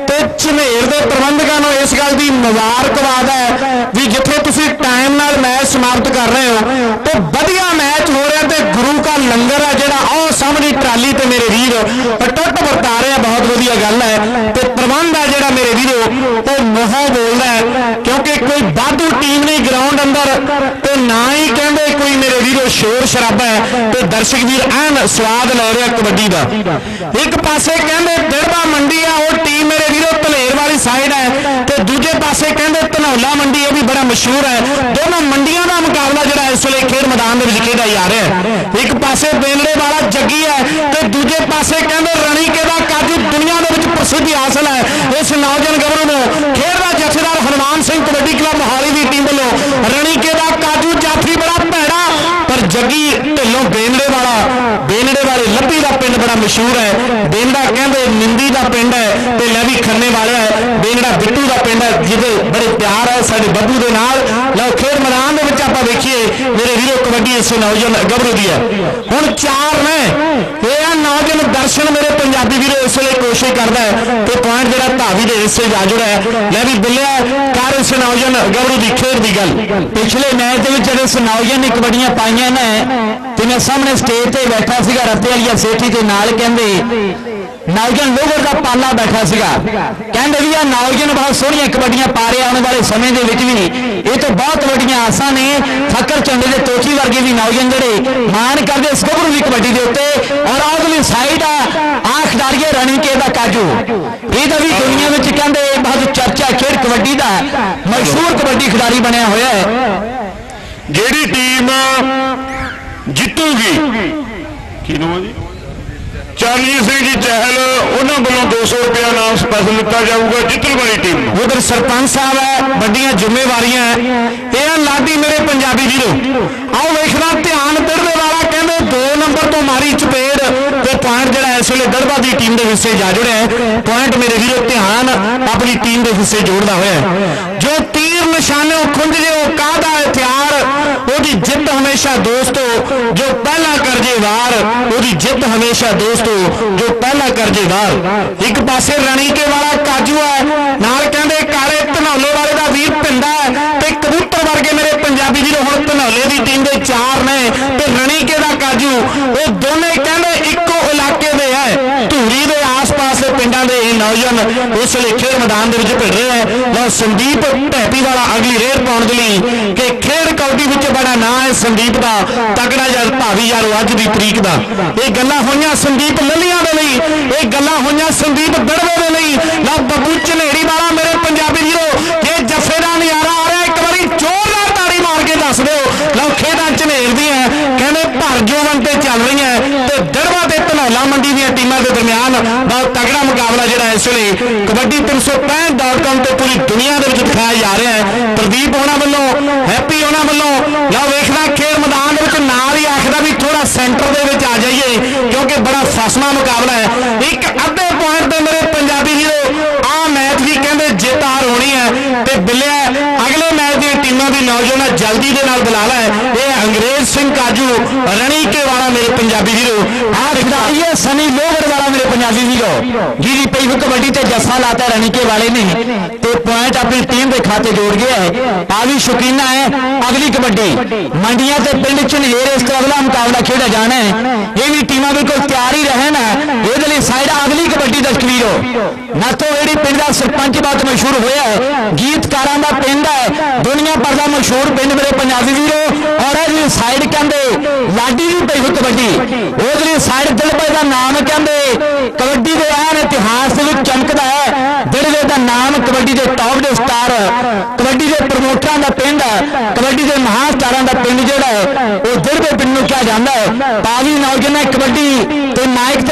ਤੇ ਝਮੇਰ ਦੇ ਪ੍ਰਬੰਧਕਾਂ ਨੂੰ ਇਸ ਗੱਲ ਦੀ ਮੁਬਾਰਕਬਾਦ ਹੈ ਵੀ ਜਿੱਥੇ ਤੁਸੀਂ ਟਾਈਮ ਨਾਲ ਮੈਚ ਸਮਾਪਤ ਕਰ ਰਹੇ ਹੋ, ਤੇ ਵਧੀਆ ਮੈਚ ਹੋ ਰਿਹਾ ਤੇ ਗੁਰੂ ਦਾ ਲੰਗਰ ਹੈ ਜਿਹੜਾ ਟਰਾਲੀ ਤੇ ਮੇਰੇ ਵੀਰ ਅਟੁੱਟ ਵਰਤਾ ਰਹੇ ਬਹੁਤ ਵਧੀਆ ਗੱਲ ਹੈ। ਤੇ ਪ੍ਰਬੰਧ ਹੈ ਜਿਹੜਾ ਮੇਰੇ ਵੀਰੋ, ਉਹ ਮੋਹ ਬੋਲਦਾ ਹੈ, ਕਿਉਂਕਿ ਕੋਈ ਬਾਦੂ ਟੀਮ ਨਹੀਂ ਗਰਾਊਂਡ ਅੰਦਰ, ਤੇ ਨਾ ਹੀ ਕਹਿੰਦੇ ਕੋਈ ਮੇਰੇ ਵੀਰੋ ਸ਼ੋਰ ਸ਼ਰਾਬਾ ਹੈ, ਤੇ ਦਰਸ਼ਕ ਵੀਰ ਐਨ ਸਵਾਦ ਲੈ ਰਿਹਾ ਕਬੱਡੀ ਦਾ। ਇੱਕ ਪਾਸੇ ਕਹਿੰਦੇ ਦਿੜਬਾ ਮੰਡੀ ਆ, ਉਹ ਟੀਮ ਮੇਰੇ ਵੀਰੋ ਧਲੇਰ ਵਾਲੀ ਸਾਈਡ ਹੈ, ਤੇ ਦੂਜੇ ਪਾਸੇ ਕਹਿੰਦੇ ਧਨੌਲਾ ਮੰਡੀ ਇਹ ਵੀ ਬੜਾ ਮਸ਼ਹੂਰ ਹੈ। ਦੋਨੋਂ ਮੰਡੀਆਂ ਦਾ ਮੁਕਾਬਲਾ ਜਿਹੜਾ ਇਸ ਵੇਲੇ ਖੇਡ ਮੈਦਾਨ ਦੇ ਵਿੱਚ ਖੇਡਿਆ ਜਾ ਰਿਹਾ ਹੈ। ਇੱਕ ਪਾਸੇ ਬੇਲੜੇ ਵਾਲਾ ਜੱਗੀ ਹੈ ਤੇ ਦੂਜੇ ਪਾਸੇ ਕਹਿੰਦੇ ਰਣੀਕੇ ਦਾ ਕਾਜੂ ਦੁਨੀਆ ਦੇ ਵਿੱਚ ਪ੍ਰਸਿੱਧੀ ਹਾਸਲ ਹੈ। ਇਸ ਨੌਜਵਾਨ ਗੱਭਰੂ ਨੂੰ ਖੇਡ ਦਾ ਜਥੇਦਾਰ ਹਨੂਮਾਨ ਸਿੰਘ ਕਬੱਡੀ ਕਲੱਬ ਮੋਹਾਲੀ ਦੀ ਟੀਮ ਵੱਲੋਂ ਰਣੀਕੇ ਦਾ ਕਾਜੂ ਜਾਫੀ ਬੜਾ ਭੈੜਾ ਪਰ ਜੱਗੀ ਢਿੱਲੋਂ ਬੇਨੜੇ ਵਾਲਾ ਬੇਨੜੇ ਵਾਲੇ ਲੱਭੀ ਦਾ ਪਿੰਡ ਬੜਾ ਮਸ਼ਹੂਰ ਹੈ। ਬੇਨੜਾ ਕਹਿੰਦੇ ਨਿੰਦੀ ਦਾ ਪਿੰਡ ਹੈ ਤੇ ਲੈ ਵੀ ਖੰਨੇ ਵਾਲਾ ਹੈ। ਬੇਨੜਾ ਬਿੱਟੂ ਦਾ ਪਿੰਡ ਹੈ, ਜਿਹਦੇ ਬੜੇ ਪਿਆਰ ਹੈ ਸਾਡੇ ਬੱਬੂ ਦੇ ਨਾਲ। ਲਓ, ਖੇਡ ਮੈਦਾਨ ਦੇ ਵਿੱਚ ਆਪਾਂ ਵੇਖੀਏ, ਮੇਰੇ ਵੀਰੋ, ਕਬੱਡੀ ਇਸ ਨੌਜਵਾਨ ਗੱਭਰੂ ਦੀ ਹੈ। ਹੁਣ ਚਾਰ ਨੇ, ਇਹ ਆ ਨੌਜਵਾਨ ਦਰਸ਼ਨ ਮੇਰੇ ਪੰਜਾਬੀ ਵੀਰੋ, ਇਸ ਵੇਲੇ ਕੋਸ਼ਿਸ਼ ਕਰਦਾ ਹੈ ਤੇ ਪੁਆਇੰਟ ਜਿਹੜਾ ਧਾਵੀ ਦੇ ਹਿੱਸੇ ਜਾ ਜੁੜਿਆ ਹੈ। ਲੈ ਵੀ ਬਿੱਲਿਆ ਕਰ ਗੱਭਰੂ ਦੀ ਖੇਡ ਦੀ ਗੱਲ। ਪਿਛਲੇ ਮੈਚ ਦੇ ਵਿੱਚ ਜਿਹੜੇ ਸੁਨਾਉਜਨ ਨੇ ਕਬੱਡੀਆਂ ਪਾਈਆਂ ਨੇ, ਤੇ ਮੈਂ ਸਾਹਮਣੇ ਸਟੇਜ ਤੇ ਬੈਠਾ ਸੀਗਾ, ਰੱਤੇ ਵਾਲੀਆ ਸੇਠੀ ਦੇ ਨਾਲ ਕਹਿੰਦੇ ਨੌਜਵਾਨ ਲੋਗਰ ਦਾ ਪਾਲਾ ਬੈਠਾ ਸੀਗਾ। ਕਹਿੰਦੇ ਵੀ ਆ ਨੌਜਵਾਨ ਬਹੁਤ ਸੋਹਣੀਆਂ ਕਬੱਡੀਆਂ ਪਾ ਰਿਹਾ ਆਉਣ ਵਾਲੇ ਸਮੇਂ ਦੇ ਵਿੱਚ ਵੀ। ਇਹ ਤੋਂ ਬਹੁਤ ਵੱਡੀਆਂ ਆਸਾਂ ਨੇ। ਫੱਕਰ ਚੰਡੇ ਦੇ ਤੋਚੀ ਵਰਗੇ ਵੀ ਨੌਜਵਾਨ ਜਿਹੜੇ ਮਾਣ ਕਰਦੇ ਇਸ ਵੀ ਕਬੱਡੀ ਦੇ ਉੱਤੇ। ਔਰ ਆਗਲੀ ਸਾਈਡ ਆ ਖਿਡਾਰੀਏ ਰਣੀਕੇ ਦਾ ਕਾਜੂ। ਇਹਦਾ ਵੀ ਦੁਨੀਆ ਵਿੱਚ ਕਹਿੰਦੇ ਬਹੁਤ ਚਰਚਾ ਖੇਡ ਕਬੱਡੀ ਦਾ ਮਸ਼ਹੂਰ ਕਬੱਡੀ ਖਿਡਾਰੀ ਬਣਿਆ ਹੋਇਆ ਹੈ। ਜਿਹੜੀ ਟੀਮ ਜਿੱਤੂਗੀ। ਕਿਹਨੂੰ ਆ ਜੀ? ਚਰਨਜੀਤ ਸਿੰਘ ਜੀ ਚਹਿਲ ਉਹਨਾਂ ਵੱਲੋਂ 200 ਰੁਪਇਆ ਨਾਮ ਸਪੈਸ਼ਲ ਦਿੱਤਾ ਜਾਊਗਾ ਜਿੱਤਣ ਵਾਲੀ ਟੀਮ ਨੂੰ। ਉਧਰ ਸਰਪੰਚ ਸਾਹਿਬ ਹੈ ਵੱਡੀਆਂ ਜ਼ਿੰਮੇਵਾਰੀਆਂ ਹੈ। ਇਹ ਆ ਲਾਡੀ ਮੇਰੇ ਪੰਜਾਬੀ ਵੀਰੋ ਆਓ ਵੇਖਣਾ ਧਿਆਨ ਦੜਵੇ ਵਾਲਾ ਕਹਿੰਦੇ 2 ਨੰਬਰ ਤੋਂ ਮਾਰੀ ਚਪੇੜ ਤੇ ਪੁਆਇੰਟ ਜਿਹੜਾ ਇਸ ਵੇਲੇ ਦੜਵਾ ਦੀ ਟੀਮ ਦੇ ਹਿੱਸੇ ਜਾ ਜੁੜਿਆ ਹੈ। ਪੁਆਇੰਟ ਮੇਰੇ ਵੀਰੋ, ਧਿਆਨ ਆਪਣੀ ਟੀਮ ਦੇ ਹਿੱਸੇ ਜੋੜਦਾ ਹੋਇਆ ਜੋ ਤੀਰ ਨਿਸ਼ਾਨੇ ਖੁੰਝ ਜੇ, ਉਹ ਕਾਹਦਾ ਹਥਿਆਰ? ਉਹਦੀ ਜਿੱਤ ਹਮੇਸ਼ਾ ਦੋਸਤੋ, ਜੋ ਪਹਿਲਾ ਕਰਜੇ ਵਾਰ ਉਹਦੀ ਜਿੱਤ ਹਮੇਸ਼ਾ ਦੋਸਤੋ, ਜੋ ਪਹਿਲਾ ਕਰਜੇ ਵਾਰ ਇੱਕ ਪਾਸੇ ਰਣੀਕੇ ਵਾਲਾ ਕਾਜੂ ਹੈ, ਨਾਲ ਕਹਿੰਦੇ ਕਾਲੇ ਧਨੌਲੇ ਵਾਲੇ ਦਾ ਵੀਰ ਪਿੰਦਾ ਹੈ ਤੇ ਕਬੂਤਰ ਵਰਗੇ ਮੇਰੇ ਪੰਜਾਬੀ ਵੀਰੋ ਹੁਣ ਧਨੌਲੇ ਦੀ ਟੀਮ ਦੇ ਚਾਰ ਨੇ ਤੇ ਰਣੀਕੇ ਦਾ ਕਾਜੂ ਉਹ ਦੋਨੇ ਕਹਿੰਦੇ ਇੱਕੋ ਇਲਾਕੇ ਦੇ ਹੈ ਧੂਰੀ ਦੇ ਆਸ-ਪਾਸ ਦੇ ਪਿੰਡਾਂ ਦੇ ਇਹ ਨੌਜਵਾਨ ਉਸ ਵੇਲੇ ਖੇਡ ਮੈਦਾਨ ਦੇ ਵਿੱਚ ਭਿੜ ਰਹੇ ਹੈ ਲਓ, ਸੰਦੀਪ ਢੈਪੀ ਵਾਲਾ ਅਗਲੀ ਰੇਡ ਪਾਉਣ ਦੇ ਲਈ ਕਿ ਖੇਡ ਕੌਡੀ ਵਿੱਚ ਬੜਾ ਨਾਂ ਹੈ ਸੰਦੀਪ ਦਾ, ਤਕੜਾ ਯਾਰ ਭਾਵੀ ਯਾਰ ਅੱਜ ਦੀ ਤਰੀਕ ਦਾ। ਇਹ ਗੱਲਾਂ ਹੋਈਆਂ ਸੰਦੀਪ ਲੱਲੀਆਂ ਦੇ ਲਈ, ਇਹ ਗੱਲਾਂ ਹੋਈਆਂ ਸੰਦੀਪ ਦੜਵੇ ਦੇ ਲਈ। ਲਓ, ਬੱਬੂ ਝਨੇੜੀ ਵਾਲਾ ਮੇਰੇ ਪੰਜਾਬੀ ਵੀਰੋ ਇਹ ਜੱਫੇ ਦਾ ਨਜ਼ਾਰਾ ਆ ਰਿਹਾ ਇੱਕ ਵਾਰੀ ਜ਼ੋਰਦਾਰ ਤਾੜੀ ਮਾਰ ਕੇ ਦੱਸ ਦਿਓ ਲਓ ਖੇਡਾਂ ਝਨੇਰ ਦੀਆਂ ਕਹਿੰਦੇ ਭਰ ਜੋਵਨ ਤੇ ਚੱਲ ਰਹੀਆਂ ਤੇ ਦੜਵਾ ਤੇ ਧਨੌਲਾ ਮੰਡੀ ਦੀਆਂ ਟੀਮਾਂ ਦੇ ਦਰਮਿਆਨ ਬਹੁਤ ਤਗੜਾ ਮੁਕਾਬਲਾ ਜਿਹੜਾ ਇਸ ਵੇਲੇ ਕਬੱਡੀ 365.com ਤੇ ਪੂਰੀ ਦੁਨੀਆ ਦੇ ਵਿੱਚ ਦਿਖਾਇਆ ਜਾ ਰਿਹਾ ਹੈ। ਪ੍ਰਦੀਪ ਉਹਨਾਂ ਵੱਲੋਂ, ਹੈਪੀ ਉਹਨਾਂ ਵੱਲੋਂ। ਲਓ ਵੇਖਣਾ ਖੇਡ ਮੈਦਾਨ ਦੇ ਵਿੱਚ ਨਾਲ ਹੀ ਆਖਦਾ ਵੀ ਥੋੜਾ ਸੈਂਟਰ ਦੇ ਵਿੱਚ ਆ ਜਾਈਏ, ਕਿਉਂਕਿ ਬੜਾ ਫਸਮਾ ਮੁਕਾਬਲਾ ਹੈ। ਇੱਕ ਅੱਧੇ ਪੁਆਇੰਟ ਤੇ ਮੇਰੇ ਪੰਜਾਬੀ ਵੀਰੋ, ਆਹ ਮੈਚ ਵੀ ਕਹਿੰਦੇ ਜਿੱਤ ਹਾਰ ਹੋਣੀ ਹੈ ਤੇ ਬਿੱਲਿਆ ਅਗਲੇ ਮੈਚ ਦੀਆਂ ਟੀਮਾਂ ਦੀ ਨੌਜਵਾਨਾਂ ਜਲਦੀ ਦੇ ਨਾਲ ਬੁਲਾ ਲੈ। ਇਹ ਅੰਗਰੇਜ਼ ਸਿੰਘ ਕਾਜੂ ਰਣੀਕੇ ਵਾਲਾ ਮੇਰੇ ਪੰਜਾਬੀ ਵੀਰੋ। ਆਹ ਖਿਡਾਰੀ ਹੈ ਸਨੀ ਲੋਗੜ ਵਾਲਾ ਮੇਰੇ ਪੰਜਾਬੀ ਵੀਰੋ। ਜਿਹਦੀ ਪਈ ਕਬੱਡੀ ਤੇ ਜੱਫਾ ਲਾਤਾ ਰਣੀਕੇ ਵਾਲੇ ਨੇ। ਤੇ ਪੁਆਇੰਟ ਆਪਣੀ ਟੀਮ ਦੇ ਖਾਤੇ ਜੋੜ ਗਿਆ ਹੈ। ਆ ਵੀ ਸ਼ੌਕੀਨਾ ਹੈ, ਅਗਲੀ ਕਬੱਡੀ। ਮੰਡੀਆਂ ਤੇ ਪਿੰਡ ਝਨੇਰ ਇਸ ਤੋਂ ਅਗਲਾ ਮੁਕਾਬਲਾ ਖੇਡਿਆ ਜਾਣਾ ਹੈ। ਇਹ ਵੀ ਟੀਮਾਂ ਬਿਲਕੁਲ ਤਿਆਰ ਹੀ ਰਹਿਣ ਇਹਦੇ ਲਈ ਸਾਈਡ ਅਗਲੀ ਕਬੱਡੀ ਦਾ ਵੀਰੋ। ਨਾਤੋ ਪਿੰਡ ਦਾ ਸਰਪੰਚ ਬਹੁਤ ਮਸ਼ਹੂਰ ਹੋਇਆ ਹੈ। ਗੀਤਕਾਰਾਂ ਦਾ ਪਿੰਡ ਹੈ। ਦੁਨੀਆ ਭਰ ਦਾ ਮਸ਼ਹੂਰ ਪਿੰਡ ਮੇਰੇ ਪੰਜਾਬੀ ਵੀਰੋ। ਔਰ ਇਹਦੀ ਸਾਈਡ ਕਹਿੰਦੇ ਲਾਡੀ ਦੀ ਪਈ ਕਬੱਡੀ। ਉਹਦੇ ਸਾਈਡ ਦਿਲਬਾਈ ਦਾ ਨਾਮ ਕਹਿੰਦੇ ਕਬੱਡੀ ਦੇ ਐਨ ਇਤਿਹਾਸ ਦੇ ਵਿੱਚ ਚਮਕਦਾ ਹੈ। ਦਿਲਵੇ ਦਾ ਨਾਮ ਕਬੱਡੀ ਦੇ ਟੌਪ ਦੇ ਸਟਾਰ ਕਬੱਡੀ ਦੇ ਪ੍ਰਮੋਟਰਾਂ ਦਾ ਪਿੰਡ ਹੈ। ਕਬੱਡੀ ਦੇ ਮਹਾਂ ਸਟਾਰਾਂ ਦਾ ਪਿੰਡ ਜਿਹੜਾ ਹੈ ਉਹ ਦਿਲਵੇ ਪਿੰਡ ਨੂੰ ਕਿਹਾ ਜਾਂਦਾ ਹੈ। ਪਾਵੀ ਨੌਜਵਾਨ ਕਬੱਡੀ।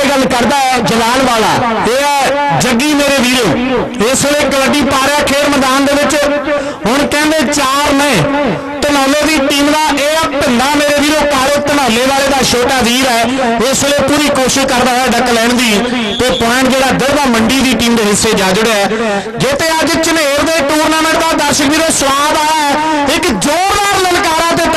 ਤੇ ਗੱਲ ਕਰਦਾ ਹੈ ਜਲਾਲ ਵਾਲਾ। ਇਹ ਹੈ ਜੱਗੀ ਮੇਰੇ ਵੀਰੋ। ਇਸ ਵੇਲੇ ਕਬੱਡੀ ਪਾ ਰਿਹਾ ਖੇਡ ਮੈਦਾਨ ਦੇ ਵਿੱਚ। ਹੁਣ ਕਹਿੰਦੇ ਚਾਰ ਨੇ। ਧਨੌਲੇ ਦੀ ਟੀਮ ਦਾ ਇਹ ਆ ਭਿੰਦਾ ਮੇਰੇ ਵੀਰੋ। ਕਾਲੇ ਧਨੌਲੇ ਵਾਲੇ ਦਾ ਛੋਟਾ ਵੀਰ ਹੈ। ਇਸ ਵੇਲੇ ਪੂਰੀ ਕੋਸ਼ਿਸ਼ ਕਰਦਾ ਹੈ ਡੱਕ ਲੈਣ ਦੀ। ਤੇ ਪੁਆਇੰਟ ਜਿਹੜਾ ਦਰਵਾ ਮੰਡੀ ਦੀ ਟੀਮ ਦੇ ਹਿੱਸੇ ਜਾ ਜੁੜਿਆ ਜੇ ਤੇ ਅੱਜ ਝਨੇਰ ਦੇ ਟੂਰਨਾਮੈਂਟ ਦਾ ਦਰਸ਼ਕ ਵੀਰੋ ਸਵਾਦ ਆਇਆ ਇੱਕ ਜ਼ੋਰਦਾਰ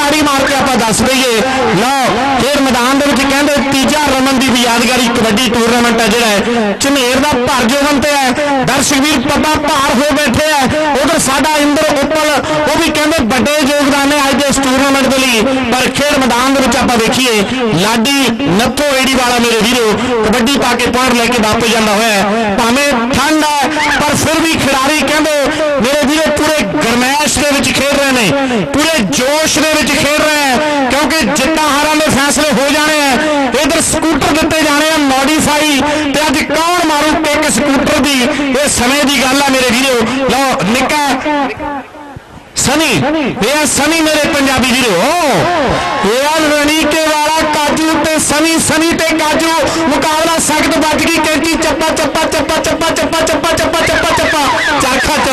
ਤਾੜੀ ਮਾਰ ਕੇ ਆਪਾਂ ਦੱਸ ਦਈਏ। ਲਓ ਖੇਡ ਮੈਦਾਨ ਦੇ ਵਿੱਚ ਕਹਿੰਦੇ ਤੀਜਾ ਰਮਨ ਦੀ ਵੀ ਯਾਦਗਾਰੀ ਕਬੱਡੀ ਟੂਰਨਾਮੈਂਟ ਹੈ ਜਿਹੜਾ ਹੈ। ਝਨੇਰ ਦਾ ਭਰ ਜੋਗਨ ਤੇ ਹੈ। ਦਰਸ਼ਕ ਵੀਰ ਪੱਪਾ ਭਾਰ ਹੋ ਬੈਠੇ ਹੈ ਉਧਰ ਸਾਡਾ ਇੰਦਰ ਉੱਪਲ, ਉਹ ਵੀ ਕਹਿੰਦੇ ਵੱਡੇ ਯੋਗਦਾਨ ਨੇ ਅੱਜ ਦੇ ਇਸ ਟੂਰਨਾਮੈਂਟ ਦੇ ਲਈ। ਪਰ ਖੇਡ ਮੈਦਾਨ ਦੇ ਵਿੱਚ ਆਪਾਂ ਵੇਖੀਏ, ਲਾਡੀ ਨੱਥੋ ਏੜੀ ਵਾਲਾ ਮੇਰੇ ਵੀਰੋ, ਕਬੱਡੀ ਪਾ ਕੇ ਪੁਆਇੰਟ ਲੈ ਕੇ ਵਾਪਸ ਜਾਂਦਾ ਹੋਇਆ ਹੈ। ਭਾਵੇਂ ਠੰਡ ਹੈ ਪਰ ਫਿਰ ਵੀ ਖਿਡਾਰੀ ਕਹਿੰਦੇ, ਮੇਰੇ ਵੀਰੋ, ਪੂਰੇ ਗਰਮੈਸ਼ ਦੇ ਵਿੱਚ ਖੇਡ ਰਹੇ ਨੇ, ਪੂਰੇ ਜੋਸ਼ ਦੇ ਵਿੱਚ ਖੇਡ ਰਹੇ ਹੈ, ਕਿਉਂਕਿ ਜਿੱਤਾਂ ਹਾਰਾਂ ਦੇ ਫੈਸਲੇ ਹੋ ਜਾਣੇ ਆ ਇਧਰ ਸਕੂਟਰ ਦਿੱਤੇ ਜਾਣੇ ਆ ਮੋਡੀਫਾਈ ਤੇ ਅੱਜ ਕੌਣ ਮਾਰੂ ਕਿੱਕ ਸਕੂਟਰ ਦੀ? ਇਹ ਸਮੇਂ ਦੀ ਗੱਲ ਆ ਮੇਰੇ ਵੀਰੋ। ਲਓ, ਨਿੱਕਾ ਸਨੀ, ਇਹ ਆ ਸਨੀ ਮੇਰੇ ਪੰਜਾਬੀ ਵੀਰੋ। ਇਹ ਆ ਰਣੀਕੇ ਵਾਲਾ ਕਾਜੂ ਤੇ ਸਨੀ ਸਨੀ ਤੇ ਕਾਜੂ। ਮੁਕਾਬਲਾ ਸਖਤ ਵੱਜ ਗਈ ਕੈਂਟੀ ਚੱਪਾ ਚੱਪਾ ਚੱਪਾ ਚੱਪਾ ਚੱਪਾ ਚੱਪਾ ਚੱਪਾ ਚੱਪਾ।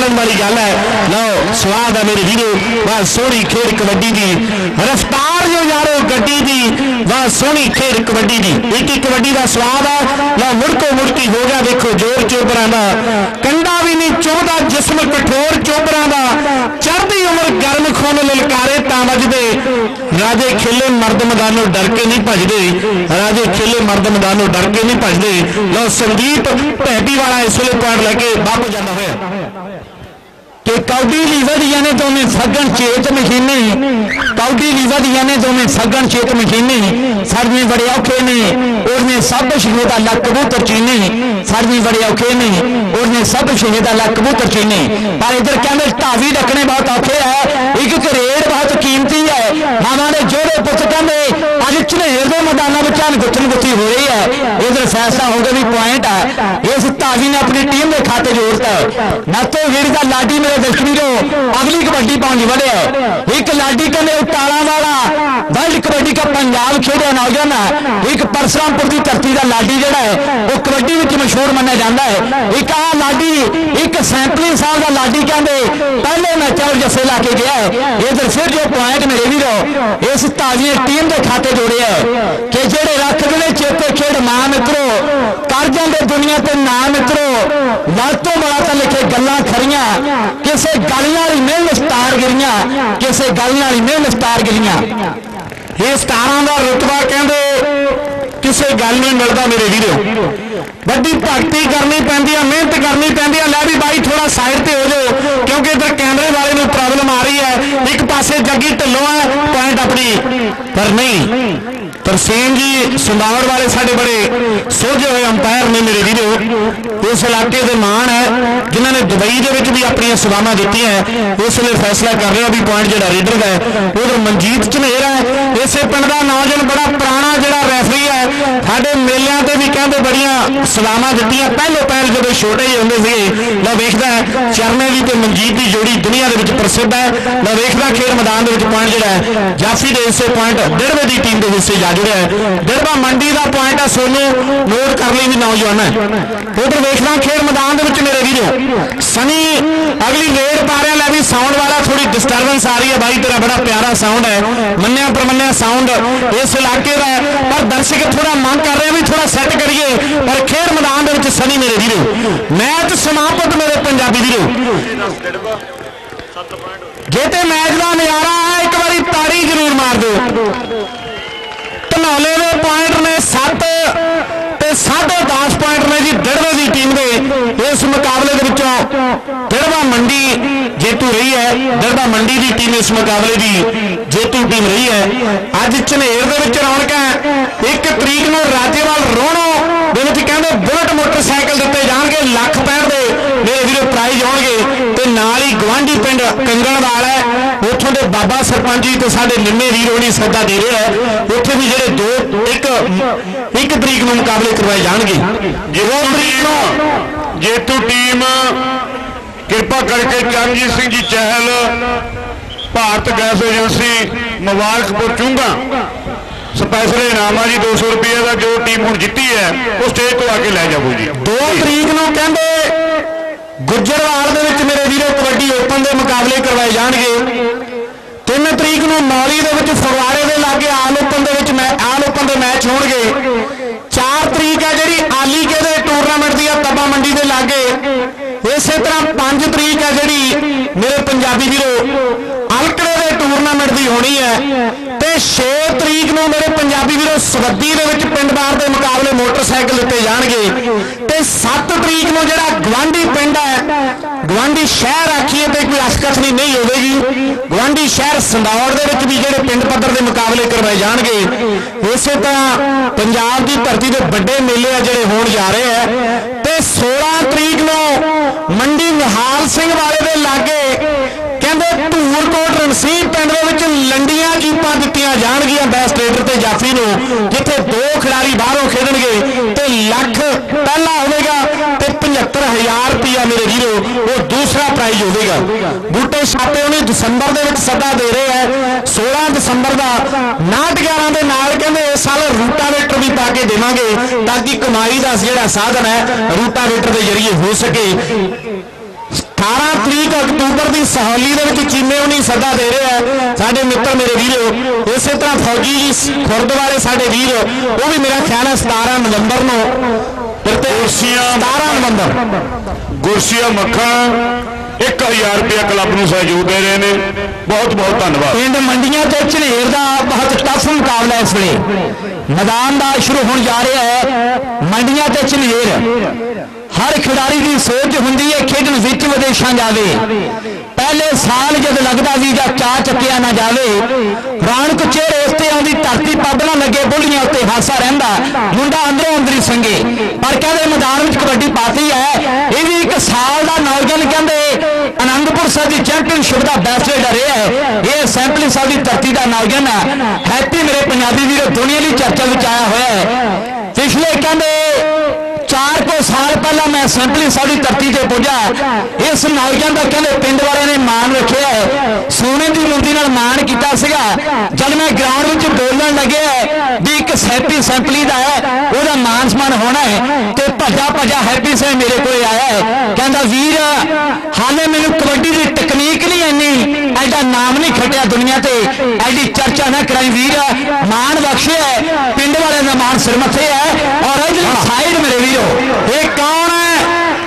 ਚੱਪਾ ਵਾਲੀ ਗੱਲ ਹੈ। ਲਓ, ਸਵਾਦ ਹੈ ਮੇਰੇ ਵੀਰੋ। ਵਾਹ, ਸੋਹਣੀ ਖੇਡ ਕਬੱਡੀ ਦੀ। ਰਫਤਾਰ ਜੋ ਯਾਰੋ, ਗੱਡੀ ਦੀ। ਵਾਹ, ਸੋਹਣੀ ਖੇਡ ਕਬੱਡੀ ਦੀ। ਇੱਕ ਇੱਕ ਕਬੱਡੀ ਦਾ ਸਵਾਦ ਹੈ। ਲਓ ਮੁੜਕੋ ਮੁੜਕੀ ਹੋ ਗਿਆ ਦੇਖੋ ਜੋਰ ਚੋਬਰਾਂ ਦਾ। ਕੰਡਾ ਵੀ ਨਹੀਂ ਚੋਦਾ ਜਿਸਮ ਕਠੋਰ ਚੋਬਰਾਂ ਦਾ। ਚੜ੍ਹਦੀ ਉਮਰ ਗਰਮ ਖੂਨ ਲਲਕਾਰੇ ਤਾਂ ਵੱਜਦੇ। ਰਾਜੇ ਖੇਲੇ ਮਰਦ ਮੈਦਾਨੋਂ ਡਰ ਕੇ ਨਹੀਂ ਭੱਜਦੇ। ਰਾਜੇ ਖੇਲੇ ਮਰਦ ਮੈਦਾਨੋਂ ਡਰ ਕੇ ਨਹੀਂ ਭੱਜਦੇ। ਲਓ, ਸੰਦੀਪ ਢੈਡੀ ਵਾਲਾ ਇਸ ਵੇਲੇ ਪੁਆਇੰਟ ਲੈ ਕੇ ਵਾਪਸ ਜਾਂਦਾ ਹੋਇਆ। کہ کاؤڈی لیور یعنی تو میں سگن چیت مشینیں کاؤڈی لیور یعنی تو میں سگن چیت مشینیں سر میں بڑے اوکھے نے اور میں سب شہید اللہ کبوتر چینے سر میں بڑے اوکھے نے اور میں سب شہید اللہ کبوتر پر ادھر کیمل تاوی رکھنے بہت اوکھے ہے ایک کریڑ بہت قیمتی ہے ہمارے جوڑے پتکہ میں ਜੋੜੇ ਪੁੱਤ ਕਹਿੰਦੇ ਅੱਜ ਝਨੇਰ ਦੇ ਮੈਦਾਨਾਂ ਵਿੱਚ ਅਨ ਗੁੱਥਨ ਗੁੱਥੀ ਹੋ ਰਹੀ ਹੈ। ਇਧਰ ਫੈਸਲਾ ਹੋ ਗਿਆ ਵੀ ਪੁਆਇੰਟ ਹੈ। ਇਸ ਢਾਵੀ ਨੇ ਆਪਣੀ ਟੀਮ ਦੇ ਖਾਤੇ ਜੋੜਤਾ। ਹੈ ਨਾਤੋ ਵੀਰ ਦਾ ਲਾਡੀ ਮੇਰੇ ਦਰਸ਼ਕੀਓ ਅਗਲੀ ਕਬੱਡੀ ਪਹੁੰਚ ਵੜਿਆ ਹੈ। ਇੱਕ ਲਾਡੀ ਕਹਿੰਦੇ ਉਟਾਲਾ ਵਾਲਾ, ਵਰਲਡ ਕਬੱਡੀ ਕੱਪ ਪੰਜਾਬ ਖੇਡਿਆ ਨੌਜਵਾਨ ਹੈ। ਇੱਕ ਪਰਸਰਾਮਪੁਰ ਦੀ ਧਰਤੀ ਦਾ ਲਾਡੀ ਜਿਹੜਾ ਹੈ, ਉਹ ਕਬੱਡੀ ਵਿੱਚ ਮਸ਼ਹੂਰ ਮੰਨਿਆ ਜਾਂਦਾ ਹੈ। ਇੱਕ ਆ ਲਾਡੀ, ਇੱਕ ਸੈਂਪਲਿੰਗ ਸਾਹਿਬ ਦਾ ਲਾਡੀ ਕਹਿੰਦੇ, ਪਹਿਲੇ ਮੈਚਾਂ ਵਿੱਚ ਜੱਫੇ ਲਾ ਕੇ ਗਿਆ ਹੈ। ਇਧਰ ਫਿਰ ਜੋ ਪੁਆਇੰਟ ਮੇਰੇ ਵੀਰੋ, ਇਸ ਤਾਜ਼ੀ ਟੀਮ ਦੇ ਖਾਤੇ ਜੋੜਿਆ ਹੈ ਕਿ ਜਿਹੜੇ ਰੱਖਦੇ ਨੇ ਚੇਤੇ ਖੇਡ ਮਾਂ ਮਿੱਤਰੋ ਕਰ ਜਾਂਦੇ ਦੁਨੀਆ ਤੇ ਨਾ ਮਿੱਤਰੋ ਲਾਤੋਂ ਬੜਾ ਤਾਂ ਲਿਖੇ ਗੱਲਾਂ ਖਰੀਆਂ, ਕਿਸੇ ਗੱਲ ਨਾਲ ਹੀ ਨਹੀਂ ਵਿਸਤਾਰ ਗਿਰੀਆਂ, ਕਿਸੇ ਗੱਲ ਨਾਲ ਹੀ ਨਹੀਂ ਵਿਸਤਾਰ ਗਿਰੀਆਂ। ਇਹ ਸਟਾਰਾਂ ਦਾ ਰੁਤਬਾ ਕਹਿੰਦੇ, ਕਿਸੇ ਗੱਲ ਨਹੀਂ ਮਿਲਦਾ ਮੇਰੇ ਵੀਰੋ। ਵੱਡੀ ਭਗਤੀ ਕਰਨੀ ਪੈਂਦੀ ਆ, ਮਿਹਨਤ ਕਰਨੀ ਪੈਂਦੀ ਆ। ਲੈ ਵੀ ਬਾਈ ਥੋੜਾ ਸਾਈਡ ਤੇ ਹੋ ਜਾਓ, ਕਿਉਂਕਿ ਇਧਰ ਕੈਮਰੇ ਵਾਲੇ ਨੂੰ ਪ੍ਰੋਬਲਮ ਆ ਰਹੀ ਹੈ। ਇੱਕ ਪਾਸੇ ਜੱਗੀ ਢਿੱਲੋਂ ਹੈ ਪੁਆਇੰਟ ਆਪਣੀ। ਪਰ ਨਹੀਂ ਤਰਸੇਮ ਜੀ ਸੰਦਾਵੜ ਵਾਲੇ ਸਾਡੇ ਬੜੇ ਸੋਝੇ ਹੋਏ ਅੰਪਾਇਰ ਨੇ ਮੇਰੇ ਵੀਰੋ। ਇਸ ਇਲਾਕੇ ਦੇ ਮਾਣ ਹੈ, ਜਿਨ੍ਹਾਂ ਨੇ ਦੁਬਈ ਦੇ ਵਿੱਚ ਵੀ ਆਪਣੀਆਂ ਸੇਵਾਵਾਂ ਦਿੱਤੀਆਂ ਉਸ ਇਸ ਲਈ ਫੈਸਲਾ ਕਰ ਰਿਹਾ ਵੀ ਪੁਆਇੰਟ ਜਿਹੜਾ ਰੀਡਰ ਦਾ ਹੈ, ਉਧਰ ਮਨਜੀਤ ਝਨੇਰ ਹੈ। ਇਸੇ ਪਿੰਡ ਦਾ ਨੌਜਵਾਨ ਬੜਾ ਪੁਰਾਣਾ ਜਿਹੜਾ ਰੈਫਰੀ ਹੈ। ਸਾਡੇ ਮੇਲਿਆਂ ਤੇ ਵੀ ਕਹਿੰਦੇ ਬੜੀਆਂ ਸਲਾਮਾਂ ਦਿੱਤੀਆਂ। ਪਹਿਲੋ ਪਹਿਲ ਜਦੋਂ ਛੋਟੇ ਜਿਹੇ ਹੁੰਦੇ ਸੀਗੇ ਲੈ ਵੇਖਦਾ ਚਰਨੇ ਦੀ ਤੇ ਮਨਜੀਤ ਦੀ ਜੋੜੀ ਦੁਨੀਆ ਦੇ ਵਿੱਚ ਪ੍ਰਸਿੱਧ ਹੈ। ਲੈ ਵੇਖਦਾ ਖੇਡ ਮੈਦਾਨ ਦੇ ਵਿੱਚ ਪੁਆਇੰਟ ਜਿਹੜਾ ਹੈ, ਜਾਫੀ ਦੇ ਹਿੱਸੇ ਪੁਆਇੰਟ ਡਿੜਵੇ ਦੀ ਟੀਮ ਦੇ ਹਿੱਸੇ ਜਾ ਜੁੜਿਆ ਹੈ। ਡਿੜਵਾ ਮੰਡੀ ਦਾ ਪੁਆਇੰਟ ਹੈ, ਸੋਨੂੰ, ਨੋਟ ਕਰ ਲਈ ਵੀ ਨੌਜਵਾਨ ਹੈ। ਉਧਰ ਵੇਖਦਾ ਖੇਡ ਮੈਦਾਨ ਦੇ ਵਿੱਚ ਮੇਰੇ ਵੀਰੋ, ਸਨੀ, ਅਗਲੀ ਰੇਡ ਪਾ ਰਿਹਾ, ਲੈ ਵੀ ਸਾਊਂਡ ਵਾਲਾ ਥੋੜੀ ਡਿਸਟਰਬੈਂਸ ਆ ਰਹੀ ਹੈ ਬਾਈ, ਤੇਰਾ ਬੜਾ ਪਿਆਰਾ ਸਾਊਂਡ ਹੈ। ਮੰਨਿਆ ਪਰਮੰਨਿਆ ਸਾਊਂਡ ਇਸ ਇਲਾਕੇ ਦਾ ਹੈ। ਪਰ ਦਰਸ਼ਕ ਥੋੜਾ ਮੰਗ ਕਰ ਰਿਹਾ ਵੀ ਥੋੜਾ ਸੈੱਟ ਕਰੀਏ ਪਰ ਖੇਡ ਮੈਦਾਨ ਦੇ ਵਿੱਚ ਸਨੀ ਮੇਰੇ ਵੀਰੋ, ਮੈਚ ਸਮਾਪਤ ਮੇਰੇ ਪੰਜਾਬੀ ਵੀਰੋ। ਜੇ ਤੇ ਮੈਚ ਦਾ ਨਜ਼ਾਰਾ ਹੈ, ਇੱਕ ਵਾਰੀ ਤਾੜੀ ਜ਼ਰੂਰ ਮਾਰ ਦਿਓ। ਧਨੌਲੇ ਦੇ ਪੁਆਇੰਟ ਨੇ 7 ਤੇ 10.5 ਪੁਆਇੰਟ ਨੇ ਜੀ ਡੜਵੇ ਦੀ ਟੀਮ ਦੇ। ਇਸ ਮੁਕਾਬਲੇ ਦੇ ਵਿੱਚੋਂ ਡੜਵਾ ਮੰਡੀ ਜੇਤੂ ਰਹੀ ਹੈ। ਡੜਵਾ ਮੰਡੀ ਦੀ ਟੀਮ ਇਸ ਮੁਕਾਬਲੇ ਦੀ ਜੇਤੂ ਟੀਮ ਰਹੀ ਹੈ। ਅੱਜ ਝਨੇਰ ਦੇ ਵਿੱਚ ਰੌਣਕ ਹੈ। ਇੱਕ ਤਰੀਕ ਨੂੰ ਰਾਜੇਵਾਲ ਰੋਣੋ ਦੇ ਬੁਲਟ ਮੋਟਰਸਾਈਕਲ ਦਿੱਤੇ ਜਾਣਗੇ, ਲੱਖ ਪੈਣ ਦੇ ਮੇਰੇ ਵੀਰੋ ਪ੍ਰਾਈਜ਼ ਆਉਣਗੇ। ਤੇ ਨਾਲ ਹੀ ਗਵਾਂਢੀ ਪਿੰਡ ਕੰਗਣਵਾਲ ਹੈ, ਉੱਥੋਂ ਦੇ ਬਾਬਾ ਸਰਪੰਚ ਜੀ ਤੇ ਸਾਡੇ ਨਿੰਮੇ ਵੀਰ ਹੋਣੀ ਸੱਦਾ ਦੇ ਰਹੇ ਹੈ ਉੱਥੇ ਵੀ ਜਿਹੜੇ ਦੋ, ਇੱਕ ਇੱਕ ਤਰੀਕ ਨੂੰ ਮੁਕਾਬਲੇ ਕਰਵਾਏ ਜਾਣਗੇ। ਜੇਤੂ ਟੀਮ ਜੇਤੂ ਟੀਮ ਕਿਰਪਾ ਕਰਕੇ Charanjit Singh ji Chahal, Bharat gas agency Mubarakpur Chunga special ਇਨਾਮ ਆ ਜੀ 200 ਰੁਪਏ ਦਾ ਜੋ ਟੀਮ ਹੁਣ ਜਿੱਤੀ ਹੈ, ਉਹ ਸਟੇਜ ਤੋਂ ਆ ਕੇ ਲੈ ਜਾਵੋ ਜੀ। 2 ਤਰੀਕ ਨੂੰ ਕਹਿੰਦੇ ਗੁੱਜਰਵਾਲ ਦੇ ਵਿੱਚ ਮੇਰੇ ਵੀਰੋ ਕਬੱਡੀ ਓਪਨ ਦੇ ਮੁਕਾਬਲੇ ਕਰਵਾਏ ਜਾਣਗੇ। 3 ਤਰੀਕ ਨੂੰ ਮੌਲੀ ਦੇ ਵਿੱਚ ਫਗਵਾੜੇ ਦੇ ਲਾਗੇ ਆਲ ਓਪਨ ਦੇ ਵਿੱਚ ਮੈਂ ਆਲ ਓਪਨ ਦੇ ਮੈਚ ਹੋਣਗੇ। 4 ਤਰੀਕ ਹੈ ਜਿਹੜੀ ਆਲੀਕੇ ਦੇ ਟੂਰਨਾਮੈਂਟ ਦੀ ਆ, ਤੱਬਾ ਮੰਡੀ ਦੇ ਲਾਗੇ। ਇਸੇ ਤਰ੍ਹਾਂ 5 ਤਰੀਕ ਹੈ ਜਿਹੜੀ ਮੇਰੇ ਪੰਜਾਬੀ ਵੀਰੋ ਅਲਕੜੇ ਦੇ ਟੂਰਨਾਮੈਂਟ ਦੀ ਹੋਣੀ ਹੈ। ਤੇ ਨੂੰ ਮੇਰੇ ਪੰਜਾਬੀ ਵੀਰੋ, ਸਵੱਦੀ ਦੇ ਵਿੱਚ ਪਿੰਡ ਬਾਰ ਦੇ ਮੁਕਾਬਲੇ ਮੋਟਰਸਾਈਕਲ ਦਿੱਤੇ ਜਾਣਗੇ। ਤੇ 7 ਤਰੀਕ ਨੂੰ ਜਿਹੜਾ ਗਵਾਂਢੀ ਪਿੰਡ ਹੈ ਗਵਾਂਢੀ ਸ਼ਹਿਰ ਆਖੀਏ ਤੇ ਕੋਈ ਅਸਕਥਨੀ ਨਹੀਂ ਹੋਵੇਗੀ। ਗਵਾਂਢੀ ਸ਼ਹਿਰ ਸੰਦੌੜ ਦੇ ਵਿੱਚ ਵੀ ਜਿਹੜੇ ਪਿੰਡ ਪੱਧਰ ਦੇ ਮੁਕਾਬਲੇ ਕਰਵਾਏ ਜਾਣਗੇ। ਇਸੇ ਤਰ੍ਹਾਂ ਪੰਜਾਬ ਦੀ ਧਰਤੀ ਦੇ ਵੱਡੇ ਮੇਲੇ ਆ ਜਿਹੜੇ ਹੋਣ ਜਾ ਰਹੇ ਆ। ਤੇ 16 ਤਰੀਕ ਨੂੰ ਮੰਡੀ ਨਿਹਾਲ ਸਿੰਘ ਵਾਲੇ ਦੇ ਲਾਗੇ ਕਹਿੰਦੇ ਧੂਰਕੋਟ ਰਣਸੀਬ ਪਿੰਡ ਵਿੱਚ ਲੰਡੀਆਂ ਕੀਪਾਂ ਦਿੱਤੀਆਂ ਜਾਣਗੀਆਂ ਬੈਸਟ ਰੇਡਰ ਤੇ ਜਾਫੀ ਨੂੰ, ਜਿੱਥੇ ਦੋ ਖਿਡਾਰੀ ਬਾਹਰੋਂ ਖੇਡਣਗੇ ਤੇ ਲੱਖ ਪਹਿਲਾ ਹੋਵੇਗਾ ਤੇ 75000 ਰੁਪਇਆ ਮੇਰੇ ਵੀਰੋ, ਉਹ ਦੂਸਰਾ ਪ੍ਰਾਈਜ਼ ਹੋਵੇਗਾ। ਬੂਟੇ ਛਾਪੇ ਉਹਨੇ ਦਸੰਬਰ ਦੇ ਵਿੱਚ ਸੱਦਾ ਦੇ ਰਹੇ ਹੈ 16 ਦਸੰਬਰ ਦਾ 911 ਦੇ ਨਾਲ ਕਹਿੰਦੇ ਇਸ ਸਾਲ ਰੂਟਾਵੇਟਰ ਵੀ ਪਾ ਕੇ ਦੇਵਾਂਗੇ ਤਾਂ ਕਿ ਕਮਾਈ ਦਾ ਜਿਹੜਾ ਸਾਧਨ ਹੈ, ਰੂਟਾਵੇਟਰ ਦੇ ਜ਼ਰੀਏ ਹੋ ਸਕੇ। 18 ਤਰੀਕ ਅਕਤੂਬਰ ਦੀ ਸਹੌਲੀ ਦੇ ਵਿੱਚ ਚੀਮੇ ਉਨੀ ਸੱਦਾ ਦੇ ਰਹੇ ਸਾਡੇ ਮਿੱਤਰ ਮੇਰੇ ਵੀਰੋ ਇਸੇ ਤਰ੍ਹਾਂ ਫੌਜੀ ਜੀ ਖੁਰਦ ਵਾਲੇ ਸਾਡੇ ਵੀਰ ਉਹ ਵੀ ਮੇਰਾ ਖਿਆਲ ਹੈ 17 ਨਵੰਬਰ ਨੂੰ। ਕੁਰਸੀਆਂ 17 ਨਵੰਬਰ। ਗੁਰਸੀਆ ਮੱਖਣ 1000 ਰੁਪਏ ਕਲੱਬ ਨੂੰ ਸਹਿਯੋਗ ਦੇ ਰਹੇ ਨੇ। ਬਹੁਤ ਬਹੁਤ ਧੰਨਵਾਦ। ਪਿੰਡ ਮੰਡੀਆਂ ਤੇ ਝਨੇਰ ਦਾ ਬਹੁਤ ਟਫ ਮੁਕਾਬਲਾ ਇਸ ਵੇਲੇ। ਮੈਦਾਨ ਦਾ ਸ਼ੁਰੂ ਹੋਣ ਜਾ ਰਿਹਾ ਹੈ। ਮੰਡੀਆਂ ਤੇ ਝਨੇਰ ਹਰ ਖਿਡਾਰੀ ਦੀ ਸੋਚ ਹੁੰਦੀ ਹੈ, ਖੇਡਣ ਵਿੱਚ ਵਿਦੇਸ਼ਾਂ ਜਾਵੇ। ਸਾਲੇ ਸਾਲ ਜਦ ਲੱਗਦਾ ਵੀ ਜਾਂ ਚਾਹ ਚੱਕਿਆ ਨਾ ਜਾਵੇ, ਰੌਣਕ ਚਿਹਰੇ ਉੱਤੇ ਆਉਂਦੀ, ਧਰਤੀ ਪੱਬ ਨਾ ਲੱਗੇ ਬੁੱਲੀਆਂ ਉੱਤੇ ਹਾਸਾ ਰਹਿੰਦਾ, ਮੁੰਡਾ ਅੰਦਰੋਂ ਅੰਦਰੀ ਸੰਗੇ। ਪਰ ਕਹਿੰਦੇ ਮੈਦਾਨ ਵਿੱਚ ਕਬੱਡੀ ਪਾਤੀ ਹੈ, ਇਹ ਵੀ ਇੱਕ ਸਾਲ ਦਾ ਨੌਜਵਾਨ ਕਹਿੰਦੇ ਆਨੰਦਪੁਰ ਸਾਹਿਬ ਦੀ ਚੈਂਪੀਅਨਸ਼ਿਪ ਦਾ ਬੈਸਟ ਰੇਡਰ ਰਿਹਾ ਹੈ। ਇਹ ਸੈਂਪਲੀ ਸਾਹਿਬ ਦੀ ਧਰਤੀ ਦਾ ਨੌਜਵਾਨ ਹੈ। ਹੈਪੀ ਮੇਰੇ ਪੰਜਾਬੀ ਵੀਰੋ, ਦੁਨੀਆ ਦੀ ਚਰਚਾ ਵਿੱਚ ਆਇਆ ਹੋਇਆ ਹੈ। ਪਿਛਲੇ ਕਹਿੰਦੇ ਚਾਰ ਕੋ ਸਾਲ ਪਹਿਲਾਂ ਮੈਂ ਸੈਂਪਲੀ ਸਾਡੀ ਧਰਤੀ ਤੇ ਪੁੱਜਾ। ਇਸ ਨੌਜਵਾਨ ਦਾ ਕਹਿੰਦੇ ਪਿੰਡ ਵਾਲਿਆਂ ਨੇ ਮਾਣ ਰੱਖਿਆ ਹੈ। ਸੋਨੇ ਦੀ ਮੁੰਦੀ ਨਾਲ ਮਾਣ ਕੀਤਾ ਸੀਗਾ। ਜਦ ਮੈਂ ਗਰਾਊਂਡ ਵਿੱਚ ਬੋਲਣ ਲੱਗਿਆ ਵੀ ਇੱਕ ਸੈਂਪੀ ਸੈਂਪਲੀ ਦਾ ਹੈ, ਉਹਦਾ ਮਾਨ ਸਨਮਾਨ ਹੋਣਾ ਹੈ। ਭੱਜਾ ਭੱਜਾ ਹੈਪੀ ਸਿੰਘ ਮੇਰੇ ਕੋਲੇ ਆਇਆ ਹੈ। ਕਹਿੰਦਾ, ਵੀਰ, ਹਾਲੇ ਮੈਨੂੰ ਕਬੱਡੀ ਦੀ ਤਕਨੀਕ ਨਹੀਂ ਇੰਨੀ, ਐਡਾ ਨਾਮ ਨਹੀਂ ਖਟਿਆ ਦੁਨੀਆ ਤੇ। ਐਡੀ ਚਰਚਾ ਨਾ ਕਰਾਈ, ਵੀਰ। ਮਾਣ ਬਖਸ਼ਿਆ ਪਿੰਡ ਵਾਲਿਆਂ ਦਾ ਮਾਣ ਸਿਰ ਮੱਥੇ ਹੈ। ਔਰ ਇਧਰ ਸਾਈਡ ਮੇਰੇ ਵੀਰੋ। ਇਹ ਕੌਣ ਹੈ?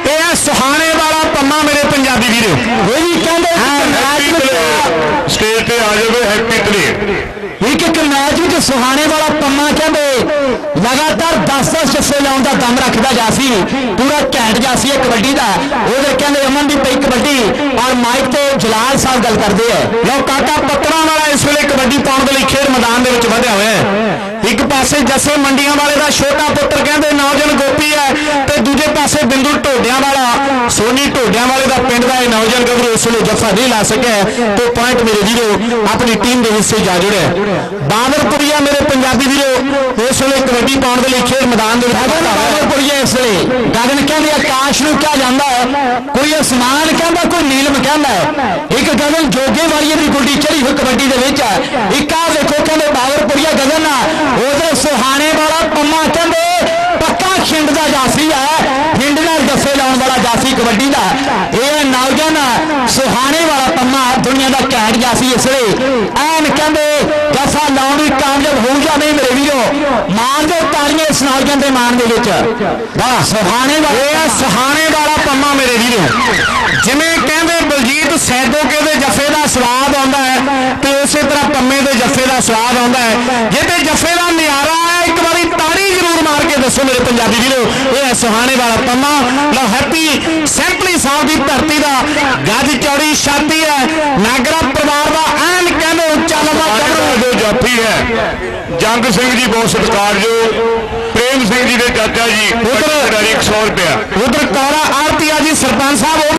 ਇਹ ਸੁਹਾਣੇ ਵਾਲਾ ਪੰਮਾ ਮੇਰੇ ਪੰਜਾਬੀ ਵੀਰੋ ਇਹ ਵੀ ਕਹਿੰਦੇ ਕਿ ਮੈਚ ਵਿੱਚ ਸਟੇਜ ਤੇ ਆ ਜਾਵੇ ਹੈਪੀ ਤਲੇ ਇੱਕ ਇੱਕ ਮੈਚ ਵਿੱਚ ਸੁਹਾਣੇ ਵਾਲਾ ਪੰਮਾ ਕਹਿੰਦੇ, ਲਗਾਤਾਰ 10-10 ਜੱਫੇ ਲਾਉਣ ਦਾ ਦਮ ਰੱਖਦਾ ਜਾ ਸੀ। ਪੂਰਾ ਘੈਂਟ ਜਾ ਸੀ ਇਹ ਕਬੱਡੀ ਦਾ। ਉਹਦੇ ਕਹਿੰਦੇ ਅਮਨ ਦੀ ਪਈ ਕਬੱਡੀ ਔਰ ਮਾਈਕ ਤੇ ਜਲਾਲ ਸਾਹਿਬ ਗੱਲ ਕਰਦੇ ਆ। ਲਓ ਕਾਕਾ ਪੱਤਰਾਂ ਵਾਲਾ ਇਸ ਵੇਲੇ ਕਬੱਡੀ ਪਾਉਣ ਦੇ ਲਈ ਖੇਡ ਮੈਦਾਨ ਦੇ ਵਿੱਚ ਵਧਿਆ ਹੋਇਆ ਹੈ। ਇੱਕ ਪਾਸੇ ਜੱਸੇ ਮੰਡੀਆਂ ਵਾਲੇ ਦਾ ਛੋਟਾ ਪੁੱਤਰ ਕਹਿੰਦੇ ਨੌਜਵਾਨ ਗੋਪੀ ਹੈ ਤੇ ਦੂਜੇ ਪਾਸੇ ਬਿੰਦੂ ਢੋਡਿਆਂ ਵਾਲਾ, ਸੋਨੀ ਢੋਡਿਆਂ ਵਾਲੇ ਦਾ ਪਿੰਡ ਦਾ ਇਹ ਨੌਜਵਾਨ ਗੱਭਰੂ ਇਸ ਵੇਲੇ ਜੱਫਾ ਨਹੀਂ ਲਾ ਸਕਿਆ। ਤੇ ਪੁਆਇੰਟ ਮੇਰੇ ਵੀਰੋ, ਆਪਣੀ ਟੀਮ ਦੇ ਹਿੱਸੇ ਜਾ ਜੁੜਿਆ। ਬਾਦਰਪੁਰੀਆ ਮੇਰੇ ਪੰਜਾਬੀ ਵੀਰੋ ਇਸ ਵੇਲੇ ਕਬੱਡੀ ਪਾਉਣ ਦੇ ਲਈ ਖੇਡ ਮੈਦਾਨ ਦੇ ਵਿੱਚ ਬਾਦਰਪੁਰੀਆ ਇਸ ਵੇਲੇ। ਗਗਨ ਕਹਿੰਦੇ ਆਕਾਸ਼ ਨੂੰ ਕਿਹਾ ਜਾਂਦਾ ਹੈ। ਕੋਈ ਅਸਮਾਨ ਕਹਿੰਦਾ ਕੋਈ ਨੀਲਮ ਕਹਿੰਦਾ ਹੈ। ਇੱਕ ਗਗਨ ਜੋਗੇ ਵਾਲੀ ਦੀ ਗੁੱਡੀ ਚੜੀ ਹੋਈ ਕਬੱਡੀ ਦੇ ਵਿੱਚ ਹੈ। ਇੱਕ ਆ ਵੇਖੋ ਕਹਿੰਦੇ ਬਾਦਰਪੁਰੀਆ ਗਗਨ ਆ। ਉਹਦੇ ਸੁਹਾਣੇ ਵਾਲਾ ਪੰਮਾ ਕਹਿੰਦੇ ਪੱਕਾ ਖਿੰਡ ਦਾ ਜਾਸੀ ਹੈ। ਖਿੰਡ ਨਾਲ ਜੱਫੇ ਲਾਉਣ ਵਾਲਾ ਜਾਸੀ ਕਬੱਡੀ ਦਾ। ਇਹ ਨੌਜਵਾਨ ਸੁਹਾਣੇ ਵਾਲਾ ਪੰਮਾ ਦੁਨੀਆ ਦਾ ਘੈਂਟ ਜਾਸੀ ਇਸ ਵੇਲੇ। ਐਨ ਕਹਿੰਦੇ ਜੱਫਾ ਲਾਉਣ ਵੀ ਕਾਮਯਾਬ ਹੋ ਜਾਂ ਨਹੀਂ ਮੇਰੇ ਵੀਰੋ। ਮਾਰ ਦੇ ਤਾੜੀਆਂ ਇਸ ਨੌਜਵਾਨ ਦੇ ਮਾਣ ਦੇ ਵਿੱਚ। ਵਾਹ, ਸੁਹਾਣੇ ਵਾਲਾ ਇਹ ਸੁਹਾਣੇ ਵਾਲਾ ਪੰਮਾ ਮੇਰੇ ਵੀਰੋ। ਜਿਵੇਂ ਕਹਿੰਦੇ ਬਲਜੀਤ ਸੈਦੋਕੇ ਦੇ ਜੱਫੇ ਦਾ ਸਵਾਦ ਆਉਂਦਾ ਹੈ ਤੇ ਉਸੇ ਤਰ੍ਹਾਂ ਪੰਮੇ ਦੇ ਜੱਫੇ ਦਾ ਸਵਾਦ ਆਉਂਦਾ ਹੈ। ਜੇ ਤੇ ਜੱਫੇ ਦਾ ਨਿਆਰਾ ਹੈ, ਇੱਕ ਵਾਰੀ ਤਾੜੀ ਜ਼ਰੂਰ ਮਾਰ ਕੇ ਦੱਸੋ ਮੇਰੇ ਪੰਜਾਬੀ ਵੀਰੋ। ਇਹ ਹੈ ਸੁਹਾਣੇ ਵਾਲਾ ਪੰਮਾ। ਲਓ, ਹੈਪੀ ਸੈਂਪਲੀ ਸਾਹਿਬ ਦੀ ਧਰਤੀ ਦਾ ਗੱਜ ਚੌੜੀ ਛਾਤੀ ਹੈ। ਨਾਗਰਾ ਪਰਿਵਾਰ ਦਾ ਐਨ ਕਹਿੰਦੇ ਉੱਚਾ ਲੰਮਾ ਗੱਭਰੂ ਜੋ ਜਾਫੀ ਹੈ। ਜੰਗ ਸਿੰਘ ਜੀ ਬਹੁਤ ਸਤਿਕਾਰਯੋਗ। ਪ੍ਰੇਮ ਸਿੰਘ ਜੀ ਦੇ ਚਾਚਾ ਜੀ ਉੱਧਰ- ਖਿਡਾਰੀ 100 ਰੁਪਇਆ। ਉਧਰ ਕੌਰਾ ਆਰਤੀਆ ਜੀ ਸਰਪੰਚ ਸਾਹਿਬ ਉਹ